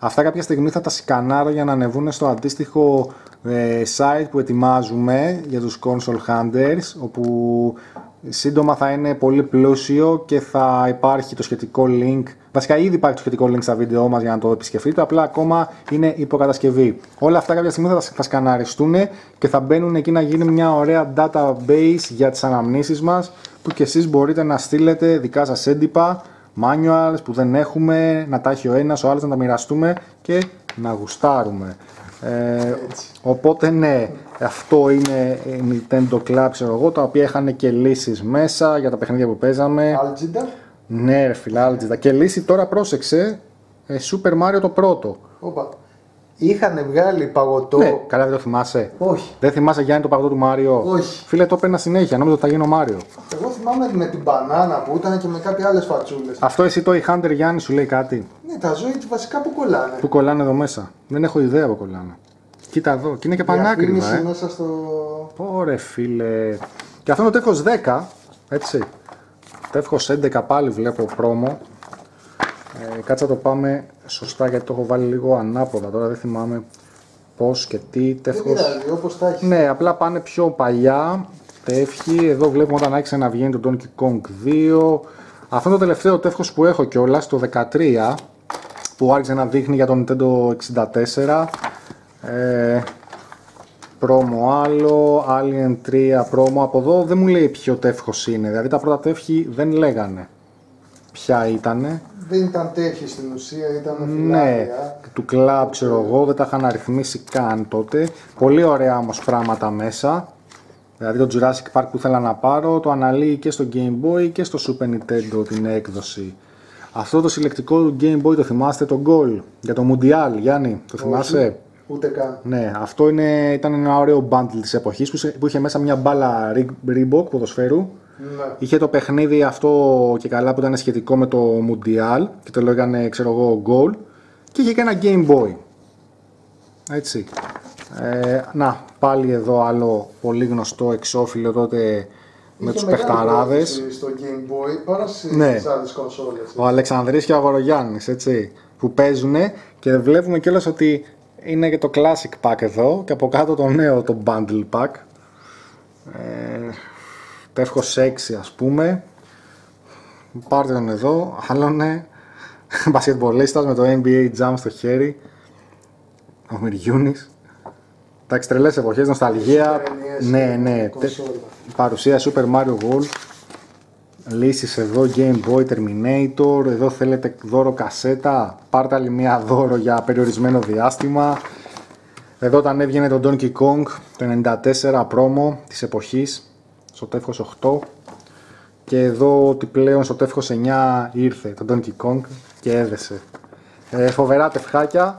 Αυτά κάποια στιγμή θα τα σκανάρω για να ανεβούν στο αντίστοιχο ε, site που ετοιμάζουμε για τους console hunters, όπου σύντομα θα είναι πολύ πλούσιο και θα υπάρχει το σχετικό link. Βασικά ήδη υπάρχει το σχετικό link στα βίντεό μας για να το επισκεφτείτε, απλά ακόμα είναι υποκατασκευή. Όλα αυτά κάποια στιγμή θα, θα σκαναριστούν και θα μπαίνουν εκεί να γίνει μια ωραία database για τις αναμνήσεις μας, που και εσείς μπορείτε να στείλετε δικά σας έντυπα, manuals που δεν έχουμε, να τα έχει ο ένας, ο άλλος να τα μοιραστούμε και να γουστάρουμε. Ε, οπότε ναι, αυτό είναι η Nintendo Club, ξέρω εγώ, τα οποία είχαν και λύσεις μέσα για τα παιχνίδια που παίζαμε. Algida. Ναι, ρε φιλάλτζιδα. Και λύση τώρα πρόσεξε, ε, Super Mario το πρώτο. Όπα. Είχαν βγάλει παγωτό. Ναι, καλά δεν το θυμάσαι. Όχι. Δεν θυμάσαι Γιάννη το παγωτό του Μάριο; Όχι. Φίλε, το έπαιρνα συνέχεια, νόμιζα ότι θα γίνω Μάριο. Εγώ θυμάμαι με την μπανάνα που ήταν και με κάποιες άλλες φατσούλες. Αυτό εσύ το η Hunter Γιάννη σου λέει κάτι; Ναι, τα ζώη βασικά που κολλάνε. Που κολλάνε εδώ μέσα. Δεν έχω ιδέα που κολλάνε. Κοίτα εδώ, και είναι και πανάκριβα, Διαφήμιση ε. μέσα στο. Πόρε φίλε. Και αυτό είναι το τεύχος 10, έτσι. Τεύχος 11 πάλι βλέπω πρόμο. Ε, κάτσα το πάμε σωστά γιατί το έχω βάλει λίγο ανάποδα. Τώρα δεν θυμάμαι πώς και τι. Δεν Τεύχος... πειράζει, όπως τα έχεις. Ναι, απλά πάνε πιο παλιά. Τεύχη. Εδώ βλέπουμε όταν άρχισε να βγαίνει το Donkey Kong 2. Αυτό είναι το τελευταίο τεύχος που έχω κιόλας, το 13, που άρχισε να δείχνει για το Nintendo 64. Ε, πρόμο άλλο, Alien 3 πρόμο. Από εδώ δεν μου λέει ποιο τεύχος είναι, δηλαδή τα πρώτα τεύχη δεν λέγανε ποια ήτανε. Δεν ήταν τέχη στην ουσία, ήταν Ναι, φυλάδια. του κλαμπ ξέρω εγώ, δεν τα είχαν αριθμίσει καν τότε. Πολύ ωραία όμως πράγματα μέσα. Δηλαδή το Jurassic Park που ήθελα να πάρω το αναλύει και στο Game Boy και στο Super Nintendo την έκδοση. Αυτό το συλλεκτικό του Game Boy το θυμάστε το Goal για το Mundial, Γιάννη, το θυμάσαι; Ούτε καν. Ναι, αυτό είναι, ήταν ένα ωραίο bundle της εποχής που, σε- που είχε μέσα μια μπάλα Re- Reebok ποδοσφαίρου. Ναι. Είχε το παιχνίδι αυτό και καλά που ήταν σχετικό με το Mundial και το λέγανε ξέρω εγώ Goal και είχε και ένα Game Boy. Έτσι. Ε, να, πάλι εδώ άλλο πολύ γνωστό εξώφυλλο τότε με Είχε τους μεγάλη παιχταράδες. πρόθεση Στο Game Boy παρά στις Ναι. άλλες κονσόλες. Ο Αλεξανδρής και ο Αγορογιάννης, έτσι, που παίζουν και βλέπουμε κιόλας ότι είναι και το Classic Pack εδώ και από κάτω το νέο, το Bundle Pack. Ε, τεύχος 6 ας πούμε. Πάρτε τον εδώ, άλλον μπασκετμπολίστας με το NBA Jam στο χέρι. Ο Μυριούνης. Εντάξει, τρελές εποχές, νοσταλγία. Super NES, Ναι, ναι. κονσόλα. Τε- Παρουσία Super Mario World. λύσεις εδώ Game Boy Terminator, εδώ θέλετε δώρο κασέτα, πάρτε άλλη μία δώρο για περιορισμένο διάστημα. Εδώ όταν έβγαινε το Donkey Kong το 94 πρόμο της εποχής στο τεύχος 8 και εδώ ότι πλέον στο τεύχος 9 ήρθε το Donkey Kong και έδεσε. Ε, φοβερά τευχάκια,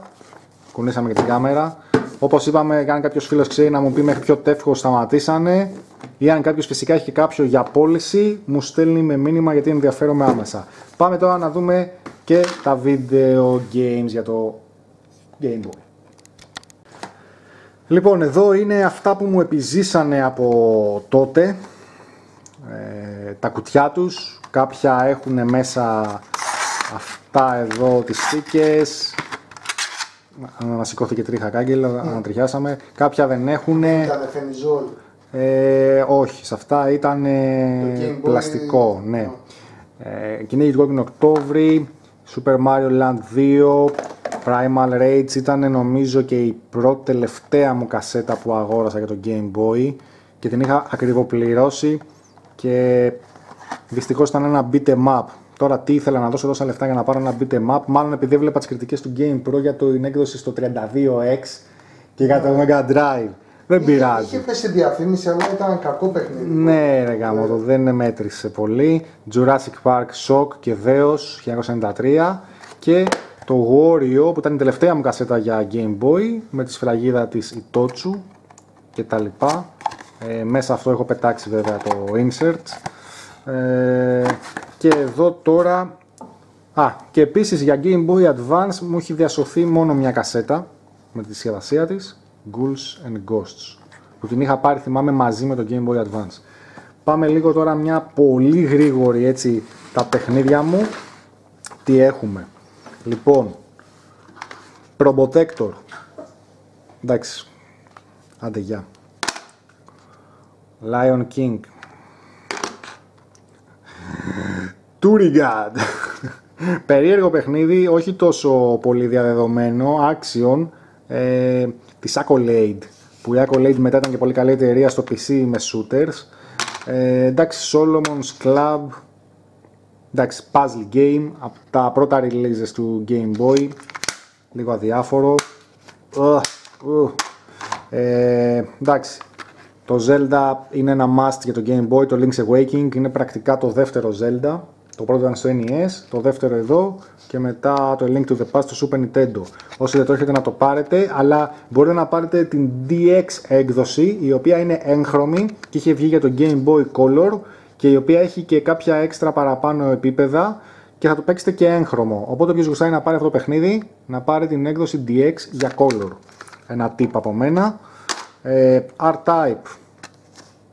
κουνήσαμε και την κάμερα. Όπως είπαμε, αν κάποιος φίλος ξέρει να μου πει μέχρι ποιο τεύχος σταματήσανε ή αν κάποιος φυσικά έχει κάποιο για πώληση, μου στέλνει με μήνυμα γιατί ενδιαφέρομαι άμεσα. Πάμε τώρα να δούμε και τα video games για το Game Boy. Λοιπόν, εδώ είναι αυτά που μου επιζήσανε από τότε. Ε, τα κουτιά τους. Κάποια έχουν μέσα αυτά εδώ τις θήκες. Να σηκώθηκε τρίχα κάγκελο, Ναι. ανατριχιάσαμε. Κάποια δεν έχουν. Ήταν φενιζόλ. Ε, όχι, σε αυτά ήταν ε, Το Game Boy- πλαστικό, ναι. Ναι. Ε, κυνήγι του Κόκκινου Οκτώβρη, Super Mario Land 2, Primal Rage ήταν νομίζω και η πρώτη τελευταία μου κασέτα που αγόρασα για το Game Boy και την είχα ακριβοπληρώσει και δυστυχώς ήταν ένα beat em up. Τώρα τι ήθελα να δώσω τόσα λεφτά για να πάρω ένα beat em up, μάλλον επειδή έβλεπα τις κριτικές του Game Pro για την έκδοση στο 32X και για το Mega Drive. Δεν πειράζει. Είχε πέσει διαφήμιση, αλλά ήταν κακό παιχνίδι. Ναι, ρε γάμο, το δεν μέτρησε πολύ. Jurassic Park Shock και Δέος 1993 και το Wario που ήταν η τελευταία μου κασέτα για Game Boy με τη σφραγίδα της Itochu και τα λοιπά. Ε, μέσα αυτό έχω πετάξει βέβαια το insert. Ε, και εδώ τώρα... Α, και επίσης για Game Boy Advance μου έχει διασωθεί μόνο μια κασέτα με τη συσκευασία της Ghouls and Ghosts που την είχα πάρει θυμάμαι μαζί με το Game Boy Advance. Πάμε λίγο τώρα μια πολύ γρήγορη έτσι τα παιχνίδια μου. Τι έχουμε; Λοιπόν, Probotector. Εντάξει. Άντε γεια. Lion King. Turigad. Περίεργο παιχνίδι, όχι τόσο πολύ διαδεδομένο, action, ε, της Accolade, που η Accolade μετά ήταν και πολύ καλή εταιρεία στο PC με shooters. Ε, εντάξει, Solomon's Club, εντάξει, puzzle game, από τα πρώτα releases του Game Boy, λίγο αδιάφορο. Ugh, ugh. Ε, εντάξει, το Zelda είναι ένα must για το Game Boy, το Link's Awakening είναι πρακτικά το δεύτερο Zelda. Το πρώτο ήταν στο NES, το δεύτερο εδώ και μετά το Link to the Past στο Super Nintendo. Όσοι δεν το έχετε να το πάρετε, αλλά μπορείτε να πάρετε την DX έκδοση, η οποία είναι έγχρωμη και είχε βγει για το Game Boy Color και η οποία έχει και κάποια έξτρα παραπάνω επίπεδα και θα το παίξετε και έγχρωμο. Οπότε όποιος γουστάει να πάρει αυτό το παιχνίδι, να πάρει την έκδοση DX για Color. Ένα tip από μένα. Ε, R-Type,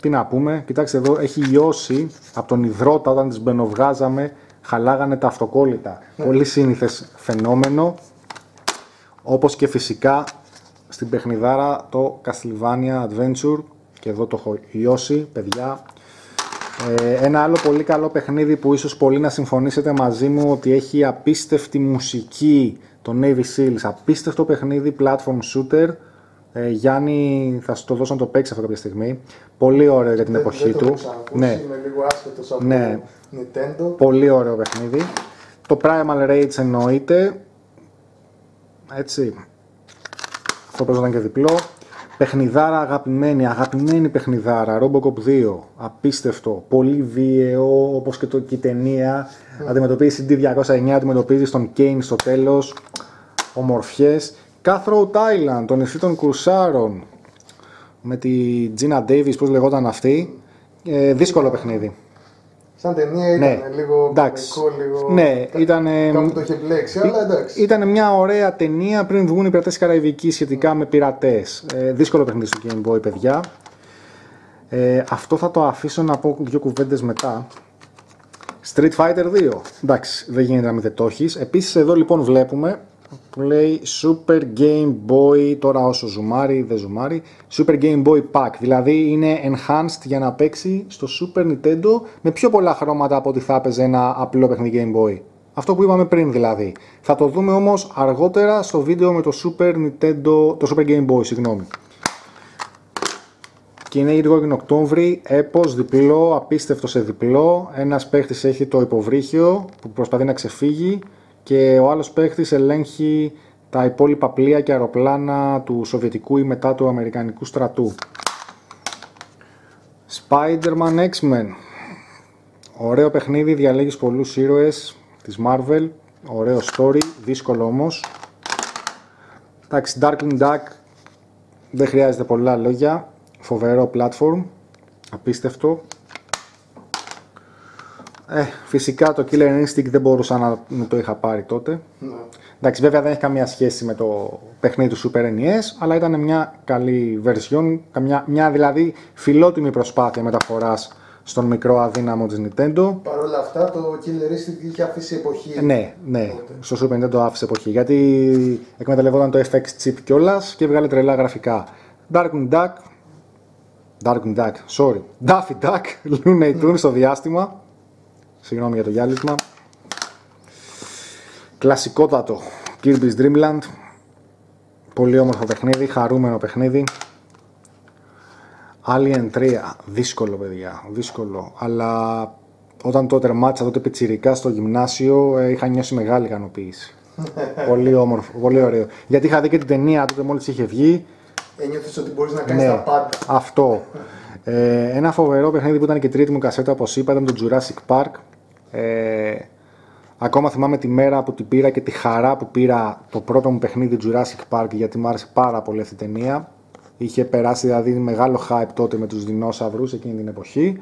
τι να πούμε, κοιτάξτε εδώ έχει λιώσει από τον υδρότα όταν τις μπαινοβγάζαμε, χαλάγανε τα αυτοκόλλητα. Πολύ σύνηθες φαινόμενο, όπως και φυσικά στην παιχνιδάρα το Castlevania Adventure και εδώ το έχω λιώσει, παιδιά. Ε, ένα άλλο πολύ καλό παιχνίδι που ίσως πολλοί να συμφωνήσετε μαζί μου ότι έχει απίστευτη μουσική, το Navy Seals, απίστευτο παιχνίδι, platform shooter, ε, Γιάννη, θα σου το δώσω να το παίξεις αυτό κάποια στιγμή. Πολύ ωραίο για την Δεν- εποχή δεν το του. έχω ξανακούσει, Ναι, Είμαι λίγο άσχετος από Ναι. Nintendo. πολύ ωραίο παιχνίδι. Το Primal Rage εννοείται. Έτσι. Αυτό παίζονταν και διπλό. Παιχνιδάρα αγαπημένη, αγαπημένη παιχνιδάρα. Robocop 2. Απίστευτο. Πολύ βίαιο, όπως και, το, και η ταινία. Αντιμετωπίζει D209, αντιμετωπίζει τον Kane στο τέλος. Ομορφιές. Cutthroat Island, το νησί των Κουρσάρων. Με τη Gina Davis, πώς λεγόταν αυτή. Ε, δύσκολο παιχνίδι. Σαν ταινία ήταν Ναι, λίγο εντάξει. κωμικό, λίγο... Ναι, κα- ήταν. Κάπου το είχε μπλέξει, αλλά εντάξει. Ήταν μια ωραία ταινία πριν βγουν οι πειρατές της Καραϊβικής σχετικά με πειρατές. Ε, δύσκολο παιχνίδι στο Game Boy, παιδιά. Ε, αυτό θα το αφήσω να πω δύο κουβέντες μετά. Street Fighter 2. Εντάξει, δεν γίνεται να μην δεν το έχεις. Επίσης εδώ λοιπόν βλέπουμε που λέει Super Game Boy, τώρα όσο ζουμάρει, δεν ζουμάρει, Super Game Boy Pack. Δηλαδή είναι enhanced για να παίξει στο Super Nintendo με πιο πολλά χρώματα από ότι θα έπαιζε ένα απλό παιχνίδι Game Boy. Αυτό που είπαμε πριν δηλαδή. Θα το δούμε όμως αργότερα στο βίντεο με το Super Nintendo, το Super Game Boy, συγγνώμη. Και είναι ήδη την Οκτώβρη, έπος, διπλό, απίστευτο σε διπλό. Ένας παίχτης έχει το υποβρύχιο που προσπαθεί να ξεφύγει και ο άλλος παίχτης ελέγχει τα υπόλοιπα πλοία και αεροπλάνα του Σοβιετικού ή μετά του Αμερικανικού στρατού. Spider-Man X-Men. Ωραίο παιχνίδι, διαλέγεις πολλούς ήρωες της Marvel. Ωραίο story, δύσκολο όμως. Εντάξει, Darkwing Duck δεν χρειάζεται πολλά λόγια. Φοβερό platform. Απίστευτο. Ε, φυσικά το Killer Instinct δεν μπορούσα να μην το είχα πάρει τότε. Ναι. Εντάξει, βέβαια δεν έχει καμία σχέση με το παιχνίδι του Super NES, αλλά ήταν μια καλή version, καμιά, μια δηλαδή φιλότιμη προσπάθεια μεταφοράς στον μικρό αδύναμο της Nintendo. Παρ' όλα αυτά το Killer Instinct είχε αφήσει εποχή. Ε, ναι, ναι, στο Super Nintendo άφησε εποχή, γιατί εκμεταλλευόταν το FX chip κιόλας και έβγαλε τρελά γραφικά. Darkwing Duck, Darkwing Duck, sorry, Daffy Duck, Looney Tunes στο διάστημα, συγγνώμη για το γυάλισμα. Κλασικότατο Kirby's Dream Land. Πολύ όμορφο παιχνίδι, χαρούμενο παιχνίδι. Alien 3, δύσκολο παιδιά, δύσκολο. Αλλά όταν το τερμάτισα τότε πιτσιρικά στο γυμνάσιο ε, είχα νιώσει μεγάλη ικανοποίηση. πολύ όμορφο, πολύ ωραίο. Γιατί είχα δει και την ταινία τότε μόλις είχε βγει. Ένιωθες ότι μπορείς να κάνεις Ναι, τα πάντα. αυτό. Ε, ένα φοβερό παιχνίδι που ήταν και τρίτη μου κασέτα, όπως είπα, ήταν το Jurassic Park. Ε, ακόμα θυμάμαι τη μέρα που την πήρα και τη χαρά που πήρα το πρώτο μου παιχνίδι Jurassic Park γιατί μου άρεσε πάρα πολύ αυτή η ταινία. Είχε περάσει δηλαδή μεγάλο hype τότε με τους δεινόσαυρους εκείνη την εποχή.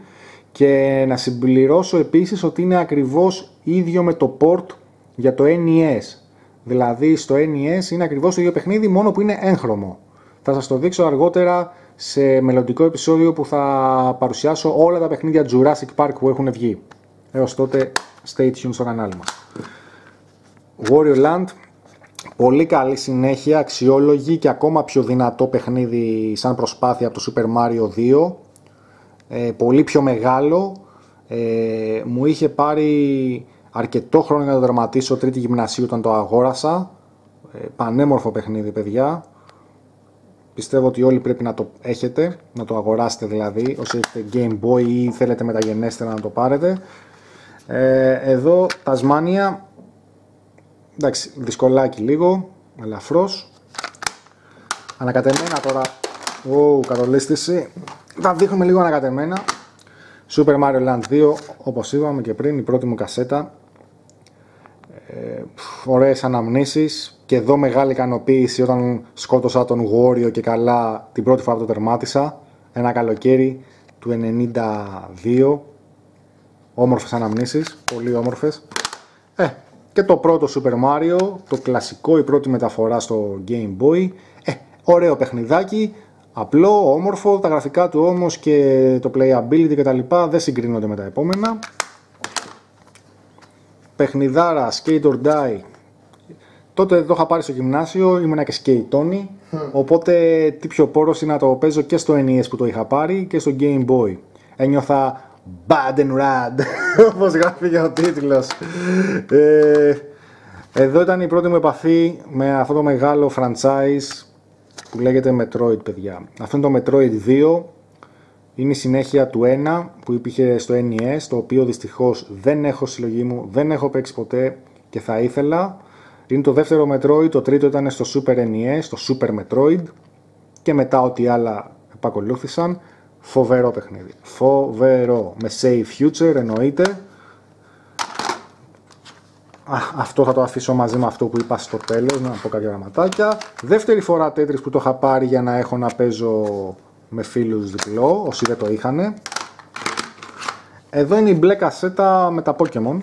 Και να συμπληρώσω επίσης ότι είναι ακριβώς ίδιο με το port για το NES. Δηλαδή στο NES είναι ακριβώς το ίδιο παιχνίδι μόνο που είναι έγχρωμο. Θα σας το δείξω αργότερα σε μελλοντικό επεισόδιο που θα παρουσιάσω όλα τα παιχνίδια Jurassic Park που έχουν βγει. Έως τότε stay tuned στο κανάλι μας. Wario Land, πολύ καλή συνέχεια, αξιόλογη και ακόμα πιο δυνατό παιχνίδι σαν προσπάθεια από το Super Mario 2. Ε, πολύ πιο μεγάλο. Ε, μου είχε πάρει αρκετό χρόνο για να το δραματίσω τρίτη γυμνασίου όταν το αγόρασα. Ε, πανέμορφο παιχνίδι παιδιά. Πιστεύω ότι όλοι πρέπει να το έχετε, να το αγοράσετε δηλαδή, όσοι έχετε Game Boy ή θέλετε μεταγενέστερα να το πάρετε. Ε, εδώ Τασμάνια, εντάξει, δυσκολάκι λίγο, ελαφρώς. Ανακατεμένα τώρα, ου, κατολίστηση. Τα δείχνουμε λίγο ανακατεμένα. Super Mario Land 2, όπως είπαμε και πριν, η πρώτη μου κασέτα. Ε, πφ, ωραίες αναμνήσεις και εδώ μεγάλη ικανοποίηση όταν σκότωσα τον Wario και καλά την πρώτη φορά που το τερμάτισα. Ένα καλοκαίρι του 92. Όμορφες αναμνήσεις, πολύ όμορφες. Ε, και το πρώτο Super Mario, το κλασικό, η πρώτη μεταφορά στο Game Boy. Ε, ωραίο παιχνιδάκι, απλό, όμορφο, τα γραφικά του όμως και το playability κτλ. δεν συγκρίνονται με τα επόμενα. Παιχνιδάρα, skate or die. Τότε το είχα πάρει στο γυμνάσιο, ήμουνα και skate Tony, οπότε τι πιο πόρος είναι να το παίζω και στο NES που το είχα πάρει και στο Game Boy. Ένιωθα bad and rad, όπως γράφει και ο τίτλος. Ε, εδώ ήταν η πρώτη μου επαφή με αυτό το μεγάλο franchise που λέγεται Metroid, παιδιά. Αυτό είναι το Metroid 2, είναι η συνέχεια του 1 που υπήρχε στο NES, το οποίο δυστυχώς δεν έχω συλλογή μου, δεν έχω παίξει ποτέ και θα ήθελα. Είναι το δεύτερο Metroid, το τρίτο ήταν στο Super NES, το Super Metroid και μετά ό,τι άλλα επακολούθησαν. Φοβερό παιχνίδι. Φοβερό. Με save future εννοείται. Α, αυτό θα το αφήσω μαζί με αυτό που είπα στο τέλος, να πω κάποια γραμματάκια. Δεύτερη φορά Tetris που το είχα πάρει για να έχω να παίζω με φίλους διπλό, όσοι δεν το είχαν. Εδώ είναι η μπλε κασέτα με τα Pokemon.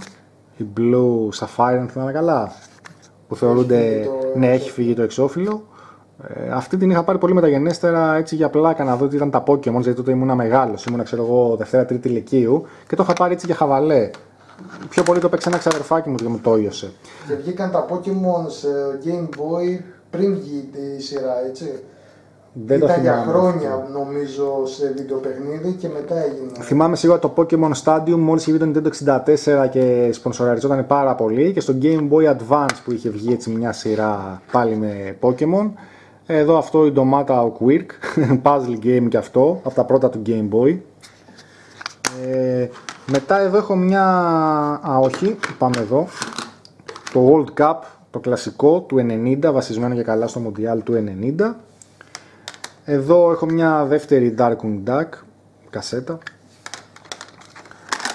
Η Blue Sapphire, αν θυμάμαι καλά. Που θεωρούνται... φύγει το Ναι, έχει φύγει το εξώφυλλο. Ε, αυτή την είχα πάρει πολύ μεταγενέστερα έτσι για πλάκα να δω τι ήταν τα Pokemon, γιατί τότε ήμουν μεγάλος. Ήμουν, ξέρω εγώ, Δευτέρα-Τρίτη Λυκείου και το είχα πάρει έτσι για χαβαλέ. Πιο πολύ το παίξε ένα ξαδερφάκι μου και μου το ίωσε. Και βγήκαν τα Pokemon σε Game Boy πριν βγει τη σειρά, έτσι. Δεν το Ήταν για θυμάμαι χρόνια νομίζω σε βιντεοπαιχνίδι και μετά έγινε. Θυμάμαι σίγουρα το Pokemon Stadium μόλις είχε βγει το Nintendo 64 και σπονσοραριζόταν πάρα πολύ και στο Game Boy Advance που είχε βγει έτσι μια σειρά πάλι με Pokemon. Εδώ αυτό η ντομάτα ο Quirk, puzzle game και αυτό, από τα πρώτα του Game Boy. Ε, μετά εδώ έχω μια, α όχι, πάμε εδώ, το World Cup, το κλασικό του 90, βασισμένο και καλά στο Mondial του 90. Εδώ έχω μια δεύτερη Darkwing Duck, κασέτα.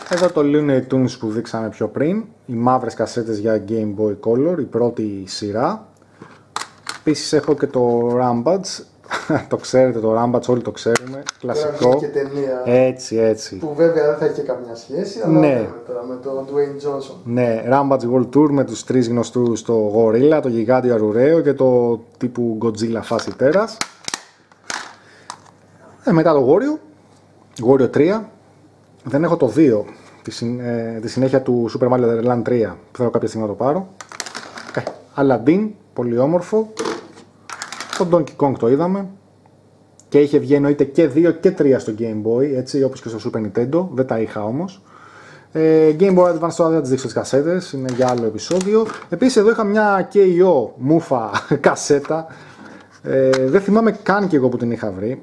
Εδώ το Looney Tunes που δείξαμε πιο πριν, οι μαύρες κασέτες για Game Boy Color, η πρώτη σειρά. Επίσης έχω και το Rambuds, το ξέρετε το Rambuds, όλοι το ξέρουμε, κλασικό. Και ταινία Έτσι, έτσι. που βέβαια δεν θα έχει και καμιά σχέση, αλλά Ναι. ναι. τώρα με τον Dwayne Johnson. Ναι, Rambuds World Tour με τους τρεις γνωστούς, το Gorilla, το γιγάντιο αρουραίο και το τύπου Godzilla φάση τέρας. Ε, μετά το Wario, Wario 3. Δεν έχω το 2, τη, συν- ε, τη συνέχεια του Super Mario Land 3, που θέλω κάποια στιγμή να το πάρω. Ε, Aladdin, πολύ όμορφο. Το Donkey Kong το είδαμε. Και είχε βγει εννοείται και 2 και 3 στο Game Boy, έτσι όπως και στο Super Nintendo, δεν τα είχα όμως. Ε, Game Boy Advance τώρα δεν θα τις δείξω τις κασέτες, είναι για άλλο επεισόδιο. Επίσης εδώ είχα μια KO μούφα κασέτα. Ε, δεν θυμάμαι καν και εγώ που την είχα βρει.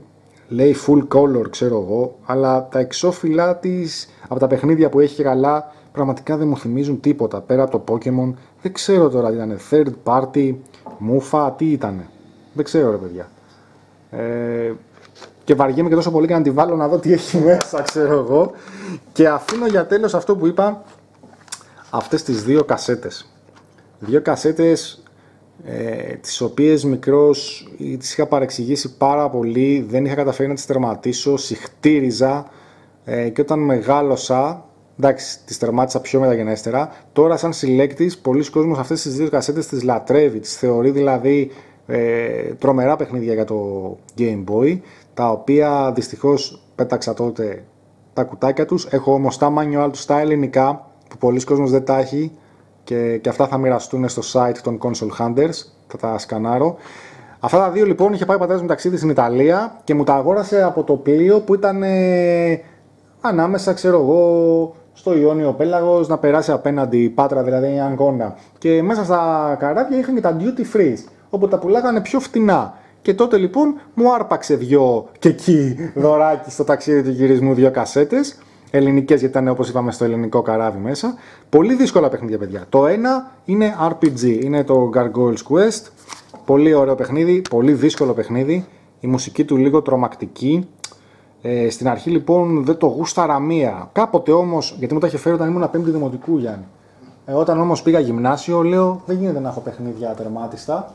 Λέει full color ξέρω εγώ, αλλά τα εξώφυλλά της από τα παιχνίδια που έχει και καλά πραγματικά δεν μου θυμίζουν τίποτα. Πέρα από το Pokemon, δεν ξέρω τώρα τι ήταν. Third party, μούφα, τι ήταν. Δεν ξέρω ρε παιδιά. Ε, και βαριέμαι και τόσο πολύ και να τη βάλω να δω τι έχει μέσα, ξέρω εγώ. Και αφήνω για τέλος αυτό που είπα, αυτές τις δύο κασέτες. Δύο κασέτες ε, τις οποίες μικρός ε, τις είχα παρεξηγήσει πάρα πολύ, δεν είχα καταφέρει να τις τερματίσω, συχτήριζα ε, και όταν μεγάλωσα, εντάξει, τις τερμάτισα πιο μεταγενέστερα, τώρα σαν συλλέκτης, πολλοί κόσμος αυτές τις δύο κασέτες τις λατρεύει, τις θεωρεί δηλαδή ε, τρομερά παιχνίδια για το Game Boy, τα οποία δυστυχώς πέταξα τότε τα κουτάκια τους. Έχω όμως τα manual τους στα ελληνικά, που πολλοί κόσμος δεν τα έχει και, και αυτά θα μοιραστούν στο site των Console Hunters, θα τα σκανάρω. Αυτά τα δύο λοιπόν είχε πάει ο πατέρας μου ταξίδι στην Ιταλία και μου τα αγόρασε από το πλοίο που ήταν ε, ανάμεσα, ξέρω εγώ, στο Ιόνιο Πέλαγος, να περάσει απέναντι η Πάτρα, δηλαδή η Αγκώνα. Και μέσα στα καράβια είχαν και τα duty free, όπου τα πουλάγανε πιο φτηνά. Και τότε λοιπόν μου άρπαξε δυο και εκεί δωράκι στο ταξίδι του γυρισμού δύο κασέτες. Ελληνικές γιατί ήταν όπως είπαμε στο ελληνικό καράβι μέσα. Πολύ δύσκολα παιχνίδια παιδιά. Το ένα είναι RPG, είναι το Gargoyle's Quest. Πολύ ωραίο παιχνίδι, πολύ δύσκολο παιχνίδι. Η μουσική του λίγο τρομακτική. Ε, στην αρχή λοιπόν δεν το γούσταρα μία. Κάποτε όμως, γιατί μου τα είχε φέρει όταν ήμουν πέμπτη δημοτικού Γιάννη. Ε, όταν όμως πήγα γυμνάσιο λέω δεν γίνεται να έχω παιχνίδια τερμάτιστα.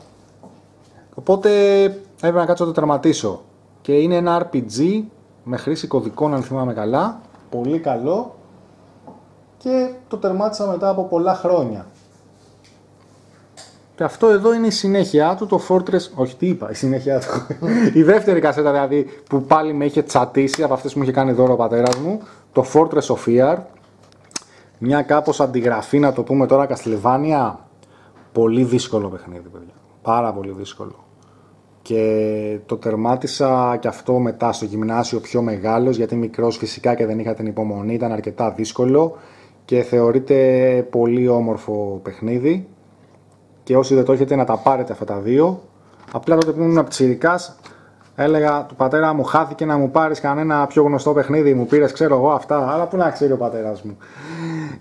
Οπότε έπρεπε να κάτσω να το τερματίσω. Και είναι ένα RPG με χρήση κωδικών αν θυμάμαι καλά. Πολύ καλό. Και το τερμάτισα μετά από πολλά χρόνια. Και αυτό εδώ είναι η συνέχεια του, το Fortress, όχι τι είπα, η συνέχεια του. η δεύτερη κασέτα δηλαδή που πάλι με είχε τσατίσει από αυτές που μου είχε κάνει δώρο ο πατέρας μου, το Fortress of Fear. Μια κάπως αντιγραφή να το πούμε τώρα Καστιλβάνια. Πολύ δύσκολο παιχνίδι παιδιά, πάρα πολύ δύσκολο. Και το τερμάτισα και αυτό μετά στο γυμνάσιο πιο μεγάλος, γιατί μικρός φυσικά και δεν είχα την υπομονή, ήταν αρκετά δύσκολο και θεωρείται πολύ όμορφο παιχνίδι και όσοι δεν το έχετε να τα πάρετε αυτά τα δύο. Απλά τότε που ήμουν ψηρικάς έλεγα του πατέρα μου χάθηκε να μου πάρεις κανένα πιο γνωστό παιχνίδι, μου πήρες ξέρω εγώ αυτά, αλλά πού να ξέρει ο πατέρας μου.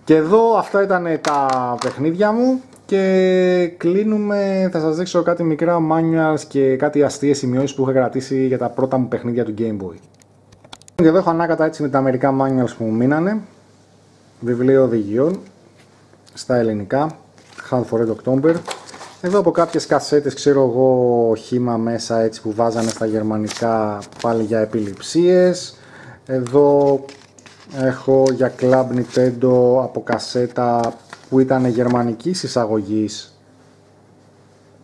Και εδώ αυτά ήταν τα παιχνίδια μου και κλείνουμε, θα σας δείξω κάτι μικρά manuals και κάτι αστείες σημειώσεις που είχα κρατήσει για τα πρώτα μου παιχνίδια του Game Boy. Και εδώ έχω ανάκατα έτσι με τα μερικά manuals που μου μείνανε, βιβλίο οδηγιών στα ελληνικά, Hand for Red October. Εδώ από κάποιες κασέτες ξέρω εγώ χήμα μέσα έτσι που βάζανε στα γερμανικά πάλι για επιληψίες. Εδώ έχω για Club Nintendo από κασέτα που ήταν γερμανικής εισαγωγής.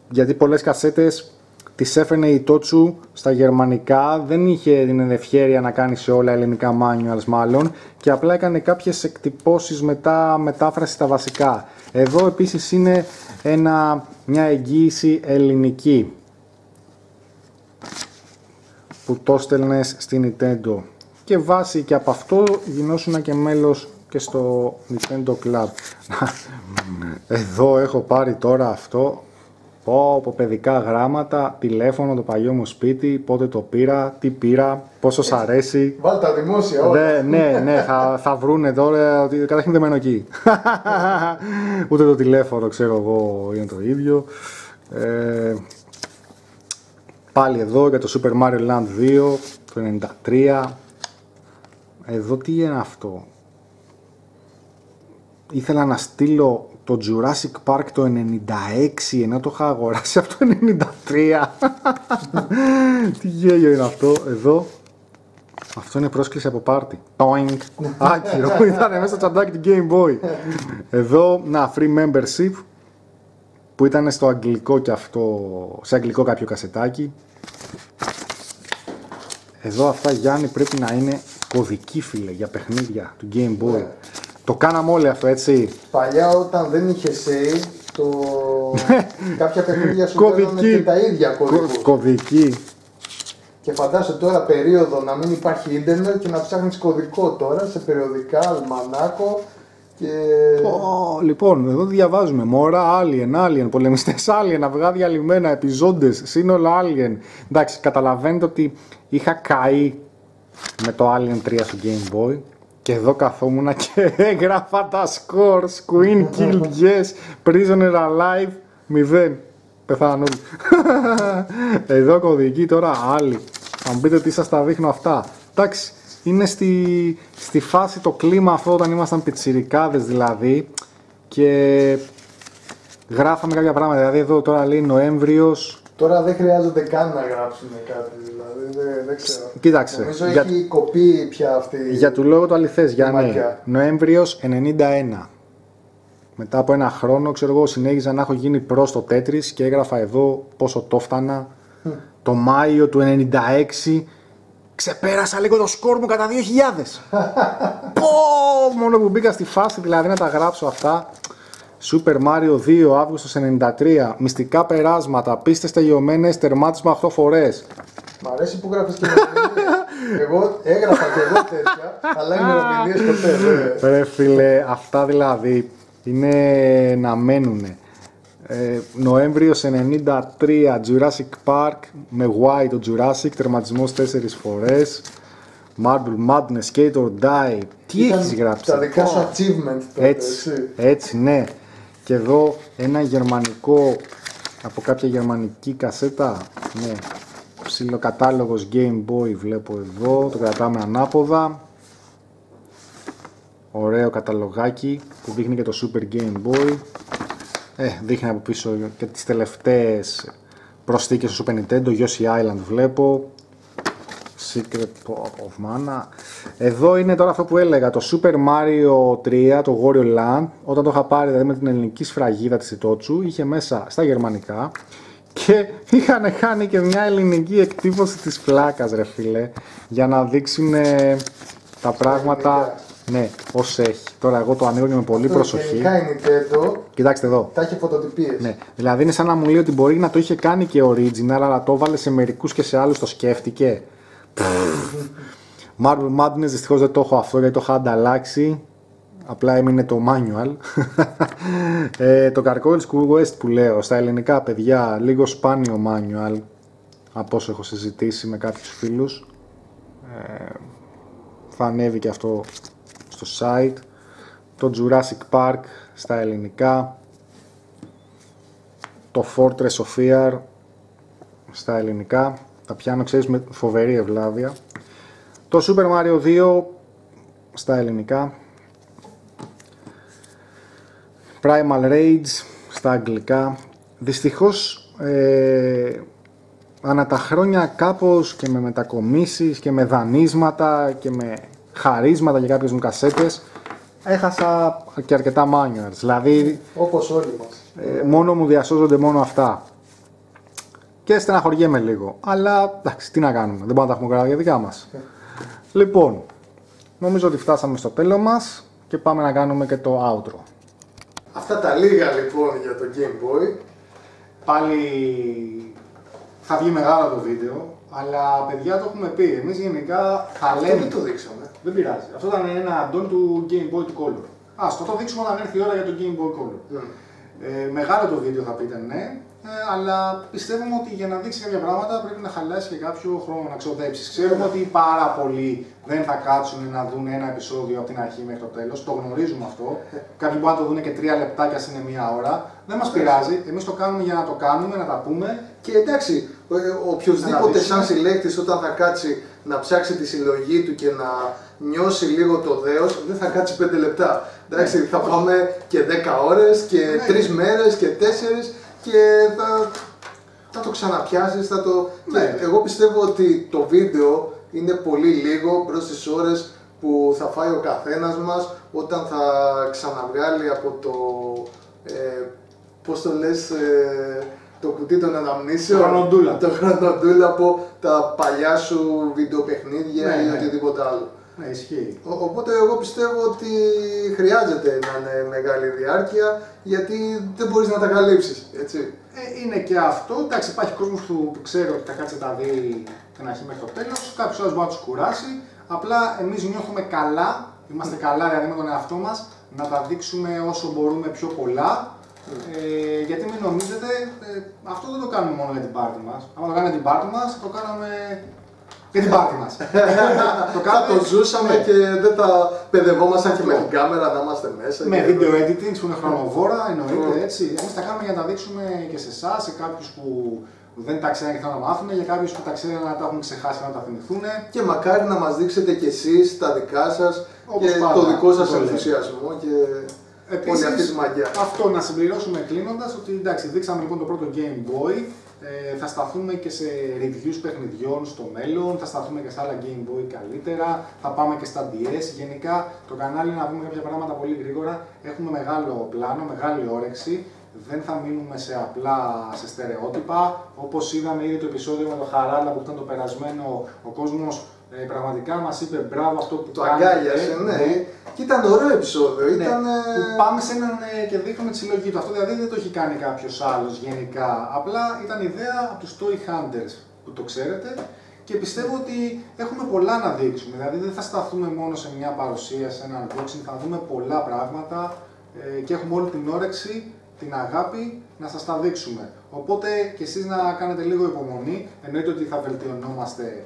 Γιατί πολλές κασέτες τις έφερνε η Totsu στα γερμανικά, δεν είχε την ευχέρεια να κάνει σε όλα ελληνικά manuals μάλλον και απλά έκανε κάποιες εκτυπώσεις μετά μετάφραση στα βασικά. Εδώ επίσης είναι ένα, μια εγγύηση ελληνική που το στέλνες στην Nintendo και βάσει και από αυτό γινόσουνα και μέλος και στο Nintendo Club. Εδώ έχω πάρει τώρα αυτό Πω, πω, παιδικά γράμματα, τηλέφωνο, το παλιό μου σπίτι, πότε το πήρα, τι πήρα, πόσο σ' αρέσει. Βάλ τα δημόσια όλα. Ναι, ναι, ναι, θα, θα βρούνε τώρα ότι καταρχήν δεν μένω εκεί. Ούτε το τηλέφωνο, ξέρω εγώ, είναι το ίδιο. Ε, πάλι εδώ για το Super Mario Land 2, το 93. Εδώ τι είναι αυτό; Ήθελα να στείλω το Jurassic Park το 96 ενώ το είχα αγοράσει από το 93. τι γέλιο είναι αυτό εδώ. Αυτό είναι πρόσκληση από πάρτι. Toink. Άκυρο. Ήταν μέσα στο τσαντάκι του Game Boy. Εδώ, να, free membership. Που ήταν στο αγγλικό και αυτό, σε αγγλικό κάποιο κασετάκι. Εδώ αυτά Γιάννη πρέπει να είναι κωδική φίλε για παιχνίδια του Game Boy. Το κάναμε όλοι αυτό έτσι. Παλιά όταν δεν είχε save, το... κάποια παιχνίδια σου παίρνανε Κωδική. και τα ίδια κωδικούς. Κωδική. Και φαντάσου τώρα περίοδο να μην υπάρχει ίντερνετ και να ψάχνεις κωδικό τώρα σε περιοδικά, αλμανάκο και... Ω, λοιπόν, εδώ διαβάζουμε Μόρα, Alien, Alien, πολεμιστές Alien, αυγά διαλυμένα, επιζώντες, σύνολα Alien. Εντάξει, καταλαβαίνετε ότι είχα καεί με το Alien 3 στο Game Boy και εδώ καθόμουν και έγραφα τα scores. Queen killed yes, prisoner alive, 0. Πεθάναν όλοι. εδώ κωδική τώρα άλλοι. Θα μου πείτε τι σας τα δείχνω αυτά. Εντάξει, είναι στη, στη φάση το κλίμα αυτό όταν ήμασταν πιτσιρικάδες δηλαδή και γράφαμε κάποια πράγματα. Δηλαδή εδώ τώρα λέει Νοέμβριος, Τώρα δεν χρειάζεται καν να γράψουν κάτι, δηλαδή δεν, δεν ξέρω. Κοίταξε, Νομίζω για- έχει κοπεί πια αυτή Για του λόγου το αληθές Γιάννη, μαγιά. Νοέμβριος 91. Μετά από ένα χρόνο, ξέρω εγώ, συνέχιζα να έχω γίνει προς το τέτρις και έγραφα εδώ πόσο το φτάνα. Το Μάιο του 96 ξεπέρασα λίγο το σκορ μου κατά 2.000. Πω, μόνο που μπήκα στη φάση δηλαδή να τα γράψω αυτά. Super Mario 2, Αύγουστος 93, μυστικά περάσματα, πίστες τελειωμένες, τερμάτισμα 8 φορές. Μ' αρέσει που γράφεις και ημερομηνίες. Εγώ έγραφα και εγώ τέτοια, αλλά ημερομηνίες ποτέ. δεν- Ρε φίλε, αυτά δηλαδή είναι να μένουνε. Ε, Νοέμβριος 93, Jurassic Park, με Y το Jurassic, τερματισμός 4 φορές. Marble Madness, Skate or Die. Τι Ήταν έχεις γράψει; Τα δικά σου Πω. achievement τότε, Έτσι, έτσι. έτσι, ναι. Και εδώ ένα γερμανικό, από κάποια γερμανική κασέτα, ναι. Ψιλοκατάλογος Game Boy βλέπω εδώ, το κρατάμε ανάποδα. Ωραίο καταλογάκι που δείχνει και το Super Game Boy. Ε, δείχνει από πίσω και τις τελευταίες προσθήκες στο Super Nintendo, Yoshi Island βλέπω. Secret of Mana. Εδώ είναι τώρα αυτό που έλεγα, το Super Mario 3, το Wario Land, όταν το είχα πάρει δηλαδή με την ελληνική σφραγίδα της Ιτότσου, είχε μέσα στα γερμανικά και είχαν κάνει και μια ελληνική εκτύπωση της πλάκας ρε φίλε, για να δείξουν ε, τα πράγματα, ναι, ως έχει. Τώρα εγώ το ανοίγω και με πολύ προσοχή. Γενικά η Nintendo Κοιτάξτε εδώ. τα έχει φωτοτυπίες. Ναι, δηλαδή είναι σαν να μου λέει ότι μπορεί να το είχε κάνει και original, αλλά το έβαλε σε μερικούς και σε άλλους το σκέφτηκε. Marble Madness δυστυχώς δεν το έχω αυτό γιατί το είχα ανταλλάξει. Απλά έμεινε το manual. ε, το Gargoyles School West που λέω στα ελληνικά παιδιά, λίγο σπάνιο manual από όσο έχω συζητήσει με κάποιους φίλους. Ε, θα ανέβει και αυτό στο site. Το Jurassic Park στα ελληνικά το Fortress of Fear στα ελληνικά. Τα πιάνω, ξέρεις, με φοβερή ευλάβεια. Το Super Mario 2 στα ελληνικά. Primal Rage στα αγγλικά. Δυστυχώς, ε, ανά τα χρόνια κάπως και με μετακομίσεις και με δανείσματα και με χαρίσματα για κάποιες μου κασέτες έχασα και αρκετά manuals. Δηλαδή Όπως όλοι μας. ε, μόνο μου διασώζονται μόνο αυτά. Και στεναχωριέμαι λίγο. Αλλά εντάξει, τι να κάνουμε. Δεν μπορούμε να τα έχουμε καλά για δικά μας. λοιπόν, νομίζω ότι φτάσαμε στο τέλος μας και πάμε να κάνουμε και το outro. Αυτά τα λίγα λοιπόν για το Game Boy. Πάλι θα βγει μεγάλο το βίντεο, αλλά παιδιά το έχουμε πει. Εμείς γενικά θα Αυτό λέμε. δεν το δείξαμε. Δεν πειράζει. Αυτό ήταν ένα add-on του Game Boy του Color. Α το, το δείξουμε όταν έρθει η ώρα για το Game Boy Color. Mm. Ε, μεγάλο το βίντεο θα πείτε ναι. Ε, αλλά πιστεύουμε ότι για να δείξει κάποια πράγματα πρέπει να χαλάσει και κάποιο χρόνο να ξοδέψεις. Ξέρουμε ότι πάρα πολλοί δεν θα κάτσουν να δουν ένα επεισόδιο από την αρχή μέχρι το τέλος. Το γνωρίζουμε αυτό. Κάποιοι μπορούν να το δουν και τρία λεπτά και α είναι μία ώρα. Δεν μας πειράζει. Εμείς το κάνουμε για να το κάνουμε, να τα πούμε. Και εντάξει, ο- οποιοδήποτε σαν συλλέκτης όταν θα κάτσει να ψάξει τη συλλογή του και να νιώσει λίγο το δέος, δεν θα κάτσει 5 λεπτά. Εντάξει, θα πάμε και 10 ώρες και Ναι. 3 μέρες και 4 και θα, θα το ξαναπιάσεις, θα το... Ναι. Και εγώ πιστεύω ότι το βίντεο είναι πολύ λίγο μπρος στις ώρες που θα φάει ο καθένας μας όταν θα ξαναβγάλει από το... Ε, πώς το λες, ε, το κουτί των αναμνήσεων. Το χρονοτούλα. Το χρονοτούλα από τα παλιά σου βιντεοπαιχνίδια Ναι, ή ναι. οτιδήποτε άλλο. Ναι, ισχύει. Ο- Οπότε εγώ πιστεύω ότι χρειάζεται να είναι μεγάλη διάρκεια γιατί δεν μπορείς να τα καλύψεις, έτσι. Ε, είναι και αυτό. Εντάξει, υπάρχει κόσμος που, που ξέρει ότι θα κάτσει να τα δει την αρχή μέχρι το τέλος. Κάποιος άλλος μπορεί να τους κουράσει. Απλά εμείς νιώθουμε καλά, είμαστε καλά δηλαδή με τον εαυτό μας, να τα δείξουμε όσο μπορούμε πιο πολλά. Ε, γιατί μην νομίζετε, ε, αυτό δεν το κάνουμε μόνο για την πάρτι μας. Αν το κάναμε για την πάρτι μας, το κάναμε για την πάρτι μας. το Θα το ζούσαμε ναι. και δεν θα παιδευόμασταν και με την κάμερα να είμαστε μέσα. Με και- video editing που είναι χρονοβόρα, εννοείται Mm. έτσι. Εμείς τα κάνουμε για να τα δείξουμε και σε εσάς, σε κάποιους που δεν τα ξέρουν και θέλουν να μάθουν, για κάποιους που τα ξέρουν να τα έχουν ξεχάσει να τα θυμηθούν. Και μακάρι να μας δείξετε κι εσείς τα δικά σας Όπως και πάντα, το δικό σας το λέμε. ενθουσιασμό και Επίσης, όλη αυτή τη μαγιά. Αυτό να συμπληρώσουμε κλείνοντας ότι εντάξει, δείξαμε λοιπόν το πρώτο Game Boy. Ε, θα σταθούμε και σε reviews παιχνιδιών στο μέλλον, θα σταθούμε και σε άλλα Game Boy καλύτερα, θα πάμε και στα DS. Γενικά το κανάλι να πούμε κάποια πράγματα πολύ γρήγορα. Έχουμε μεγάλο πλάνο, μεγάλη όρεξη. Δεν θα μείνουμε σε απλά σε στερεότυπα. Όπως είδαμε ήδη το επεισόδιο με το Χαράλα που ήταν το περασμένο, ο κόσμος ε, πραγματικά μας είπε μπράβο αυτό που Το κάνετε». αγκάλιασε, ναι. Και ήταν ωραίο επεισόδιο. Ναι, Ήταν, ε, που πάμε σε έναν ε, και δείχνουμε τη συλλογή του. Αυτό δηλαδή δεν το έχει κάνει κάποιος άλλος γενικά. Απλά ήταν ιδέα από τους Toy Hunters που το ξέρετε και πιστεύω ότι έχουμε πολλά να δείξουμε. Δηλαδή δεν θα σταθούμε μόνο σε μια παρουσία, σε ένα unboxing, θα δούμε πολλά πράγματα ε, και έχουμε όλη την όρεξη, την αγάπη να σας τα δείξουμε. Οπότε και εσείς να κάνετε λίγο υπομονή, εννοείται ότι θα βελτιωνόμαστε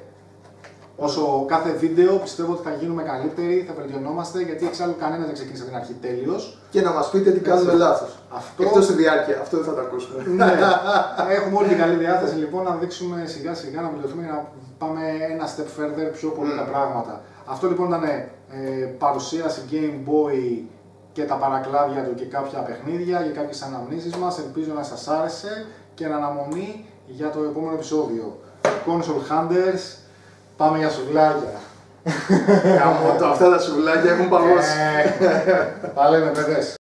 Όσο κάθε βίντεο πιστεύω ότι θα γίνουμε καλύτεροι, θα βελτιωνόμαστε γιατί εξάλλου κανένας δεν ξεκίνησε από την αρχή τέλειος. και να μας πείτε τι κάνουμε λάθος. Αυτό- Εκτός στη διάρκεια, αυτό δεν θα το ακούσουμε. ναι. Έχουμε όλη την καλή διάθεση λοιπόν να δείξουμε σιγά σιγά να βελτιωθούμε για να πάμε ένα step further πιο πολύ τα πράγματα. Αυτό λοιπόν ήταν ε, παρουσίαση Game Boy και τα παρακλάδια του και κάποια παιχνίδια και κάποιες αναμνήσεις μας. Ελπίζω να σας άρεσε και να αναμονή για το επόμενο επεισόδιο. Console Hunters, πάμε για σουβλάκια. Γαμώτο, αυτά τα σουβλάκια έχουν παγώσει. Ε, Τα λέμε παιδες.